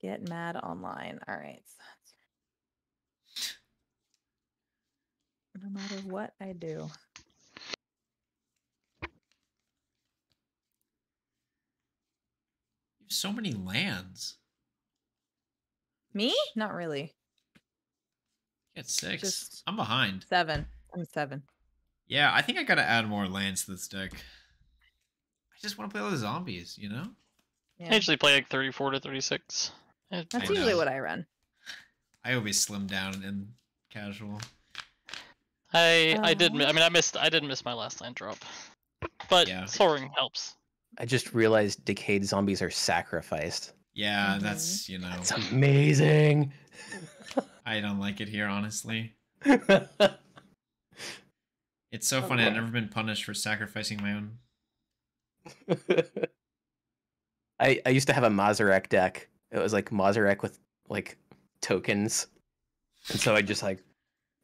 get mad online. All right. No matter what I do. You have so many lands. Me? Not really. You got six. Just- I'm behind. Seven. I'm seven. Yeah, I think I gotta add more lands to this deck. I just want to play all the zombies, you know? Yeah. I usually play like 34 to 36. It- That's I usually know. what I run. I always slim down in casual. I I did. mi- Uh, I mean, I missed. I didn't miss my last line drop, but Yeah. soaring helps. I just realized decayed zombies are sacrificed. Yeah, Mhm. that's, you know, That's amazing. I don't like it here, honestly. (laughs) It's so funny. I've never been punished for sacrificing my own. (laughs) I I used to have a Mazirek deck. It was like Mazirek with like tokens, and so I just like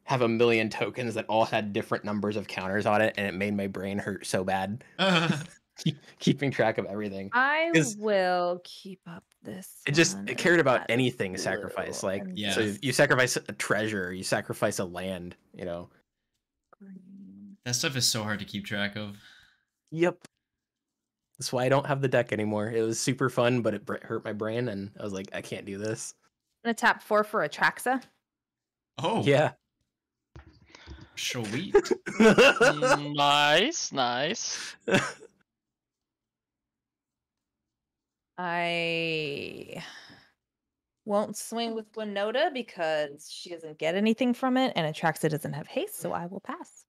have a million tokens that all had different numbers of counters on it, and it made my brain hurt so bad uh-huh. (laughs) keep, keeping track of everything. I will keep up this. It just it cared about anything sacrifice. Like Yeah. so you sacrifice a treasure, you sacrifice a land. You know. that stuff is so hard to keep track of. Yep. That's why I don't have the deck anymore. It was super fun, but it hurt my brain, and I was like, I can't do this. I'm gonna tap four for Atraxa. Oh, Yeah. sweet. (laughs) nice, nice. I won't swing with Winota because she doesn't get anything from it, and Atraxa doesn't have haste, so I will pass.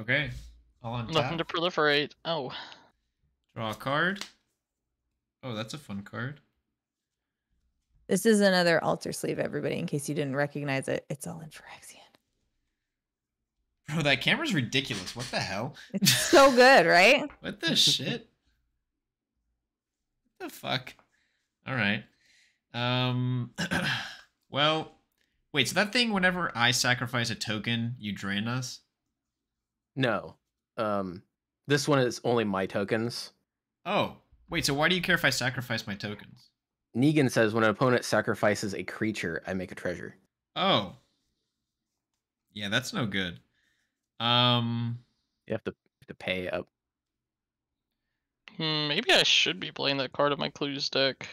Okay. On Nothing to proliferate. Oh, Draw a card. Oh, that's a fun card. This is another altar sleeve, everybody, in case you didn't recognize it. It's all in Phyrexian. Bro, that camera's ridiculous. What the hell? It's so good, right? (laughs) What the shit? What the fuck? All right. Um. (clears throat) well, wait. So that thing, whenever I sacrifice a token, you drain us. No. Um, this one is only my tokens. Oh, wait. So why do you care if I sacrifice my tokens? Negan says when an opponent sacrifices a creature, I make a treasure. Oh. Yeah, that's no good. Um. You have to to pay up. hmm, maybe I should be playing that card in my clues deck.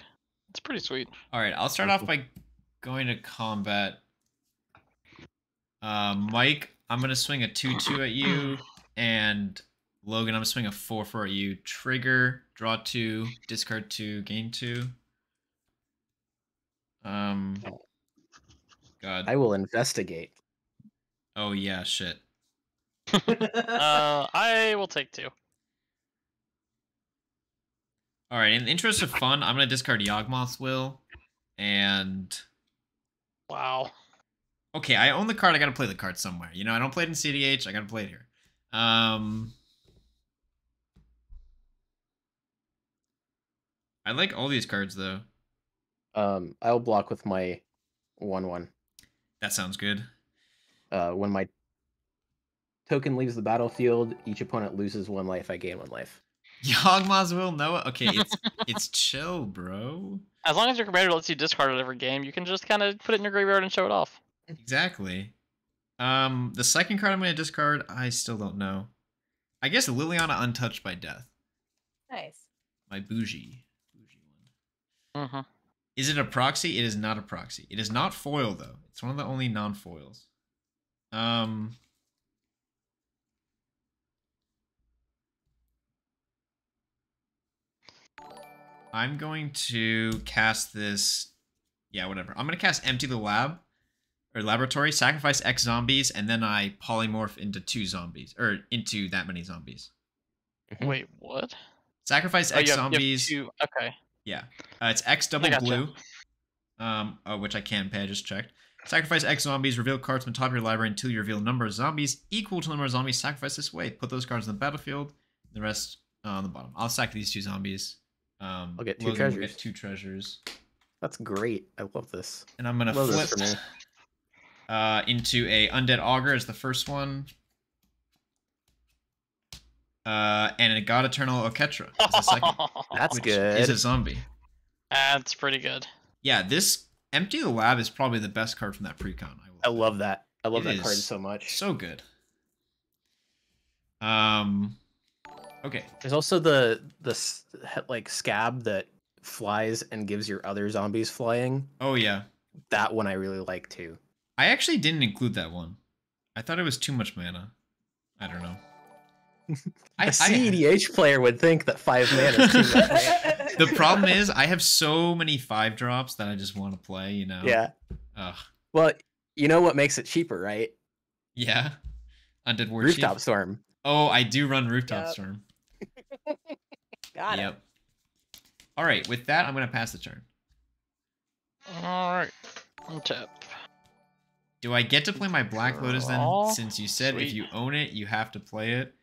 It's pretty sweet. All right. I'll start off by going to combat. Uh, Mike, I'm gonna swing a two-two at you, (clears throat) and Logan, I'm gonna swing a four for you. Trigger, draw two, discard two, gain two. Um. God. I will investigate. Oh yeah, shit. (laughs) Uh, I will take two. All right. In the interest of fun, I'm gonna discard Yawgmoth's Will, and Wow. okay, I own the card. I gotta play the card somewhere. You know, I don't play it in CDH. I gotta play it here. Um. I like all these cards though. Um, I'll block with my one one. That sounds good. Uh, when my token leaves the battlefield, each opponent loses one life. I gain one life. (laughs) Yawgmoth's Will, Noah. Okay, it's it's chill, bro. As long as your commander lets you discard it every game, you can just kind of put it in your graveyard and show it off. Exactly. Um, the second card I'm gonna discard, I still don't know. I guess Liliana Untouched by Death. Nice. My bougie. Bougie one. Mm-hmm. Is it a proxy? It is not a proxy. It is not foil though. It's one of the only non-foils. Um I'm going to cast this yeah, whatever. I'm going to cast Empty the Lab or Laboratory, sacrifice X zombies and then I polymorph into two zombies or into that many zombies. Wait, what? Sacrifice Oh, X you have- you have zombies. two- Okay. Yeah. Uh, it's X double gotcha. blue. Um, uh, which I can pay, I just checked. Sacrifice X zombies, reveal cards from the top of your library until you reveal a number of zombies equal to the number of zombies sacrificed this way. Put those cards on the battlefield, the rest uh, on the bottom. I'll sack these two zombies. Um, I'll get two Logan will treasures. Get two treasures. That's great. I love this. And I'm gonna Love flip this uh, into a Undead Augur as the first one. Uh, and a God Eternal Oketra as the second. (laughs) That's good. Is a zombie. That's pretty good. Yeah, this Empty the Lab is probably the best card from that precon. I, will I love that. I love It that card so much. So good. Um. Okay. There's also the the like scab that flies and gives your other zombies flying. Oh yeah. That one I really like too. I actually didn't include that one. I thought it was too much mana. I don't know. I, A I- CEDH player would think that five mana is too much (laughs) the problem is I have so many five drops that I just want to play. You know. Yeah. Ugh. Well, you know what makes it cheaper, right? Yeah. Undead War Rooftop Chief. Storm. Oh, I do run Rooftop Yep. Storm. (laughs) Got it. Yep. All right. With that, I'm gonna pass the turn. All right. Untap. Do I get to play my Black Lotus then? Since you said if you own it, you have to play it.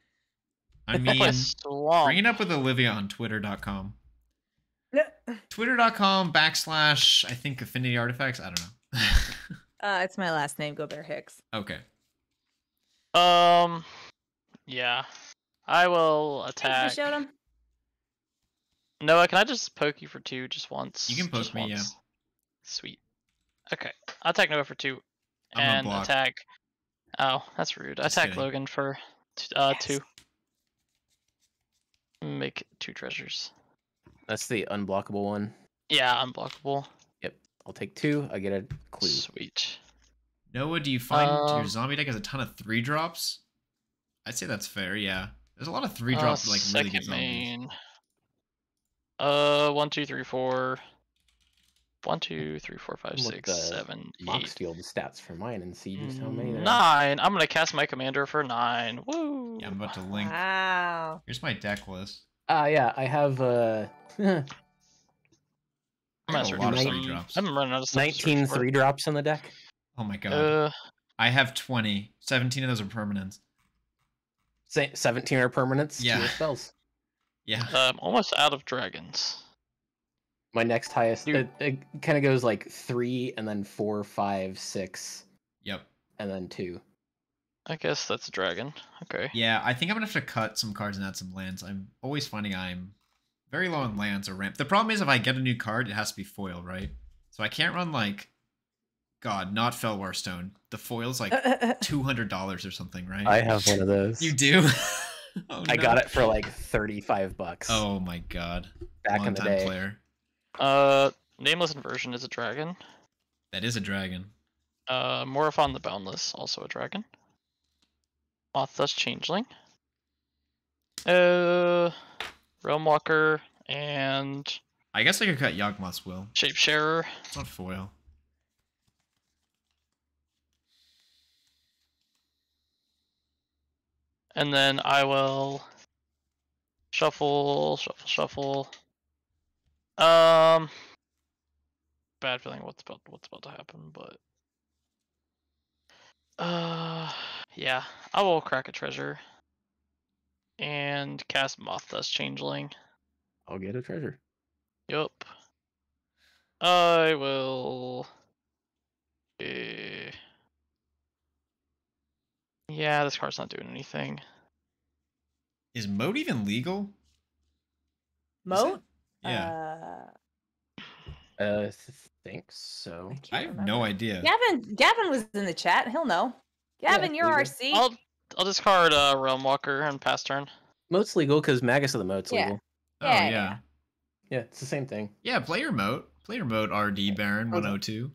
I (laughs) mean, Swamp. bring it up with Olivia on Twitter.com. (laughs) Twitter.com backslash I think Affinity Artifacts. I don't know. (laughs) Uh, it's my last name, Gobert-Hicks. okay. Um. Yeah. I will Thanks, attack. for showing 'em. Noah, can I just poke you for two just once? You can poke Just me, yeah. Sweet. Okay. I'll attack Noah for two. I'm and attack. Oh, that's rude. Just attack kidding. Logan for uh Yes. two. Make two treasures. That's the unblockable one. Yeah, unblockable. Yep. I'll take two. I get a clue. Sweet. Noah, do you find your Um, zombie deck has a ton of three drops? I'd say that's fair. Yeah, there's a lot of three Uh, drops like really second good zombies. main. Uh, one, two, three, four. One, two, three, four, five, Look six, the seven, Mock eight. steal the stats for mine and see just how many. There are. Nine. I'm gonna cast my commander for nine. Woo! Yeah, I'm about to link. Wow. Here's my deck list. Ah, yeah, I have uh, (laughs) I'm I gonna have a search lot for of nine- some- drops. I'm running out of stuff. to search 19 three drops in the deck. Oh my god. Uh, I have 20. 17 of those are permanents. 17 are permanents. Yeah. Yeah. spells. (laughs) Yeah. I'm almost out of dragons. My next highest, Dude. it, it kind of goes like three, and then four, five, six, Yep. and then two. I guess that's a dragon. Okay. Yeah, I think I'm gonna have to cut some cards and add some lands. I'm always finding I'm very low on lands or ramp. The problem is if I get a new card, it has to be foil, right? So I can't run like God, not Felwar Stone. The foil's like (laughs) two hundred dollars or something, right? I have one of those. You do? (laughs) oh, I no. got it for like 35 bucks Oh my god. back in the Long-time day. player. Uh, nameless inversion is a dragon. That is a dragon. Uh, Morophon the Boundless, also a dragon. Mothdust Changeling. Uh, Realmwalker and I guess I could cut Yawgmoth's will. Shapesharer. It's not foil. And then I will shuffle, shuffle, shuffle. Um, bad feeling what's about what's about to happen, but uh, yeah, I will crack a treasure and cast Mothdust Changeling. I'll get a treasure. Yup. I will. eh, Yeah, this card's not doing anything. Is moat even legal? Moat? Yeah. Uh, Uh, th- think so. I, I have remember. no idea. Gavin, Gavin was in the chat. He'll know. Gavin, you're legal. RC. I'll I'll discard uh, Realmwalker and pass turn. Moat's legal because Magus of the Moat's Yeah. legal. Oh Yeah, yeah. yeah. Yeah, it's the same thing. Yeah, player mode. Player mode RD Baron 102.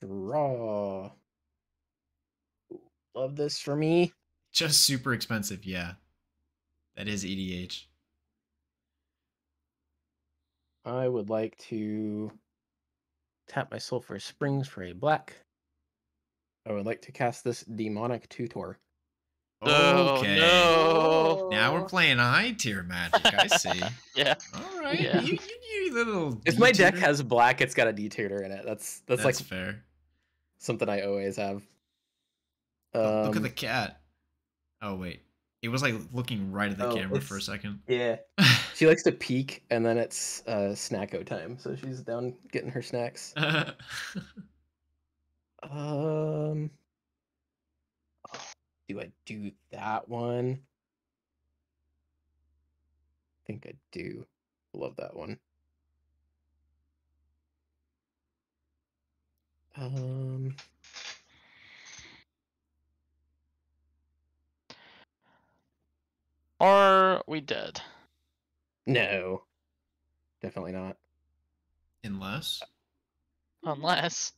Draw. Love this for me. Just super expensive, yeah. That is EDH. I would like to tap my Sulphur Springs for a black. I would like to cast this Demonic Tutor. Oh, Okay. no. Now we're playing high tier magic. I see. (laughs) Yeah. All right. Yeah. You, you, you little. If my deck has black, it's got a D tutor in it. That's that's, that's like fair. something I always have. Um, Oh, Look at the cat. Oh wait, it was like looking right at the Oh, camera for a second. yeah. (laughs) She likes to peek, and then it's uh, snacko time, so she's down getting her snacks. (laughs) Um, do I do that one? I think I do. Love that one. Um, Are we dead? no, definitely not. Unless. Unless.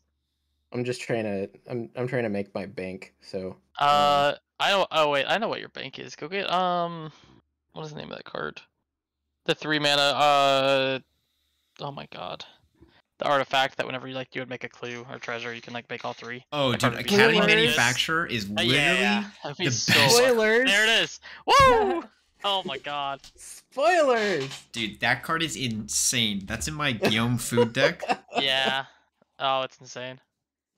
I'm just trying to. I'm I'm trying to make my bank. So Uh, I don't Oh wait, I know what your bank is. Go get um, what is the name of that card? The three mana. Uh, oh my god, the artifact that whenever you like you would make a clue or treasure, you can like make all three. Oh, That dude, card would be Academy Spoilers. Manufacturer is Uh, literally. (laughs) yeah, be the so best. Spoilers. There it is. Woo! (laughs) oh my god. spoilers. Dude, that card is insane. That's in my (laughs) Gyome food deck. Yeah. Oh, it's insane.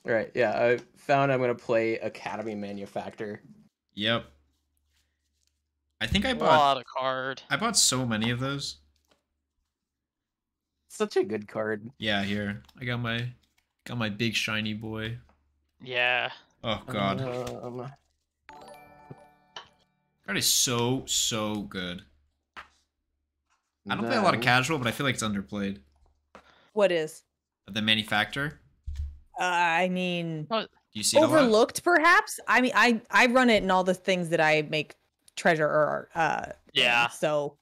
Right. Yeah. I found I'm gonna play Academy Manufacturer. Yep. I think I A bought. lot of card. I bought so many of those. Such a good card. Yeah, here I got my, got my big shiny boy. Yeah. Oh god, Um, card is so so good. I don't play a lot of casual, but I feel like it's underplayed. What is? The manufacturer. Uh, I mean, Do you see it a lot? overlooked perhaps. I mean, I I run it in all the things that I make treasure or uh. Yeah. So,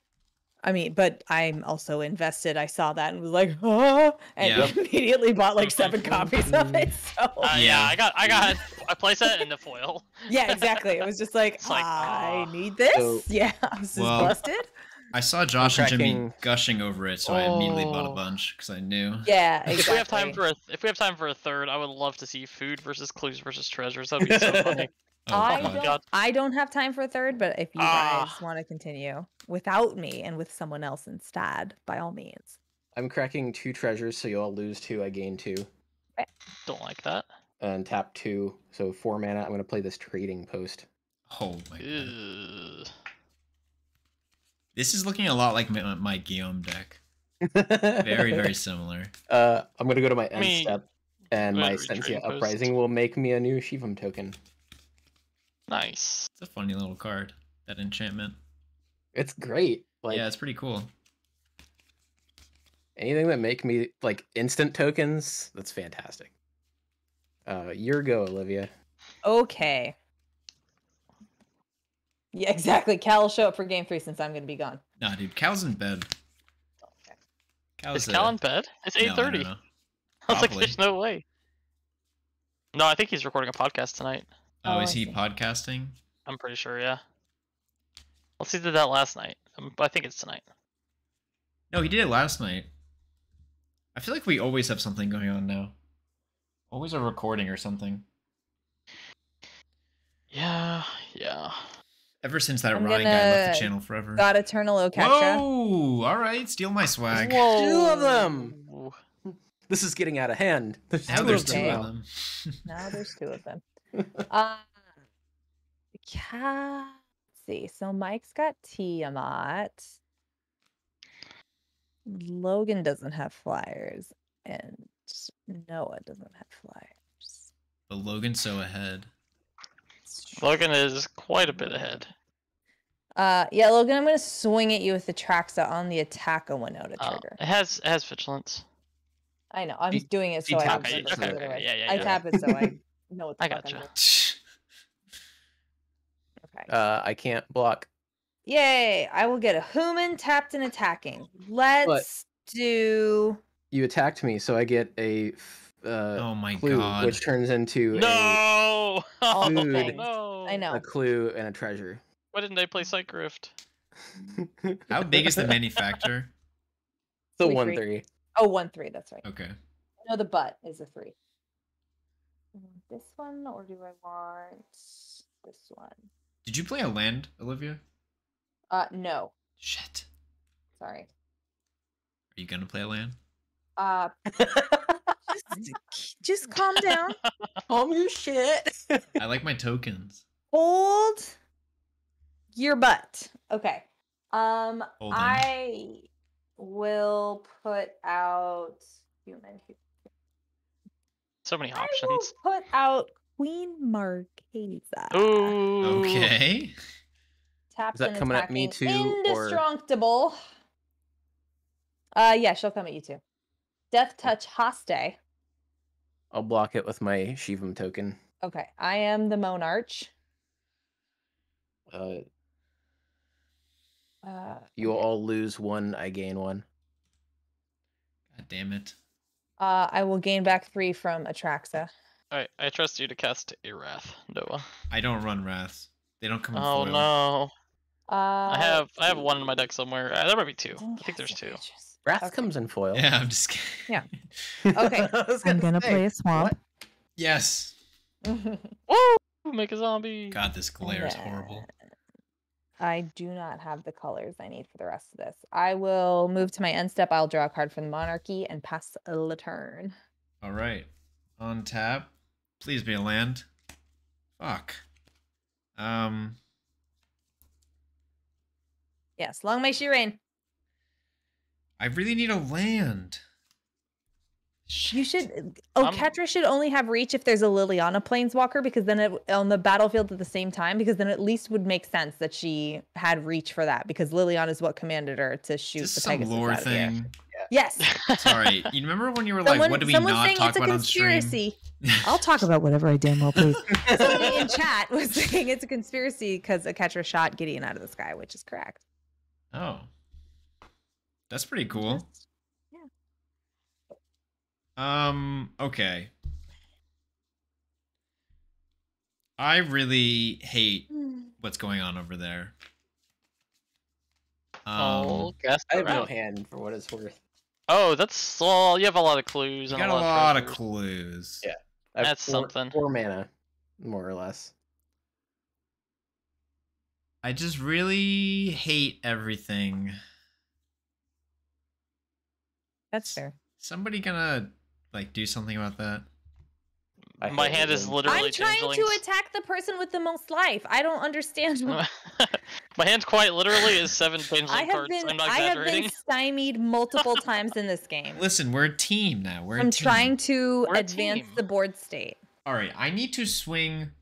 I mean, but I'm also invested. I saw that and was like, (laughs) oh, and Yeah. (laughs) immediately bought like seven (laughs) copies of it. So Uh, yeah. Yeah. I got I got a playset and the foil. yeah, exactly. It was just like, like, I need this. So- yeah, this is Well, busted. I saw Josh and Jimmy gushing over it, so I immediately bought a Oh. bunch because I knew. Yeah, exactly. If we have time for a if we have time for a third, I would love to see food versus clues versus treasures. That'd be so funny. Oh, I God. don't. God. I don't have time for a third, but if you guys Ah. want to continue without me and with someone else instead, by all means. I'm cracking two treasures, so you all lose two. I gain two, Don't like that. and tap two, so four mana. I'm gonna play this trading post. Oh my god. This is looking a lot like my, my Gyome deck. (laughs) Very, very similar. Uh, I'm gonna go to my end mean, step, and my ahead and Sensia trading post. Uprising will make me a new Shivam token. Nice. It's a funny little card. That enchantment. It's great. Like yeah, it's pretty cool. anything that make me like instant tokens, that's fantastic. Uh, your go, Olivia. Okay. Yeah, (laughs) exactly. Cal will show up for game three since I'm going to be gone. Nah, dude, Cal's in bed. Okay. Cal's Is Cal in bed? It's eight thirty. No, I thirty. I was like, there's no way. No, I think he's recording a podcast tonight. Oh, Oh, is I he see. podcasting? I'm pretty sure, yeah. Unless he did that last night. Um, I think it's tonight. No, he did it last night. I feel like we always have something going on now. Always a recording or something. Yeah, yeah. Ever since that I'm Ryan guy left the channel forever. Got Eternal Oketra. Whoa! All right, steal my swag. Two of them! This is getting out of hand. There's Now two there's of two them. of them. Now there's two of them. (laughs) Uh, yeah. Let's see. So Mike's got Tiamat. Logan doesn't have flyers, and Noah doesn't have flyers. but Logan's so ahead. Logan is quite a bit ahead. Uh, yeah, Logan, I'm gonna swing at you with the Traxa on the attack on Winota Uh, trigger. it has it has vigilance. I know. I'm de- doing it so I detap don't it. remember Okay, okay, yeah, yeah, I yeah. tap it so I (laughs) know what the I fuck I'm doing. Okay. Uh, I can't block. Yay! I will get a human tapped and attacking. Let's do. You attacked me, so I get a. uh, oh my clue, god. which turns into No! (laughs) All the Oh, things. no! I a, know. a clue and a treasure. Why didn't they play Sight Grift? (laughs) How big is the manufacturer? the Three, one three. three. Oh, one three. That's right. Okay. No, the butt is a three. I want This one, or do I want this one? Did you play a land, Olivia? Uh, no. Shit. Sorry. Are you gonna play a land? Uh, (laughs) just, just calm down. (laughs) Calm your shit. I like my tokens. Hold your butt. Okay. Um, Hold on. I will put out human. Hu- So many I will options. put out Queen Marchesa. Ooh. Okay. Tapped Is that coming at me attacking. too, or- Indestructible. Uh, yeah, she'll come at you too. Death touch Haste. I'll block it with my Shivam token. Okay, I am the Monarch. Uh, Uh, you okay. all lose one. I gain one. God damn it. Uh, I will gain back three from Atraxa. Alright, I trust you to cast a Wrath, Noah. I don't run wraths. They don't come in Oh foil. no. Uh, I have I have one in my deck somewhere. Uh, there might be two. I think there's two. Wrath Okay. comes in foil. Yeah, I'm just kidding. Yeah. (laughs) Okay, (laughs) I was I'm gonna say, play a swamp. what? Yes. (laughs) Woo! Make a zombie. God, this glare is horrible. I do not have the colors I need for the rest of this. I will move to my end step. I'll draw a card from the monarchy and pass the turn. All right. On tap. Please be a land. Fuck. Um. Yes, long may she reign. I really need a land. You should. Uh, I'm- Oketra should only have reach if there's a Liliana planeswalker because then it on the battlefield at the same time because then at least would make sense that she had reach for that because Liliana is what commanded her to shoot Is the this some Pegasus lore out of the air. Yes. (laughs) Sorry. You remember when you were Someone, like, what do we not talk it's a about on stream? conspiracy. (laughs) I'll talk about whatever I damn well please. (laughs) Somebody in chat was saying it's a conspiracy because Oketra shot Gideon out of the sky, which is correct. oh. That's pretty cool. Just- Um, okay. I really hate what's going on over there. oh, Um, guess I have no hand for what it's worth. Oh, that's well. You have a lot of clues. you and got a lot of clues. Yeah. That's four, something. Four mana, more or less. I just really hate everything. That's fair. Somebody gonna like do something about that? I My hand is Logan. literally I'm trying to attack the person with the most life. I don't understand. (laughs) My hand quite literally is seven (laughs) changeling I have cards. been I'm not I have exaggerating. been stymied multiple (laughs) times in this game. Listen, we're a team now. We're a I'm team. trying to We're advance the board state. All right, I need to swing.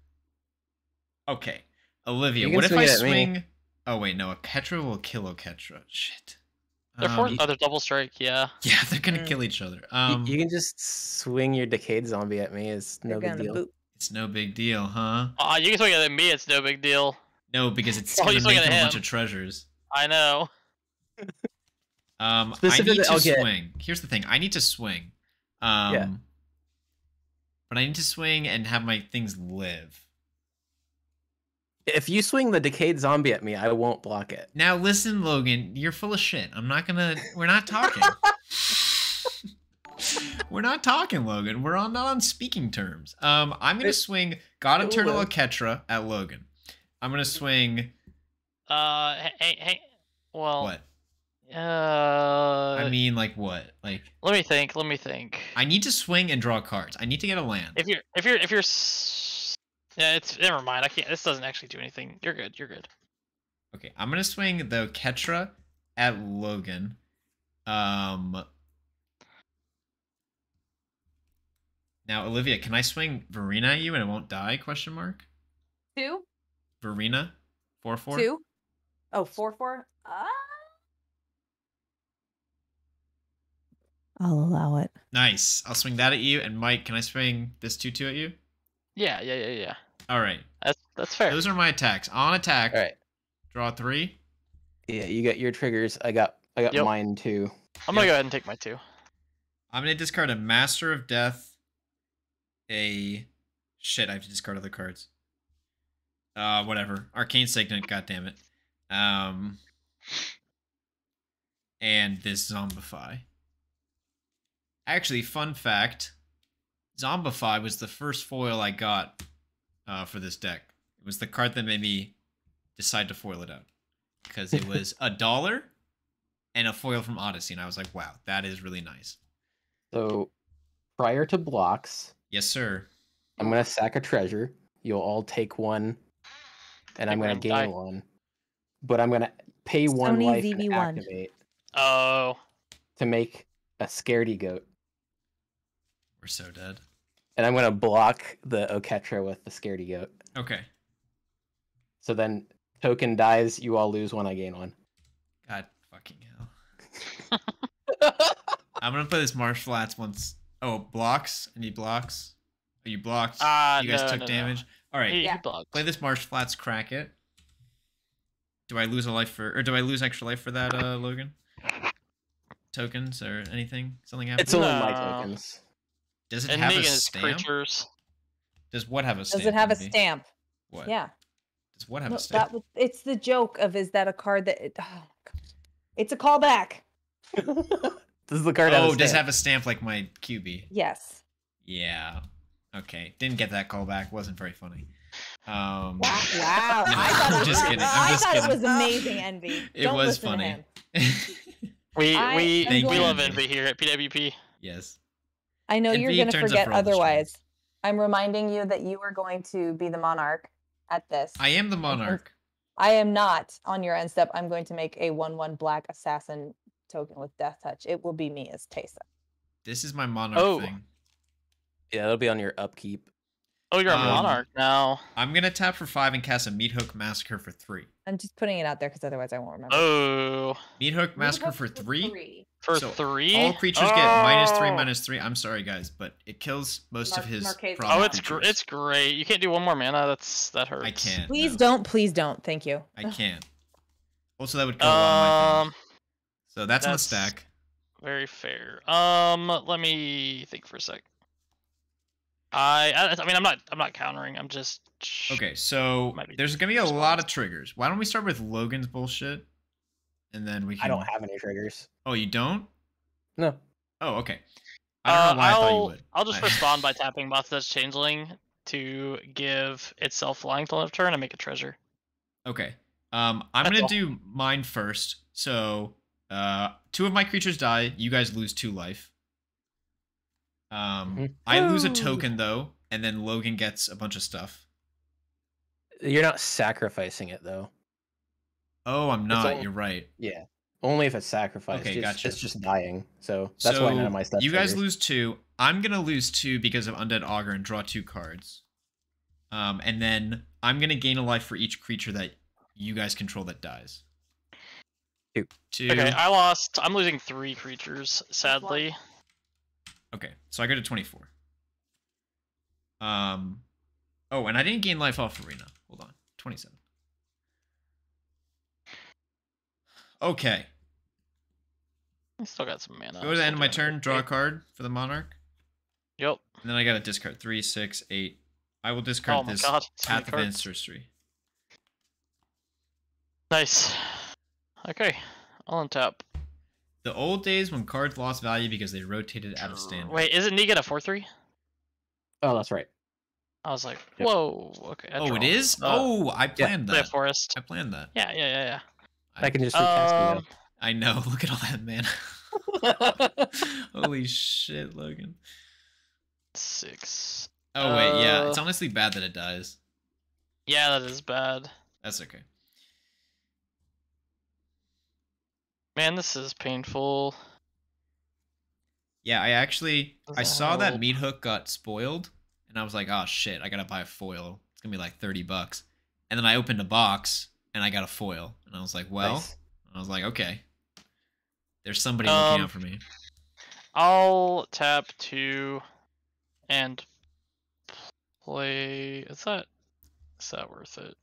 Okay, Olivia. What if I it at me. swing? Oh wait, no. A Ketra will kill Oketra. Shit. They're Um, four, oh, they're double strike. Yeah. (laughs) yeah, they're gonna Mm. kill each other. You- Um, you can just swing your decayed zombie at me. It's no big deal. boot. it's no big deal, huh? Uh, you can swing it at me. It's no big deal. No, because it's (laughs) Oh, gonna you swing make at them a bunch him. of treasures. I know. Um, (laughs) I need to okay. swing. Here's the thing: I need to swing. Um, Yeah. But I need to swing and have my things live. If you swing the decayed zombie at me, I won't block it. Now listen, Logan, you're full of shit. I'm not gonna. We're not talking. (laughs) we're not talking, Logan. We're on not on speaking terms. Um, I'm gonna It- swing God it Eternal will. Ketra at Logan. I'm gonna swing Uh, hey, hey. Well. what? Uh. I mean, like what? Like let me think. Let me think. I need to swing and draw cards. I need to get a land. If you're, if you're, if you're, s- yeah, it's never mind. I can't. This doesn't actually do anything. You're good. You're good. Okay, I'm gonna swing the Ketra at Logan. Um. Now, Olivia, can I swing Varina at you and it won't die? Question mark. Two? Varina, four four. Two? Oh, four four? Ah. I'll allow it. Nice. I'll swing that at you. And Mike, can I swing this two two at you? Yeah, yeah, yeah, yeah. All right. That's that's fair. Those are my attacks. On attack, All right. draw three. Yeah, you got your triggers. I got I got Yep. mine too. I'm gonna Yep. go ahead and take my two. I'm gonna discard a Master of Death. A shit. I have to discard other cards. Uh, whatever. Arcane Signet. God damn it. Um, and this Zombify. Actually, fun fact: Zombify was the first foil I got uh, for this deck. It was the card that made me decide to foil it out because it was (laughs) a dollar and a foil from Odyssey, and I was like, "Wow, that is really nice." So prior to blocks, Yes, sir. I'm gonna sack a treasure. You'll all take one, and I'm gonna gain die. one. But I'm gonna pay one life and ZV1. activate Oh, to make a scaredy goat, We're so dead. And I'm gonna block the Oketra with the scaredy goat. Okay. So then token dies, you all lose one, I gain one. God fucking hell. (laughs) I'm gonna play this Marsh Flats once. Oh, blocks. I need blocks. Are you blocked? Ah, you guys no, took no, no. damage. All right. Yeah. Play this Marsh Flats. Crack it. Do I lose a life for, or do I lose extra life for that, uh, Logan? Tokens or anything? Something happens? It's only my tokens. Does it And have a Negan is stamp? creatures. Does what have a stamp? Does it have a stamp? What? Yeah. Does what have No, a stamp? that was, it's the joke of is that a card that it, oh, it's a callback. (laughs) this is the card. have a Oh, does it have a stamp like my Cubie? Yes. Yeah. Okay. Didn't get that call back. Wasn't very funny. Um, Wow. wow. (laughs) I thought it was, Just kidding, I'm I thought kidding. it was amazing, Envy. (laughs) It Don't was listen to funny. him. We we we love Envy. envy here at PWP. yes. I know And you're going to forget for all the otherwise. I'm reminding you that you are going to be the monarch at this. I am the monarch. I am not on your end step. I'm going to make a 1 1 black assassin token with death touch. It will be me as Taysa. This is my monarch Oh. thing. Yeah, it'll be on your upkeep. Oh, you're a Um, monarch now. I'm gonna tap for five and cast a Meathook Massacre for three. I'm just putting it out there because otherwise I won't remember. Oh, Meat Hook Meat Massacre Hook for for three. For So, three. All creatures get three, three. I'm sorry, guys, but it kills most of his. Marquez Oh, it's gr- it's great. You can't do one more mana. That's that hurts. I can't. Please no. don't. Please don't. Thank you. I can't. Also, that would kill one my Um, things. So that's, on the stack. Very fair. Um, let me think for a sec. I, I, I mean, I'm not, I'm not countering. I'm just. Okay, so there's gonna be a lot of triggers. Why don't we start with Logan's bullshit, and then we can. I don't have any triggers. Oh, you don't? No. Oh, okay. I don't know why I will thought you would. Uh, I'll just (laughs) respond by tapping Mothdust Changeling to give itself flying till end of turn and make a treasure. Okay. Um, I'm That's gonna all. do mine first. So, uh, two of my creatures die. You guys lose two life. Um, Mhm. I lose a token though, and then Logan gets a bunch of stuff. You're not sacrificing it though. Oh, I'm not. all- You're right. Yeah. Only if it's sacrificed. Okay, it's, gotcha. It's just dying. So that's why none of my stuff. You guys triggers. lose two. I'm gonna lose two because of Undead Augur and draw two cards. Um, and then I'm gonna gain a life for each creature that you guys control that dies. Two. Two. Okay, I lost. I'm losing three creatures, sadly. Okay, so I go to 24. Um, oh, and I didn't gain life off Varina. Hold on, 27. Okay, I still got some mana. go to the end of my turn, draw a card for the Monarch, Yep. and then I gotta discard three, six, eight. I will discard Oh this god. so many Path of. Ancestry. Nice. Okay, I'll untap. The old days when cards lost value because they rotated out of standard. Wait, isn't Negan a 4 3? Oh, that's right. I was like, Yep. whoa. Okay. I Oh, it draw. is? Uh, oh, I planned Play a that. forest. I planned that. Yeah, yeah, yeah, yeah, I can just yeah. recast Um, I know. (laughs) Look at all that man. (laughs) Holy shit, Logan. six. Oh wait, yeah. It's Uh, honestly bad that it dies. Yeah, that is bad. That's okay. Man, this is painful. Yeah, I actually I Doesn't saw that meat hook got spoiled, and I was like, oh shit, I gotta buy a foil. It's gonna be like thirty bucks. And then I opened a box and I got a foil, and I was like, well, Nice. I was like, okay, there's somebody looking Um, out for me. I'll tap two and play. Is that is that worth it?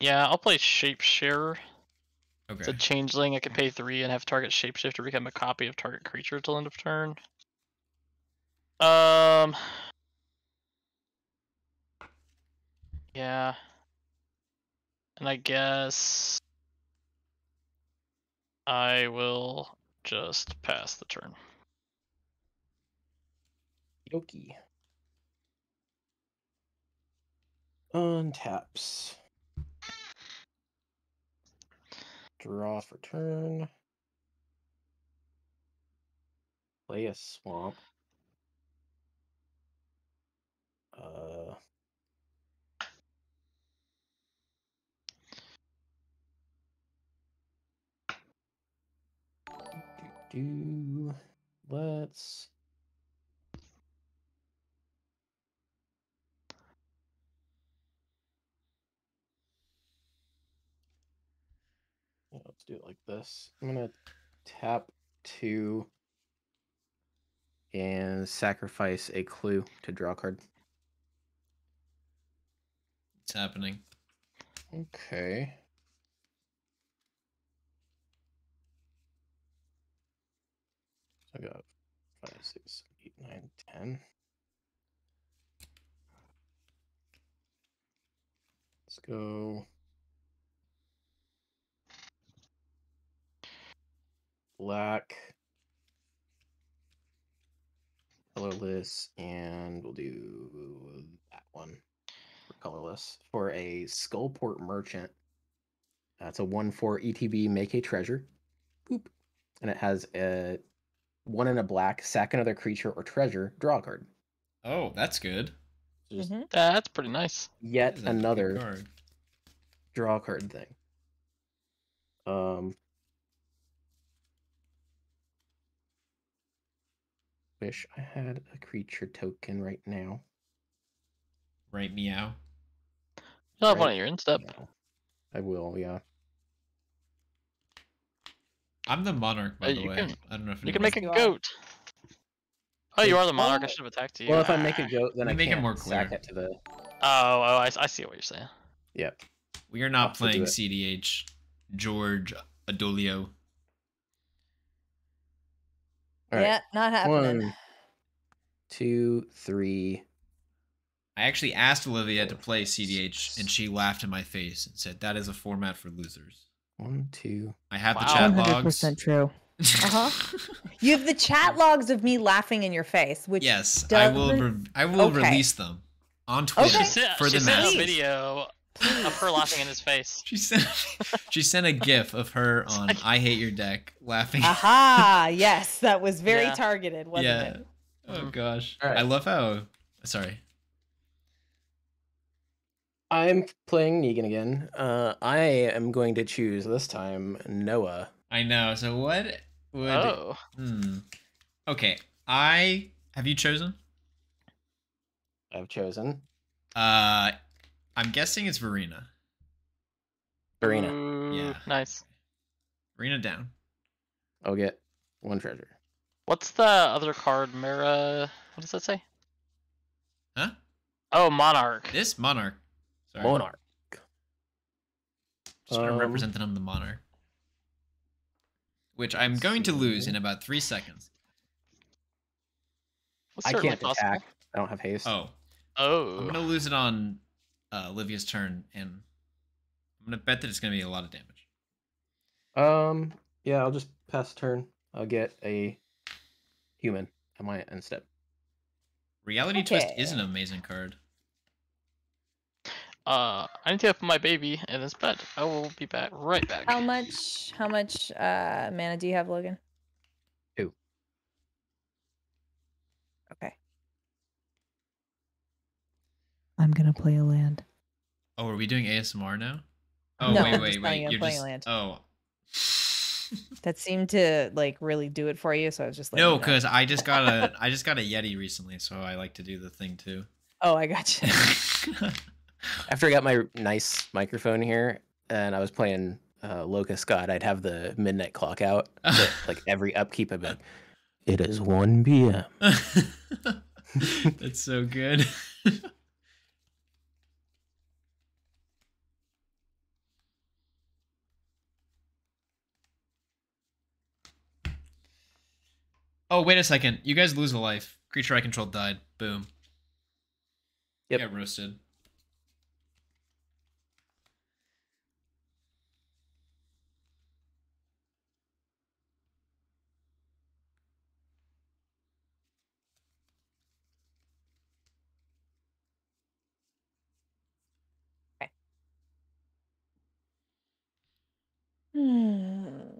Yeah, I'll play Shapesharer. It's a changeling. I can pay three and have target shapeshifter become a copy of target creature till end of turn. Um. Yeah. And I guess I will just pass the turn. Yoki. Untaps. Draw for turn. Play a swamp. Uh. Do, let's Yeah, let's do it like this. I'm gonna tap two and sacrifice a clue to draw a card. It's happening. Okay. I got five, six, eight, nine, ten. Let's go. Black. Colorless, and we'll do that one for colorless for a Skullport Merchant. That's a 1 4 ETB, make a treasure. Boop. And it has a one in a black, sack another creature or treasure, draw a card. Oh, that's good. Just Mhm. That's pretty nice. yet That is a good another card. draw card thing. Um wish I had a creature token right now. Right, meow. You'll have one Right. at your instep. No. I will, yeah. I'm the monarch, by Uh, the way. can- I don't know if You can make a goat. Oh, you are the monarch. I should have attacked you. Well, if I make a (laughs) goat, then You I make it can't more sack clear. it to the. Oh, oh, I, I see what you're saying. Yep. We are I'll not have to do playing. CDH. George Adolio. All right. yeah, not happening. One, two, three. I actually asked Olivia to play CDH, and she laughed in my face and said, "That is a format for losers." One, two. I have the Wow. chat 100% logs. true. Uh-huh. (laughs) You have the chat logs of me laughing in your face, which yes, I will. Re- I will Okay. release them on Twitter Okay. She sent, for she the sent a video of her laughing in his face. (laughs) She sent. she sent a GIF of her on (laughs) "I hate your deck" laughing. aha, yes, that was very Yeah. targeted, wasn't yeah. it? Oh Mhm. gosh. All right. I love how. Sorry. I'm playing Negan again. Uh, I am going to choose this time Noah. I know. So what would? Oh, Hmm. Okay. I have you chosen? I've chosen Uh, I'm guessing it's Varina. Varina. Ooh, Yeah. Nice. Varina down. I'll get one treasure. What's the other card? Mira. What does that say? Huh? Oh, Monarch. This monarch. Sorry. Monarch. Just Um, represent that I'm the monarch. Which I'm going to lose in about three seconds. I can't possible. attack. I don't have haste. Oh, Oh. I'm gonna lose it on uh, Olivia's turn, and I'm gonna bet that it's gonna be a lot of damage. Um. Yeah, I'll just pass turn. I'll get a human at my end step. Reality Twist is an amazing card. Uh, I need to put my baby in his bed. I will be back right back. How much? How much uh, mana do you have, Logan? Two. Okay. I'm gonna play a land. Oh, are we doing ASMR now? Oh No, wait, I'm wait, wait. You're playing just land. oh. (laughs) That seemed to like really do it for you, so I was just like, no, because I just got a (laughs) I just got a Yeti recently, so I like to do the thing too. oh, I got you. (laughs) After I got my nice microphone here, and I was playing uh, Locust God, I'd have the midnight clock out. (laughs) but, like every upkeep, I'd be like, "It is one p.m." (laughs) That's so good. (laughs) oh, wait a second. You guys lose a life. Creature I controlled died. Boom. Yep. Get roasted. All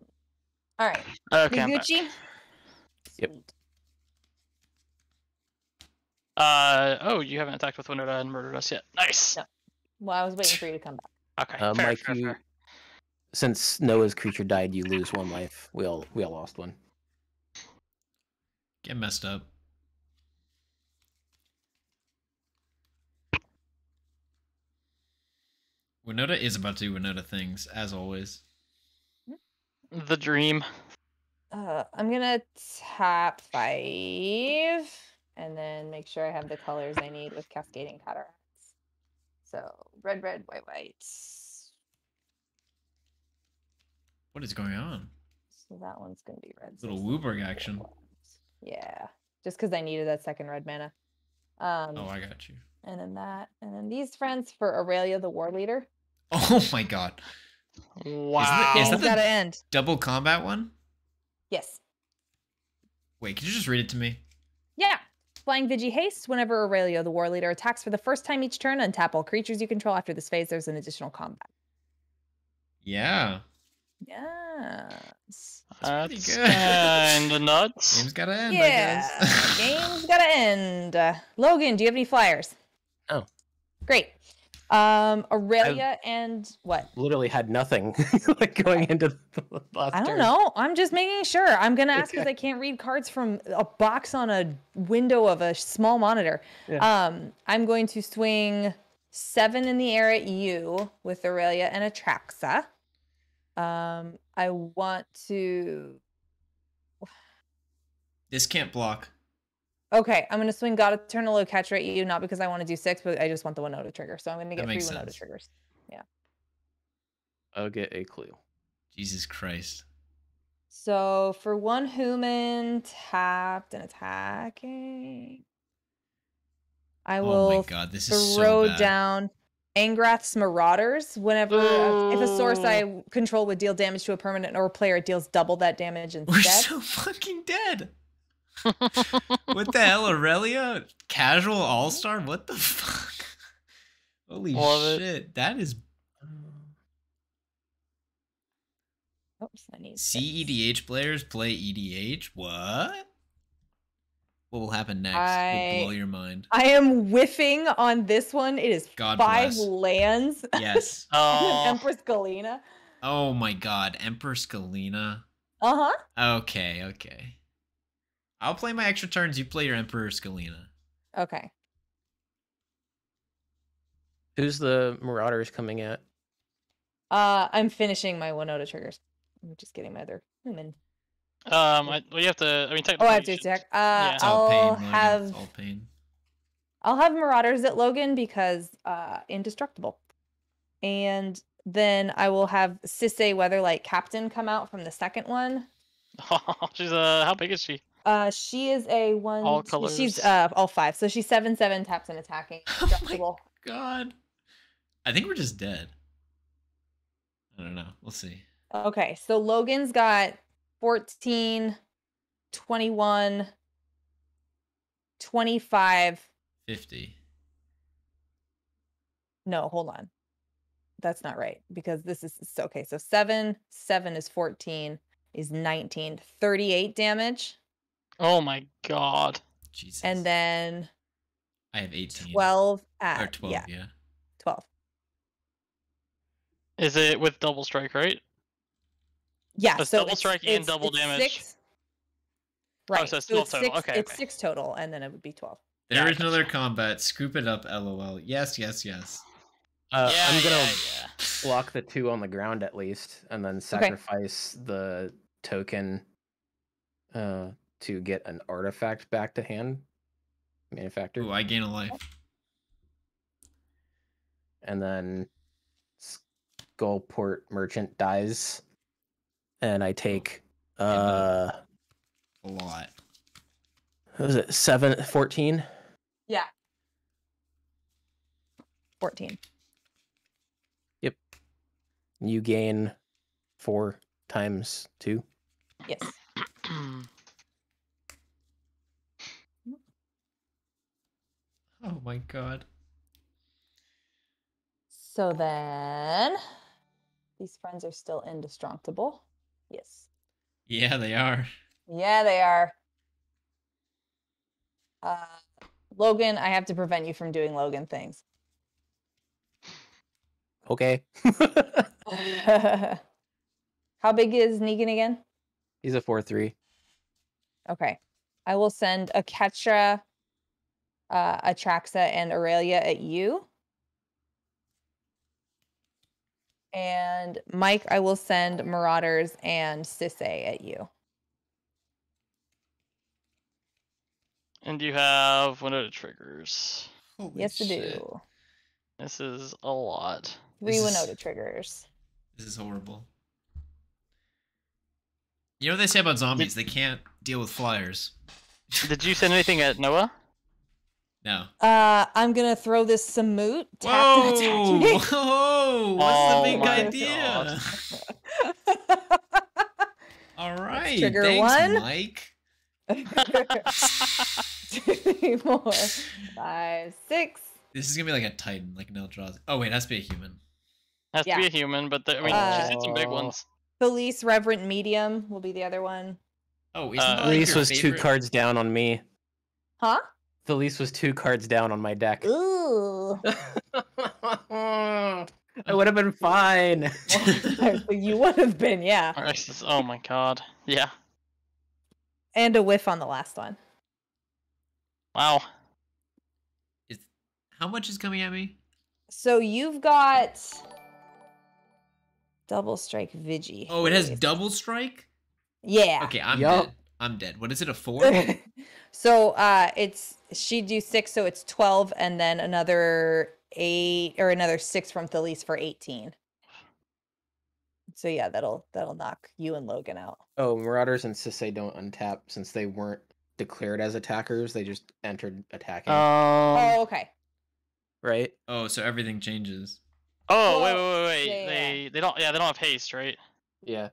right. Okay, I'm back. Gucci? Yep. Uh, oh, you haven't attacked with Winota and murdered us yet. Nice. No. Well, I was waiting for you to come back. Okay. Uh, fair, Mike, fair, you, fair. since Noah's creature died, you lose one life. We all we all lost one. Get messed up. Winota is about to do Winota things, as always. The dream. Uh, I'm gonna tap five, and then make sure I have the colors I need with cascading cataracts. So red, red, white, white. What is going on? So that one's gonna be red. Little six, WUBRG four action. Yeah, just because I needed that second red mana. Um, Oh, I got you. and then that, and then these friends for Aurelia, the war leader. (laughs) Oh my god. Wow. is that Game's the- gotta end. Double combat one? Yes. Wait, could you just read it to me? Yeah. Flying Vigi Haste. Whenever Aurelia, the war leader, attacks for the first time each turn, untap all creatures you control. After this phase, there's an additional combat. Yeah. Yes. That's That's kinda (laughs) nuts. Game's gotta end, yeah. I guess. (laughs) Game's gotta end. Uh, Logan, do you have any flyers? Oh. Great. Um, Aurelia and what? Literally had nothing (laughs) like going into the last I don't turn. know. I'm just making sure. I'm gonna ask because Okay. I can't read cards from a box on a window of a small monitor. Yeah. Um, I'm going to swing seven in the air at you with Aurelia and Atraxa. Um, I want to. This can't block. Okay, I'm gonna swing God Eternal Oketra at you, not because I want to do six, but I just want the Winota trigger. So I'm gonna get three makes Winota sense. triggers. Yeah. I'll get a clue. Jesus Christ. So for one human tapped and attacking, I Oh will my god, this is throw so down Angrath's Marauders. Whenever uh, if a source I control would deal damage to a permanent or player, it deals double that damage instead. We're so fucking dead. What the hell, Aurelia? Casual All Star? What the fuck? (laughs) Holy Love it. shit! That is Oops, I need six. CEDH players play EDH. What? What will happen next? I- Will blow your mind. I am whiffing on this one. It is God five bless. lands. (laughs) Yes. Oh, Empress Galina. Oh my god, Empress Scalina. Uh huh. Okay, okay. I'll play my extra turns. You play your Emperor Scalina. Okay. Who's the Marauders coming at? Uh, I'm finishing my Winota triggers. I'm just getting my other human. um, I, well, you have to. I mean, Oh. I have to attack. Uh, yeah. it's all I'll Logan. have It's all pain. I'll have Marauders at Logan because uh, indestructible, and then I will have Sisay Weatherlight Captain come out from the second one. (laughs) She's uh, how big is she? Uh, she is a one. All two- She's uh all five, so she's seven seven taps and attacking. (laughs) Oh my God. I think we're just dead. I don't know. We'll see. Okay, so Logan's got 14, 21, 25. 50. No, hold on. That's not right because this is okay. So 7, 7 is 14, is 19, 38 damage. Oh my god. Jesus. And then I have 18. 12 Or at 12, yeah, yeah. 12. Is it with double strike, right? Yeah, That's so double it's- strike and it's- double it's damage. Six. Right. so it's so 12 it's total. six, Okay, it's okay. six total, and then it would be 12. There Yeah, is another gotcha. combat. Scoop it up, lol. Yes, yes, yes. Uh, yeah, I'm gonna yeah, yeah. block the two on the ground at least, and then sacrifice the token uh, to get an artifact back to hand manufactured, Ooh, I gain a life. and then Skullport Merchant dies, and I take uh, A lot. what was it seven fourteen? Yeah. 14. Yep. You gain four times two. Yes. (clears throat) Oh my god. So then these friends are still indestructible. Yes. Yeah, they are. Yeah, they are. Uh, Logan, I have to prevent you from doing Logan things. Okay. (laughs) How big is Negan again? He's a four three. Okay. I will send a Ketra, uh, Atraxa, and Aurelia at you. And Mike, I will send Marauders and Sisay at you. And you have Winota triggers. Holy yes, I do. This is a lot. Three This is- Winota triggers. This is horrible. You know what they say about zombies? They can't deal with flyers. Did you send anything at Noah? No. Uh, I'm gonna throw this Samut. Whoa! tapped (laughs) and. Whoa! What's Oh the big idea? (laughs) All right. trigger Thanks, one. Mike. (laughs) Three more. Five, six. This is gonna be like a titan, like Nell draws. Oh wait, it has to be a human. Has to be a human, but the, I mean, Uh, she's hit some big ones. Thalisse Reverent Medium will be the other one. Oh, isn't Uh, that like Thalisse your was two cards down on me. Huh? Thalisse was two cards down on my deck. Ooh. (laughs) I would have been fine. (laughs) (laughs) you would have been, yeah. Is- Oh my god. Yeah. And a whiff on the last one. Wow. Is- How much is coming at me? So you've got double strike Vigi. Oh, it has double strike. Yeah. Okay, I'm Yup. Dead. I'm dead. What is it? A four? (laughs) so uh it's she do six, so it's twelve, and then another eight or another six from Thalisse for eighteen. so yeah, that'll that'll knock you and Logan out. Oh, Marauders and Sisay don't untap since they weren't declared as attackers. They just entered attacking, Um. oh, okay. right? Oh, so everything changes. oh wait, well, wait, wait, wait. yeah, yeah, they they don't. Yeah, they don't have haste, right? Yeah.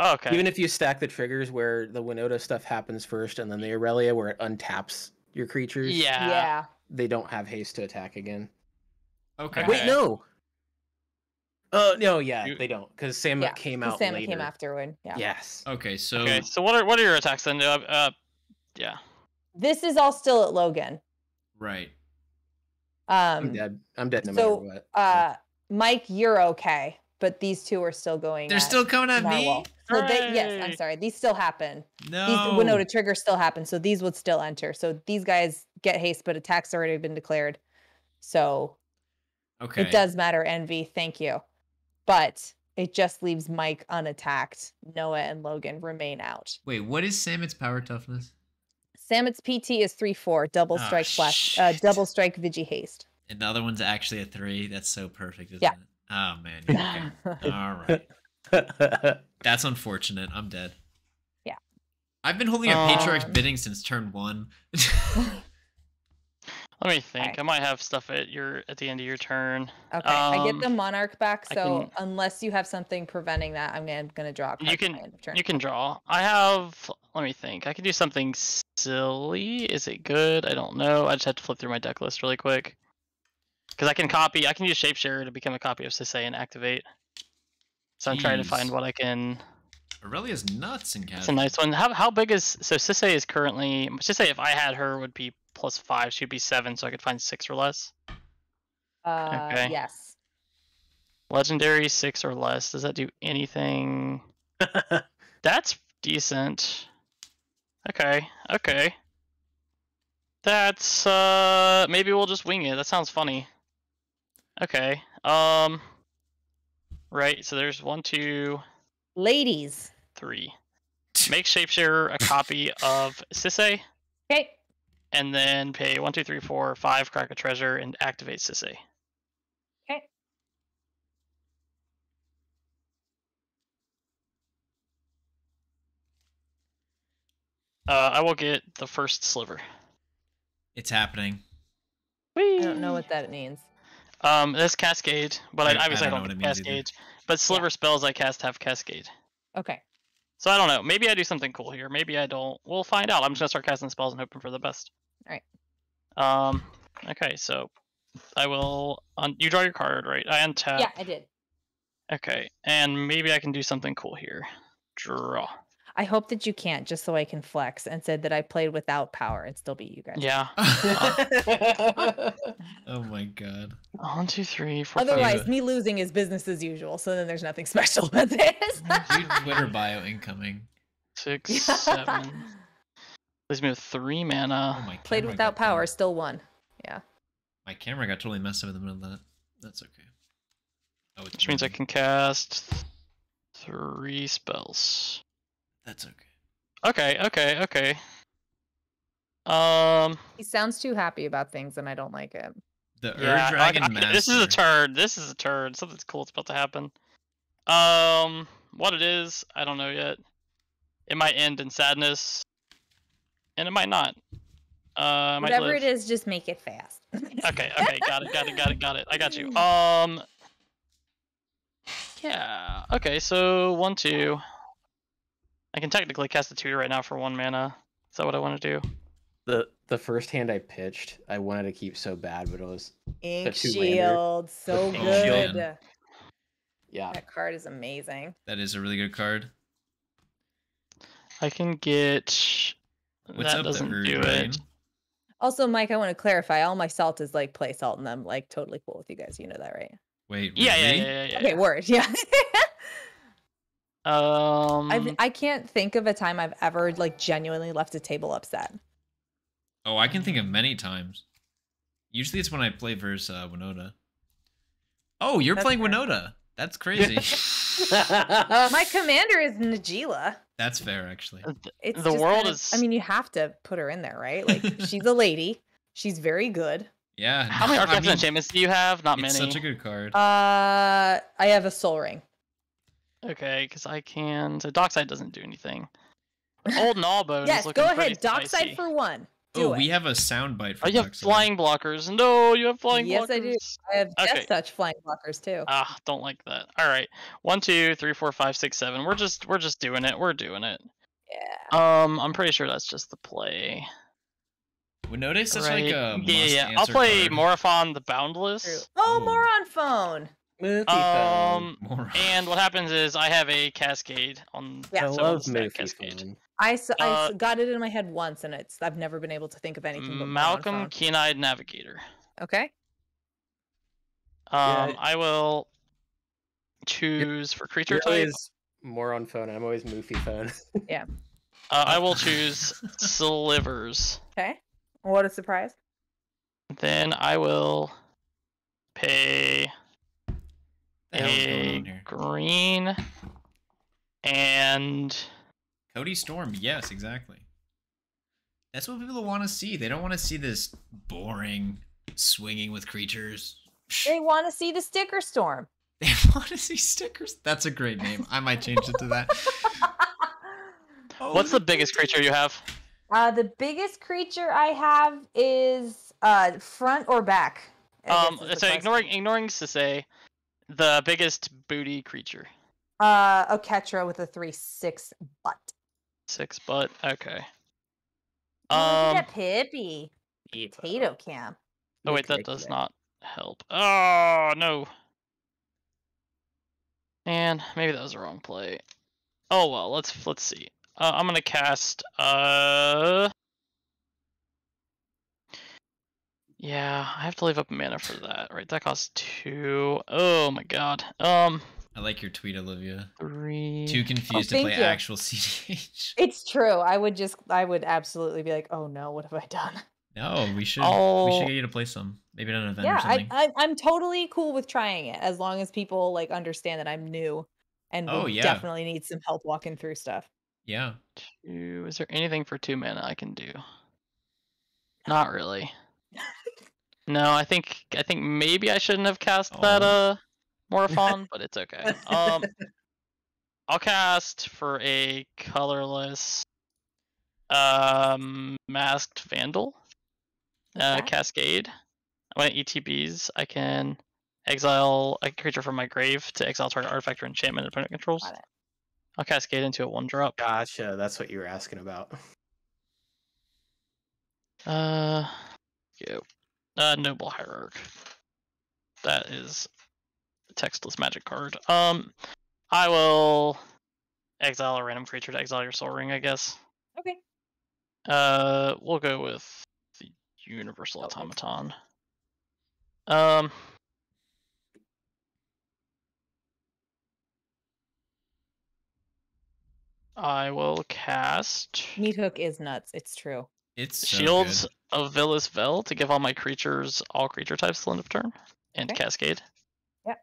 Oh, okay. Even if you stack the triggers where the Winota stuff happens first and then the Aurelia where it untaps your creatures, yeah. Yeah. they don't have haste to attack again. Okay. Okay. Wait, no. Oh no, yeah, You- they don't because Sam Yeah. came 'cause out Sam later. came afterward. Yeah. Yes. Okay, so Okay. So what are what are your attacks then? Uh, uh yeah. This is all still at Logan. right. Um, I'm dead. I'm dead no so, matter what. uh Mike, you're okay, but these two are still going. They're at still coming at me. Narwhal. So they, yes, I'm sorry. These still happen. No. These Winota trigger still happen, so these would still enter. So these guys get haste, but attacks already been declared. So Okay. it does matter, Envy. Thank you. But it just leaves Mike unattacked. Noah and Logan remain out. Wait, what is Samut's power toughness? Samut's PT is three four, double Ah, strike flash, uh, double strike Vigi haste. And the other one's actually a three. That's so perfect, isn't Yeah. it? Oh man. (laughs) Okay. All right. (laughs) That's unfortunate. I'm dead. Yeah. I've been holding a Patriarch's Um, bidding since turn one. (laughs) Let me think. Alright. I might have stuff at your at the end of your turn. Okay, I get Um, the monarch back. So can- unless you have something preventing that, I'm gonna, gonna draw a card You can- end of turn. You can draw. I have. Let me think. I can do something silly. Is it good? I don't know. I just have to flip through my deck list really quick. Because I can copy. I can use Shapesharer to become a copy of Sisay and activate. So I'm trying to find what I can. Aurelia's nuts in It's casual. a nice one. How how big is so Sisay is currently Sisay if I had her would be plus five. She'd be seven, so I could find six or less. uh, okay. yes. Legendary six or less. Does that do anything? (laughs) That's decent. Okay, okay. That's uh maybe we'll just wing it. That sounds funny. Okay. Um Right, so there's one, two, Ladies. three. Make Shapesharer a copy (laughs) of Sisay, Okay. and then pay one, two, three, four, five, crack a treasure, and activate Sisay. Okay. Uh, I will get the first sliver. It's happening. I don't know what that means. Um, that's Cascade, but I, I- I obviously I don't don't, know what get means. Cascade. But Sliver spells I cast have Cascade. Okay. So I don't know. Maybe I do something cool here. Maybe I don't. We'll find out. I'm just gonna start casting spells and hoping for the best. Alright. Um. Okay, so I will. Un- you draw your card, right? I untap. Yeah, I did. Okay, and maybe I can do something cool here. Draw. I hope that you can't, just so I can flex and said that I played without power and still beat you guys. Yeah. (laughs) (laughs) oh my god. One, two, three, four, five. Otherwise, me losing is business as usual. So then there's nothing (laughs) special about this. Dude, Twitter bio incoming. six, seven. Leaves me with three Oh mana. my Played without got done. power, still won. Yeah. My camera got totally messed up in the middle of that. That's okay. Oh, it's Which means I can cast three spells. That's okay. Okay, okay, okay. Um, He sounds too happy about things, and I don't like it. The yeah, Ur Dragon I- I- Master. this is a turn. This is a turn. Something's cool's about to happen. Um, what it is, I don't know yet. It might end in sadness, and it might not. Uh, might Whatever live. it is, just make it fast. (laughs) Okay, okay, got it, got it, got it, got it. I got you. (laughs) Um, yeah. Okay, so one, two. I can technically cast a tutor right now for one mana. Is that what I want to do? the the first hand I pitched, I wanted to keep so bad, but it was Ink two-lander Shield, so Ink good. Shield. yeah. That card is amazing. That is a really good card. I can get. What's that up, doesn't do Dragon? it. Also, Mike, I want to clarify. All my salt is like play salt, and I'm like totally cool with you guys. You know that, right? Wait, Yeah, yeah, yeah, yeah. yeah. Okay, word. Yeah. (laughs) Um, I've, I can't think of a time I've ever like genuinely left a table upset. Oh, I can think of many times. Usually it's when I play versus uh, Winota. Oh, you're That's playing fair. Winota. That's crazy. (laughs) My commander is Najeela. That's fair, actually. It's The world kind of- is- I mean, you have to put her in there, right? Like (laughs) she's a lady. She's very good. Yeah. how many I archetypes mean, and enchantments do you have? Not It's many. such a good card. Uh, I have a Sol Ring. Okay, because I can. So Dockside doesn't do anything. Old (laughs) Gnawbone is yes, go ahead. Dockside spicy. for one. Do oh, it. we have a soundbite for Oh, you have flying blockers. No, you have flying Yes, blockers. Yes, I do. I have Okay. Death Touch flying blockers too. Ah, don't like that. All right, one, two, three, four, five, six, seven. We're just we're just doing it. We're doing it. yeah. Um, I'm pretty sure that's just the play. Well, notice that's right? like a yeah, must yeah. yeah. I'll play card. Morophon the True. Boundless. Oh, Ooh. moron phone. Movie phone. Um, Moron. (laughs) and what happens is I have a cascade on. Yeah. I love it's that movie cascade. phone. I, s- I s- Uh, got it in my head once, and it's I've never been able to think of anything but Malcolm. Keen-eyed Navigator. Okay. Um, Yeah. I will choose for creature You're type. always more on phone. I'm always Moofy phone. (laughs) Uh, I will choose slivers. Okay. What a surprise. Then I will pay the hell's going a green and Codie Storm, yes, exactly. That's what people want to see. They don't want to see this boring swinging with creatures. They want to see the sticker storm. (laughs) They want to see stickers. That's a great name. I might change it to that. Oh, (laughs) what's the biggest creature you have? uh, the biggest creature I have is uh front or back. I guess Um, is so ignoring ignoring to say the biggest booty creature. Uh, a Ketra with a three six butt. Six butt. Okay. Oh, Um. look at that Pippi. Potato cam. Oh wait, that does not help. Oh no. And maybe that was the wrong play. Oh well, let's let's see. Uh, I'm gonna cast. Uh. Yeah, I have to leave up mana for that, right? That costs two. Oh my god. Um, I like your tweet, Olivia. three. Too confused to play you. actual (laughs) CDH. It's true. I would just, I would absolutely be like, oh no, what have I done? No, we should. Oh. We Oh. should get you to play some. Maybe at an event yeah, I, something. I, I'm totally cool with trying it as long as people like understand that I'm new and Oh, will yeah. definitely need some help walking through stuff. yeah. Two. Is there anything for two mana I can do? Not really. No, I think I think maybe I shouldn't have cast that Oh. uh Morophon, but it's okay. (laughs) Um I'll cast for a colorless um masked vandal. Uh cascade. When it ETBs, I can exile a creature from my grave to exile target artifact or enchantment opponent controls. I'll cascade into a one drop. Gotcha. That's what you were asking about. Uh, go. Uh, Noble Hierarch. That is a textless magic card. Um, I will exile a random creature to exile your Sol Ring, I guess. Okay. Uh, we'll go with the Universal Okay. Automaton. Um. I will cast. Meat hook is nuts. It's true. It's so Shields good. Of Velis Vel to give all my creatures all creature types till end of turn, and Okay. Cascade. Yep.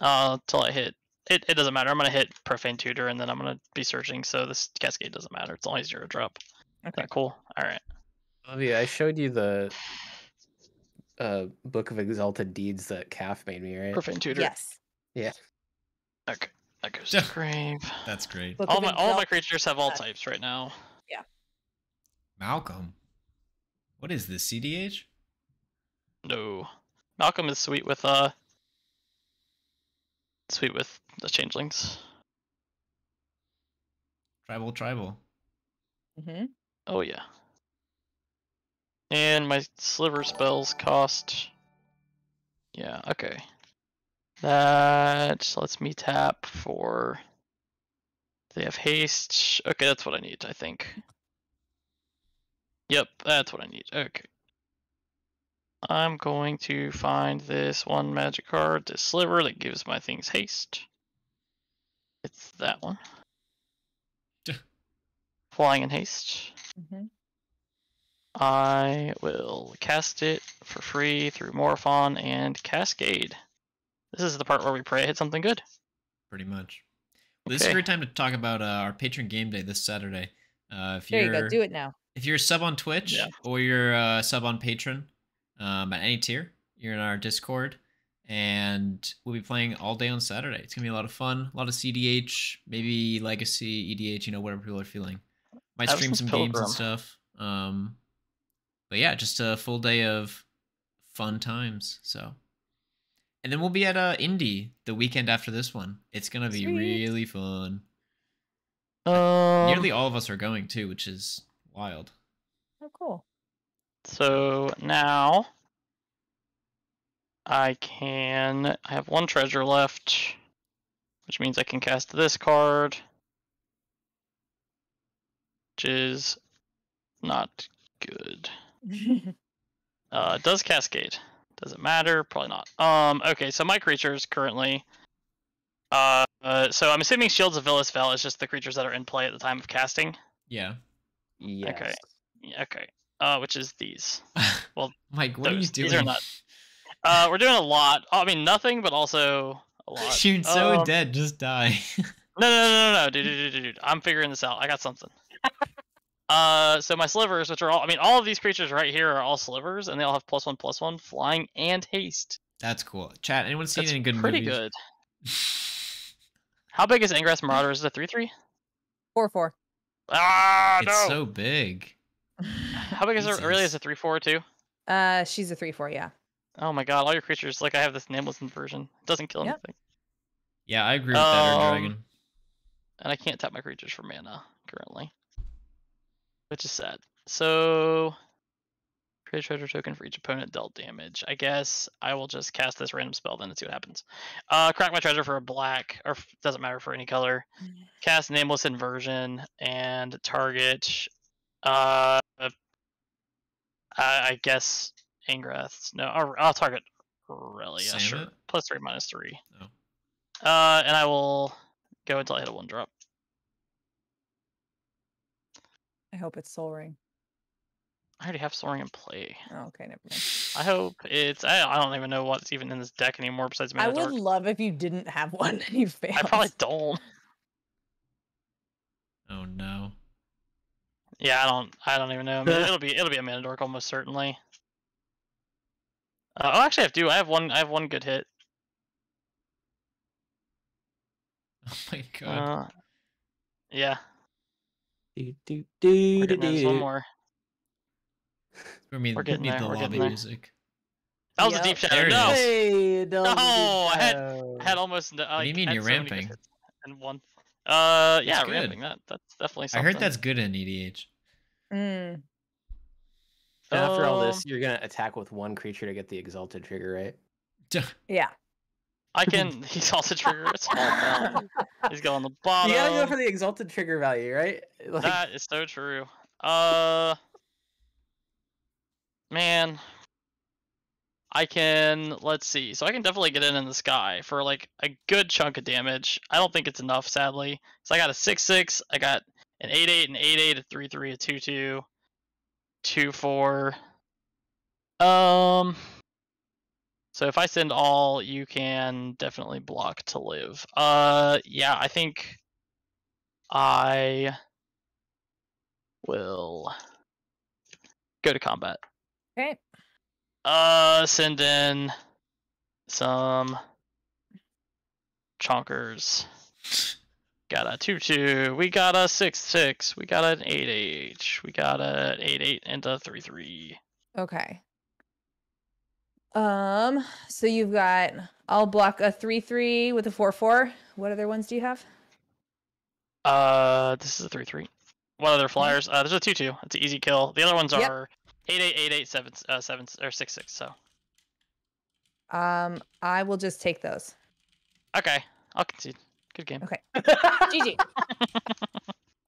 Uh, till I hit. It, it doesn't matter. I'm gonna hit Profane Tutor, and then I'm gonna be searching. So this Cascade doesn't matter. It's only zero drop. Okay. Okay, cool. All right. Olivia, I showed you the uh, book of exalted deeds that Calf made me, right? Profane Tutor. Yes. Yeah. Okay. That goes to Yeah. grave. That's great. Book All my all my creatures have all types right now. Yeah. Malcolm. What is this, CDH? No. Malcolm is sweet with uh. Sweet with the changelings. Tribal, tribal. Mm-hmm. Oh yeah. And my sliver spells cost. Yeah, okay. That lets me tap for. They have haste. Okay, that's what I need, I think. Yep, that's what I need. Okay. I'm going to find this one magic card, this sliver that gives my things haste. It's that one. Flying in haste. hmm I will cast it for free through Morophon and Cascade. This is the part where we pray I hit something good. Pretty much. Well, This is a great time to talk about uh, our patron game day this Saturday. Uh, if There you're you go. Do it now. If you're a sub on Twitch Yeah. or you're a sub on Patreon um, at any tier, you're in our Discord, and we'll be playing all day on Saturday. It's gonna be a lot of fun, a lot of CDH, maybe Legacy, EDH, you know, whatever people are feeling. Might stream some some games and stuff. Um, but yeah, just a full day of fun times. So, and then we'll be at uh Indy the weekend after this one. It's gonna be Sweet. really fun. Um, Nearly all of us are going too, which is wild. Oh, cool. So now I can. I have one treasure left, which means I can cast this card, which is not good. (laughs) Uh, does cascade. Does it matter? Probably not. Um. Okay. So my creatures currently. Uh. uh, so I'm assuming Shields of Velis Vel is just the creatures that are in play at the time of casting. Yeah. Yes. Yeah, Okay. Uh, which is these. (laughs) Well, Mike, what are you doing? these are not- (laughs) Uh, we're doing a lot. I mean, nothing, but also a lot. Shoot, so Um, dead, just die. (laughs) No, no, no, no, no, dude, dude, dude, dude. I'm figuring this out. I got something. uh, so my slivers, which are all, I mean, all of these creatures right here are all slivers, and they all have plus one, plus one, flying, and haste. That's cool. Chat, anyone seen That's any good pretty movies? Pretty good. How big is Angrath's Marauder? Is it a three three? Four four. Ah, it's no. so big. How big is it? Really, is Jesus. it three four too? Uh, she's a three four. Yeah. Oh my god, all your creatures like I have this nameless inversion. It doesn't kill Yep. anything. Yeah, I agree with that, Ur Um, Dragon. and I can't tap my creatures for mana currently, which is sad. So, create a treasure token for each opponent dealt damage. I guess I will just cast this random spell then and see what happens. Uh, crack my treasure for a black, or f- doesn't matter for any color. (sighs) Cast nameless inversion and target. Uh, I, I guess Angrath's. No, or I'll target Really, yeah, Sure. Samut? Plus three, minus three. Oh. Uh, and I will go until I hit a one drop. I hope it's Sol Ring. I already have Sol Ring in play. Oh, okay, never mind. I hope it's. I, I don't even know what's even in this deck anymore besides Mana I would Dark. love if you didn't have (laughs) one and you failed. I probably don't. Oh no. Yeah, I don't. I don't even know. I mean, (laughs) it'll be it'll be a Mana Dork almost certainly. Uh, oh, actually, I do. I have one. I have one good hit. (laughs) Oh my god. Uh, yeah. Do, do, We're do, do, getting there. There's one more. I mean, we're getting need there, the we're getting lobby there. music. That was Yep. a deep shadow. There it No, is. Hey, No, I had- I had almost. no- do you mean you're so many good ramping? And one. Uh, yeah, That's good. ramping. That that's definitely I something. heard that's good in EDH. Mm, And after all Um, this, you're gonna attack with one creature to get the exalted trigger, right? (laughs) yeah. I can. (laughs) He's also trigger. It's all about. He's going the bottom. You gotta go for the exalted trigger value, right? (laughs) Like, That is so true. Uh, man, I can. Let's see. So I can definitely get in in the sky for like a good chunk of damage. I don't think it's enough, sadly. So I got a six six. I got an eight eight, an eight eight, a three three, a two two, two four. Um. So if I send all, you can definitely block to live. Uh, yeah, I think I will go to combat. Okay. Uh, send in some chonkers. Got a two two. We got a six six. We got an eight eight. We got a eight eight and a three three. Okay. Um. So you've got. I'll block a three three with a four four. What other ones do you have? Uh, this is a three three. What other flyers? Uh, there's a two two. It's an easy kill. The other ones Yep. are eight eight eight eight seven uh seven or six six. So Um. I will just take those. okay, I'll concede. Good game. Okay. (laughs) GG. (laughs)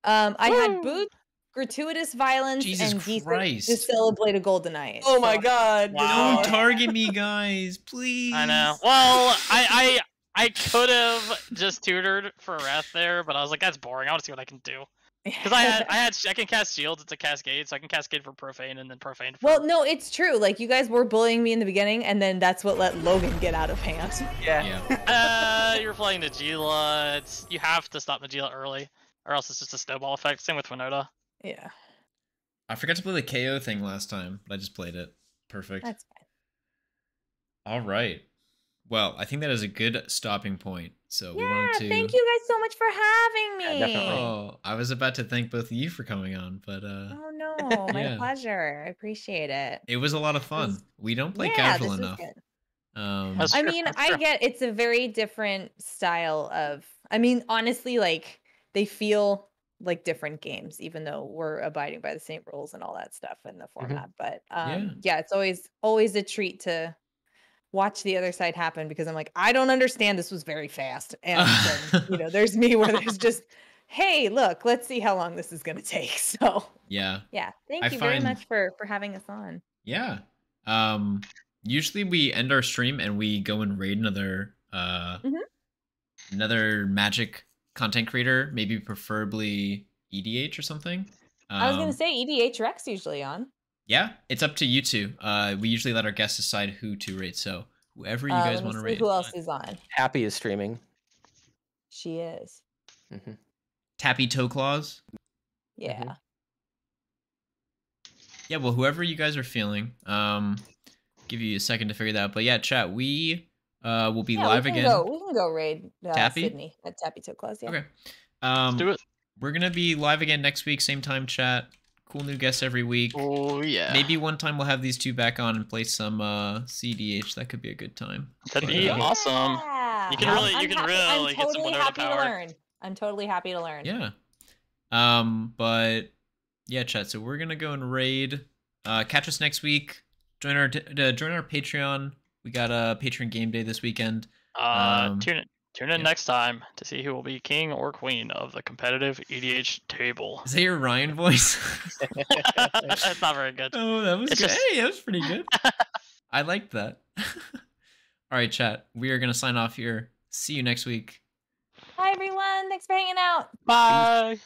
Um. I had boots, gratuitous violence, Jesus and decent Christ. to celebrate a goldenite. oh my So- god! Wow. Don't target me, (laughs) guys, please. I know. Well, I I I could have just tutored for Wrath there, but I was like, that's boring. I want to see what I can do. Because I had I (laughs) had I can cast shields. It's a cascade, so I can cascade for profane and then profane. For... Well, no, it's true. Like you guys were bullying me in the beginning, and then that's what let Logan get out of hand. Yeah. Yeah. (laughs) Uh, you're playing Najeela. It's you have to stop Najeela early, or else it's just a snowball effect. Same with Winota. Yeah, I forgot to play the KO thing last time, but I just played it. Perfect. that's fine. All right. Well, I think that is a good stopping point. So we yeah, wanted to. thank you guys so much for having me. Yeah, definitely. Oh, I was about to thank both of you for coming on, but uh, Oh no, (laughs) my Yeah. pleasure. I appreciate it. it was a lot of fun. was- We don't play yeah, casual this enough. Um, That's I mean, I get it's a very different style of. I mean, honestly, like they feel like different games, even though we're abiding by the same rules and all that stuff in the format. But um, yeah. it's always always a treat to watch the other side happen because I'm like, I don't understand. This was very fast, (laughs) and then, you know, there's me where there's just, hey, look, let's see how long this is gonna take. (laughs) So yeah, yeah, thank I you very much for for having us on. yeah. Um, usually we end our stream and we go and raid another uh Mhm. another magic content creator, maybe preferably EDH or something. I was gonna Um, say EDH Rex usually on. Yeah, it's up to you two. Uh, we usually let our guests decide who to rate. So whoever you Uh, guys want to rate. Who else is on? Happy is streaming. She is. hmm Tappy Toe Claws. Yeah. Yeah, well, whoever you guys are feeling, um, give you a second to figure that out. But yeah, chat, we uh will be Yeah, live we can again. Go, we can go raid uh, Tappy? Sydney at Tappy Toe claws. Yeah. Okay. Um, do it. we're gonna be live again next week, same time. Chat. Cool new guests every week. Oh yeah. Maybe one time we'll have these two back on and play some uh CDH. That could be a good time. That'd be Yeah. awesome. Yeah. You can I'm- really- you I'm can happy- really I'm get some totally Winona happy power. to learn. I'm totally happy to learn. Yeah. Um, but yeah, chat. So we're gonna go and raid. Uh, catch us next week. Join our uh, join our Patreon. We got a Patreon game day this weekend. Uh, Um, tune in. Tune in yeah. next time to see who will be king or queen of the competitive EDH table. Is that your Ryan voice? (laughs) That's not very good. oh, that was It's good. just- Hey, that was pretty good. (laughs) I liked that. (laughs) All right, chat. We are gonna sign off here. See you next week. Hi everyone. Thanks for hanging out. Bye.